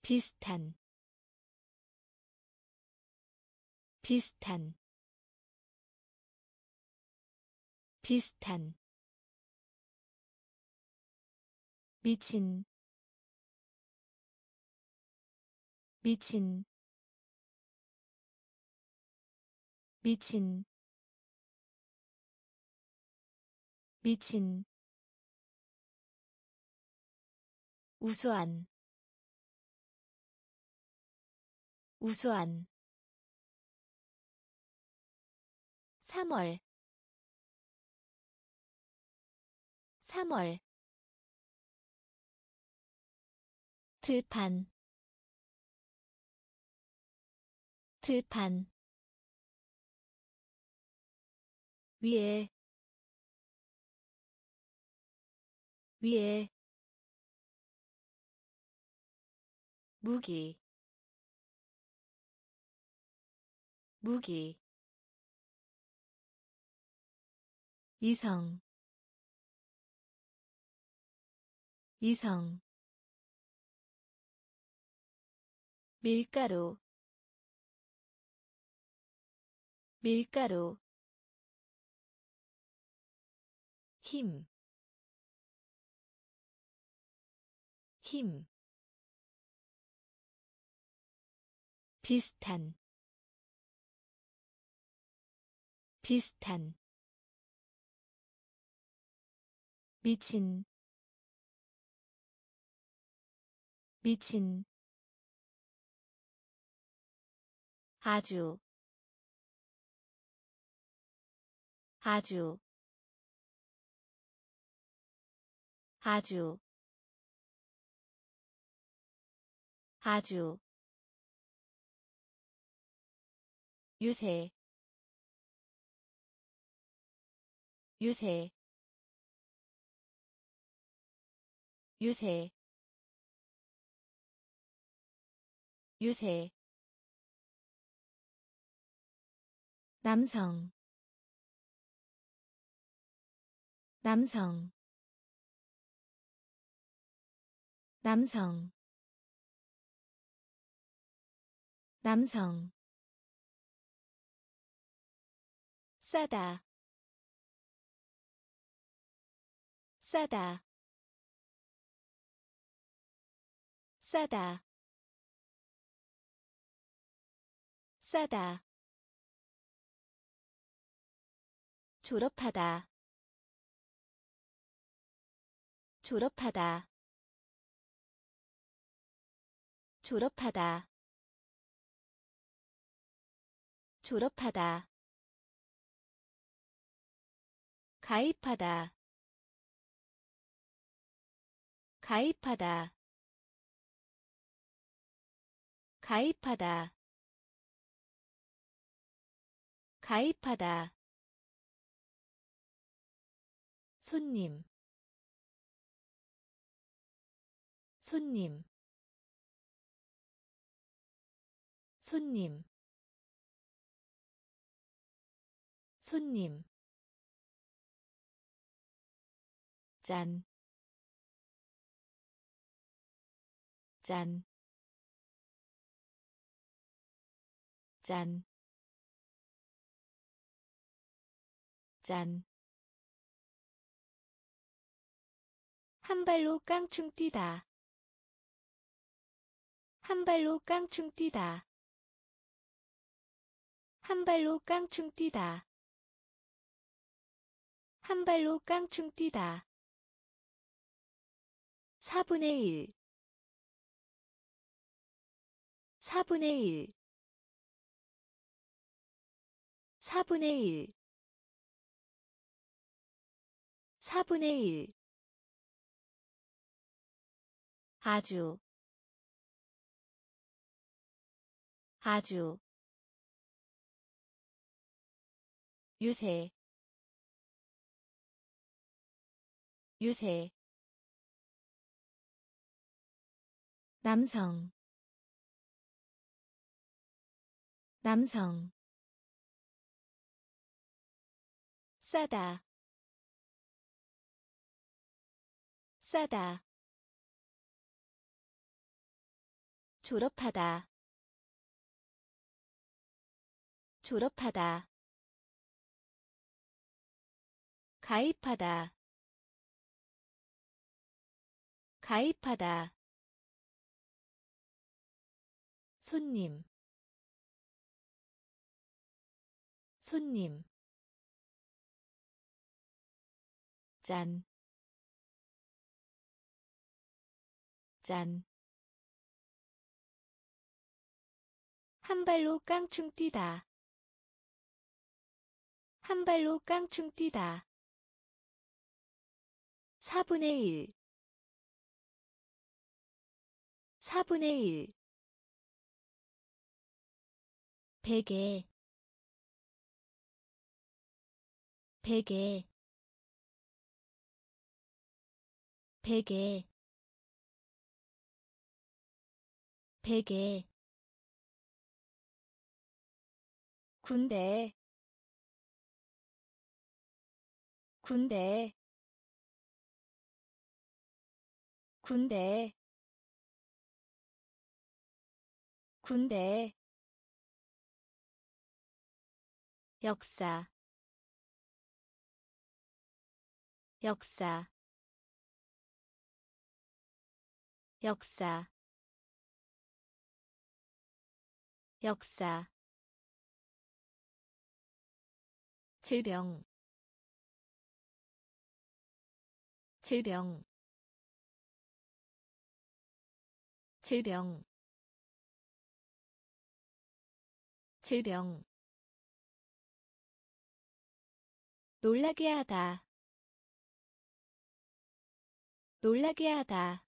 비슷한. 비슷한. 비슷한 미친. 미친. 미친. 미친. 우수한. 우수한. 3월. 3월 들판. 들판. 위에. 위에. 무기. 무기. 이성. 이성 밀가루 밀가루 힘, 힘, 비슷한, 비슷한, 미친, 미친, 아주 아주 아주 아주. 유세 유세 유세 유세 남성. 남성. 남성. 남성. 싸다. 싸다. 싸다. 싸다 졸업하다. 졸업하다. 졸업하다. 졸업하다. 가입하다. 가입하다. 가입하다. 가입하다 손님. 손님. 손님. 손님. 짠, 짠, 짠, 짠. 한 발로 깡충 뛰다. 한 발로 깡충 뛰다. 한 발로 깡충 뛰다. 한 발로 깡충 뛰다. 4분의 1 4분의 1 4분의 1 4분의 1 아주 아주 유세 유세 남성 남성 싸다 싸다 졸업하다. 졸업하다. 가입하다. 가입하다. 손님. 손님. 짠, 짠. 한 발로 깡충 뛰다. 한 발로 깡충 뛰다. 4분의 1 4분의 1 베개. 베개. 베개. 베개 군대 군대 군대 군대. 역사 역사. 역사. 역사 질병. 질병. 질병. 질병. 놀라게 하다. 놀라게 하다.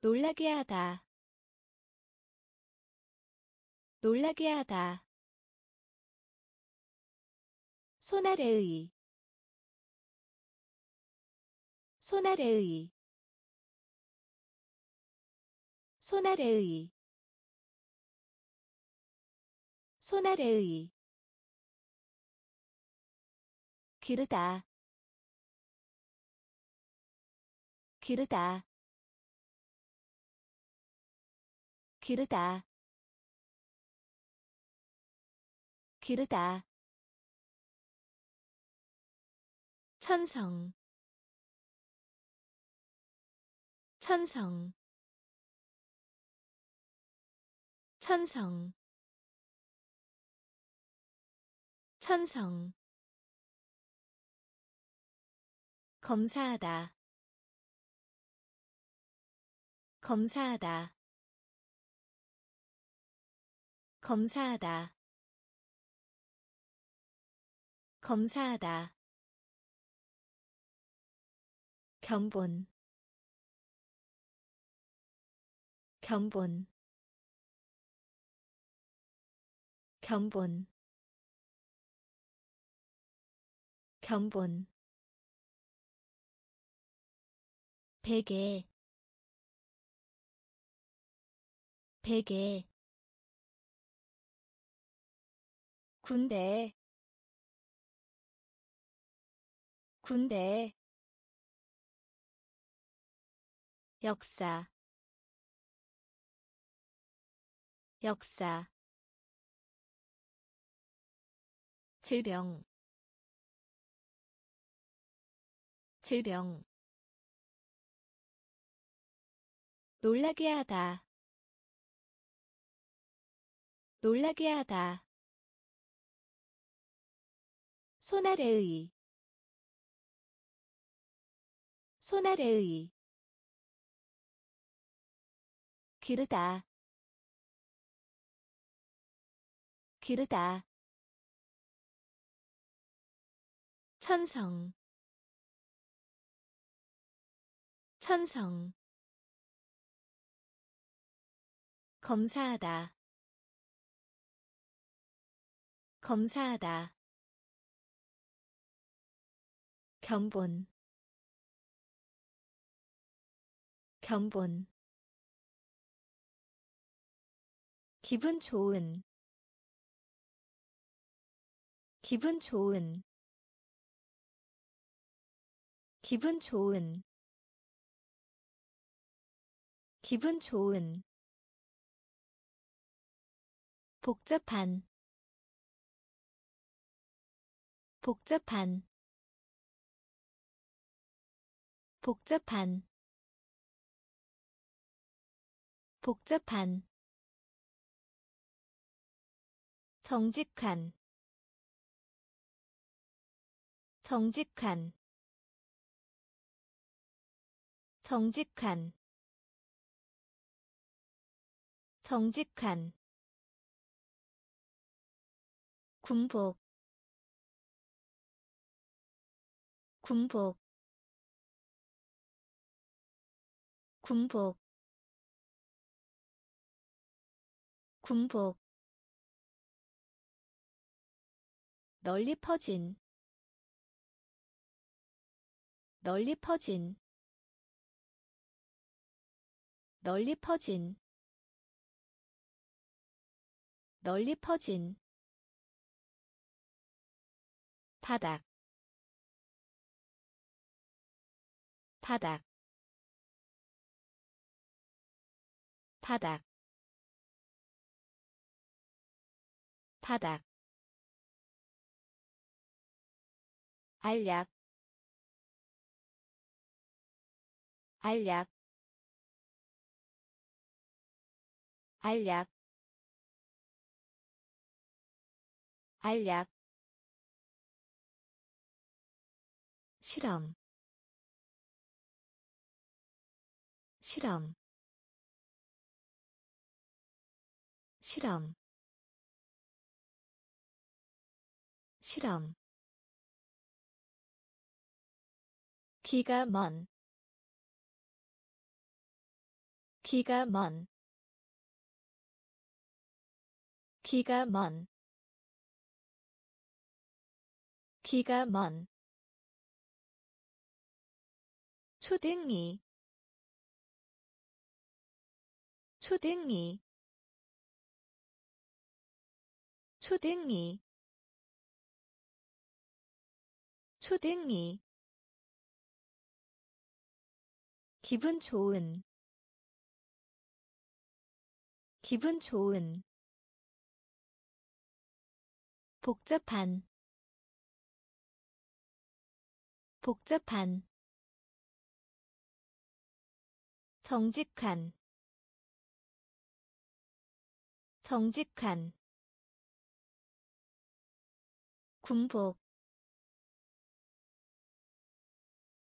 놀라게 하다. 놀라게 하다 손아래의 손아래의 손아래의 손아래의. 기르다 기르다 기르다 기르다 천성. 천성. 천성. 천성. 검사하다. 검사하다. 검사하다. 검사하다 견본. 견본. 견본. 견본. 베개. 베개. 군대. 군대 역사 역사 질병 질병. 놀라게 하다 놀라게 하다. 손아래의 손아래의 기르다. 기르다. 천성. 천성. 검사하다. 검사하다. 견본. 견본 기분 좋은 기분 좋은 기분 좋은 기분 좋은. 복잡한 복잡한 복잡한. 복잡한 정직한 정직한 정직한 정직한. 군복 군복 군복 군복 널리 퍼진. 널리 퍼진. 널리 퍼진. 널리 퍼진. 바닥. 바닥. 바닥. 바닥 알약 알약 알약 알약. 실험 실험. 실험 실험 기가 먼. 기가 먼. 기가 먼. 기가 먼. 초등이. 초등이. 초등이. 초등이 기분 좋은 기분 좋은 복잡한 복잡한 정직한 정직한 군복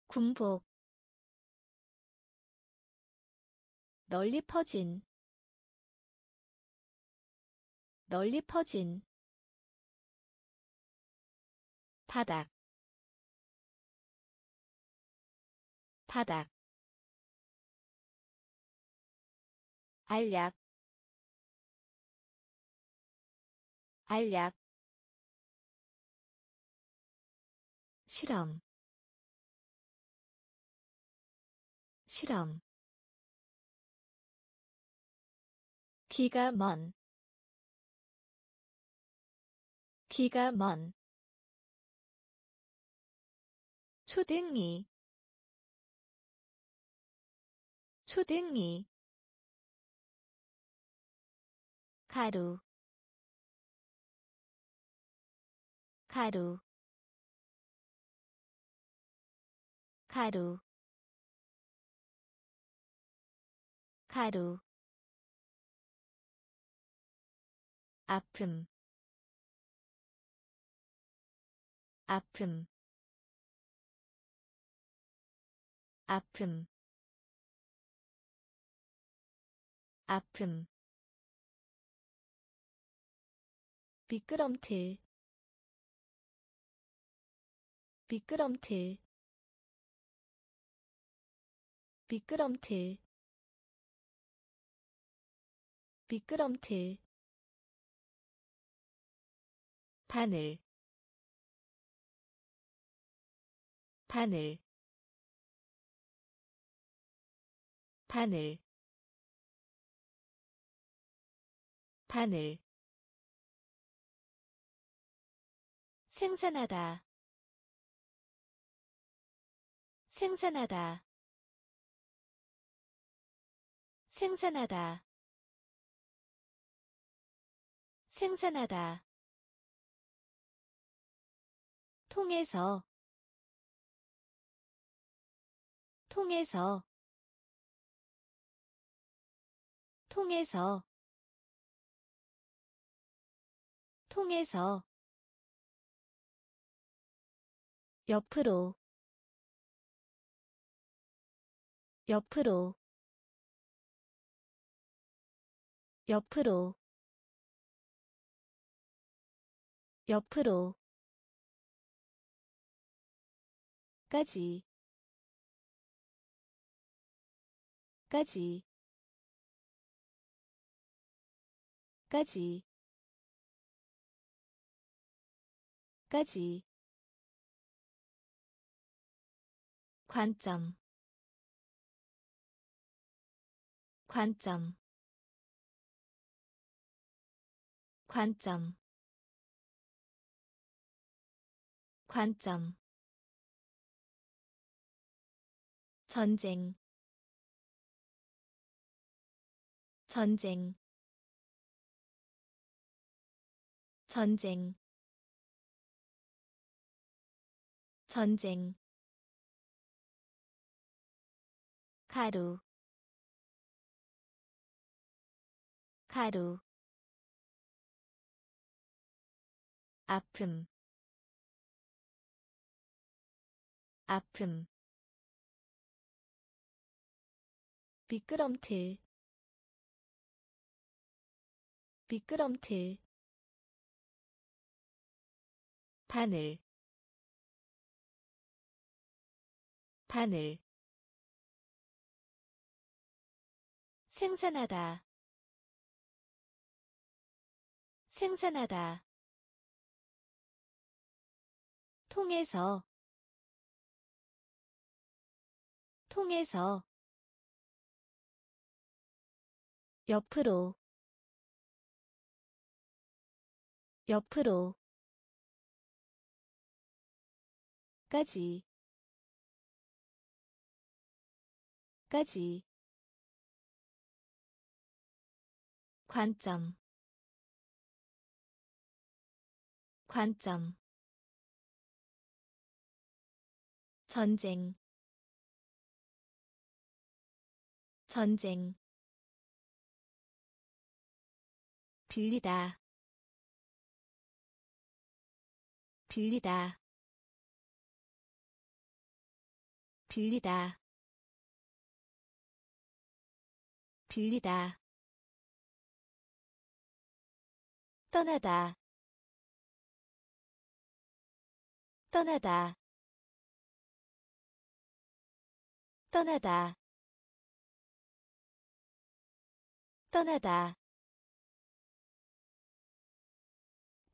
군복 널리 퍼진. 널리 퍼진. 바닥. 바닥. 알약. 알약. 실험. 실험 기가 먼. 기가 먼. 초등이. 초등이. 가루. 가루. 가루. 가루 아픔. 아픔. 아픔. 아픔. 미끄럼틀. 미끄럼틀. 미끄럼틀. 미끄럼틀 바늘 바늘 바늘 바늘. 생산하다 생산하다. 생산하다. 생산하다 통해서 통해서 통해서 통해서 옆으로 옆으로 옆으로 옆으로 까지. 까지. 까지. 까지. 관점. 관점. 관점. 관점 전쟁 전쟁 전쟁 전쟁. 가루 가루. 아픔 아픔 미끄럼틀. 미끄럼틀. 바늘. 바늘. 생산하다. 생산하다. 통해서. 통해서 옆으로 옆으로 까지 까지 관점 관점 전쟁 전쟁 빌리다. 빌리다. 빌리다. 빌리다. 떠나다. 떠나다. 떠나다. 떠나다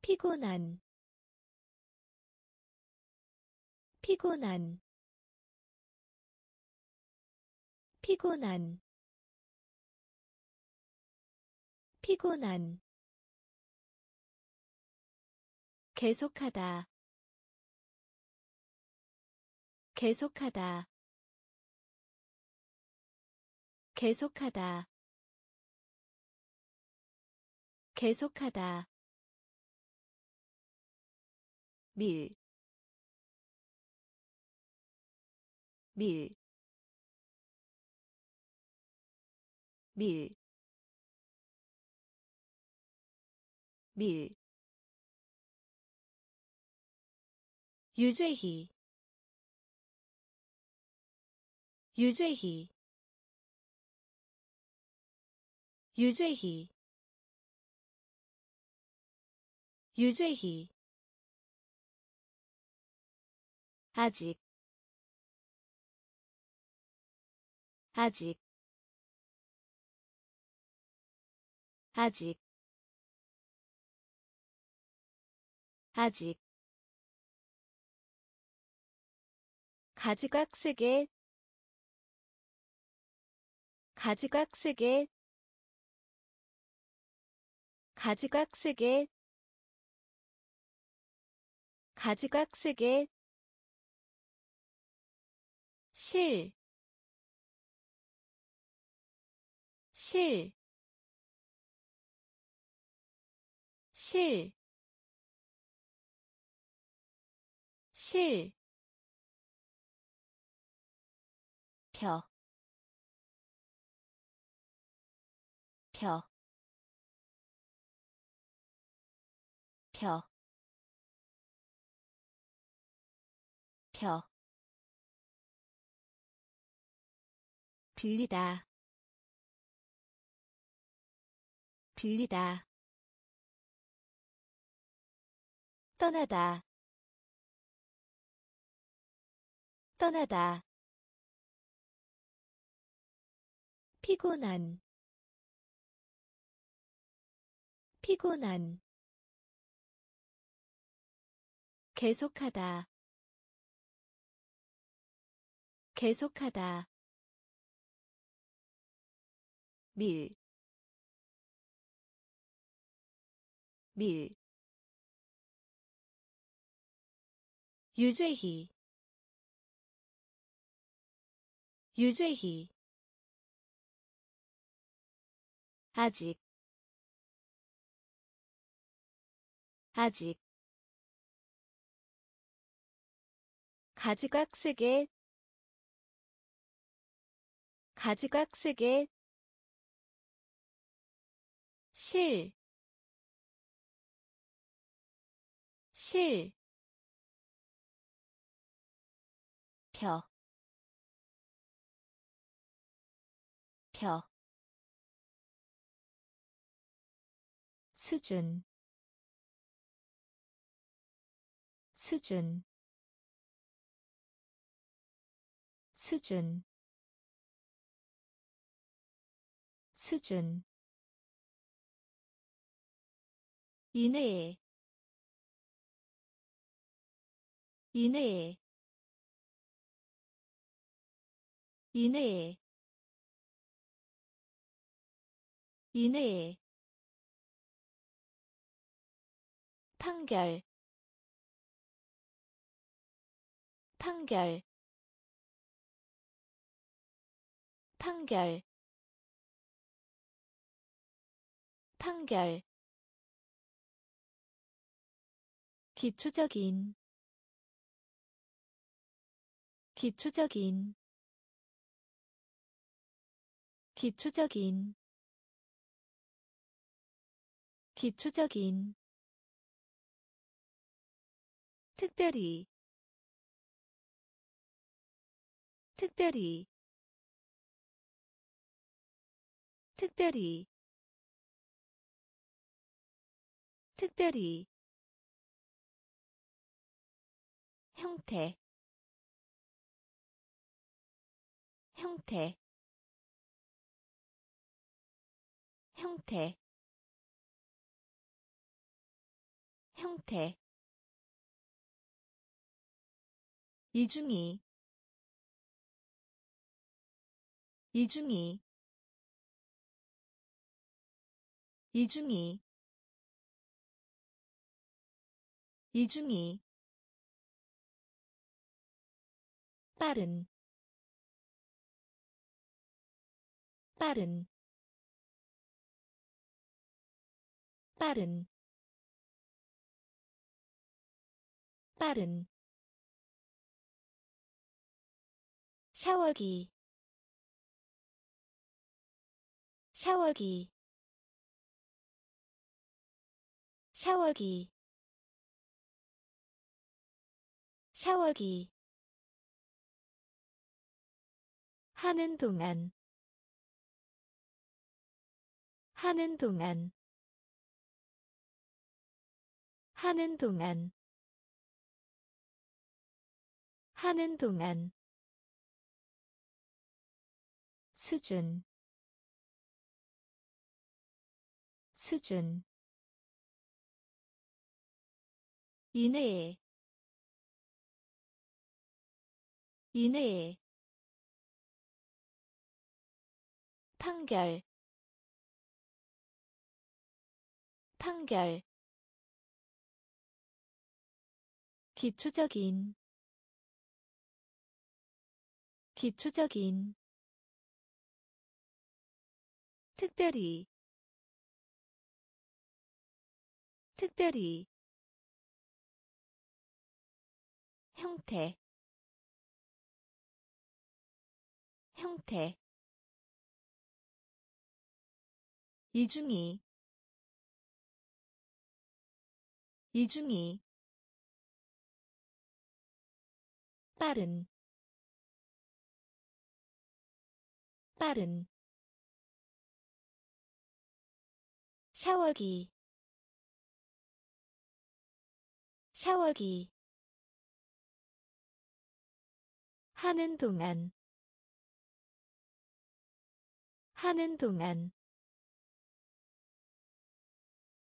피곤한 피곤한 피곤한 피곤한. 계속하다 계속하다 계속하다 계속하다 밀, 밀, 밀, 밀, 유죄희, 유죄희, 유죄희, 유죄희 아직 아직 아직 아직. 가지각색의 가지각색의 가지각색의 가지각색의 실, 실, 실, 실, 펴, 펴, 펴, 펴. 빌리다. 빌리다. 떠나다. 떠나다. 피곤한. 피곤한. 계속하다. 계속하다 밀, 밀, 유죄희, 유죄희, 아직, 아직, 가지각색의 가지각색의 실, 실, 펴, 펴, 수준 수준. 수준 수준 이내에 이내에 이내에 이내에. 판결 판결 판결 판결 기초적인 기초적인 기초적인 기초적인. 특별히 특별히 특별히 특별히 형태 형태 형태 형태. 이중이 이중이 이중이 이중이 빠른 빠른 빠른 빠른. 샤워기 샤워기 샤워기 샤워기 하는 동안. 하는 동안. 하는 동안. 하는 동안. 수준. 수준. 이내에. 이내에 판결. 판결. 기초적인. 기초적인. 특별히. 특별히. 형태. 형태 이중이 이중이 빠른 빠른 샤워기 샤워기 하는 동안 하는 동안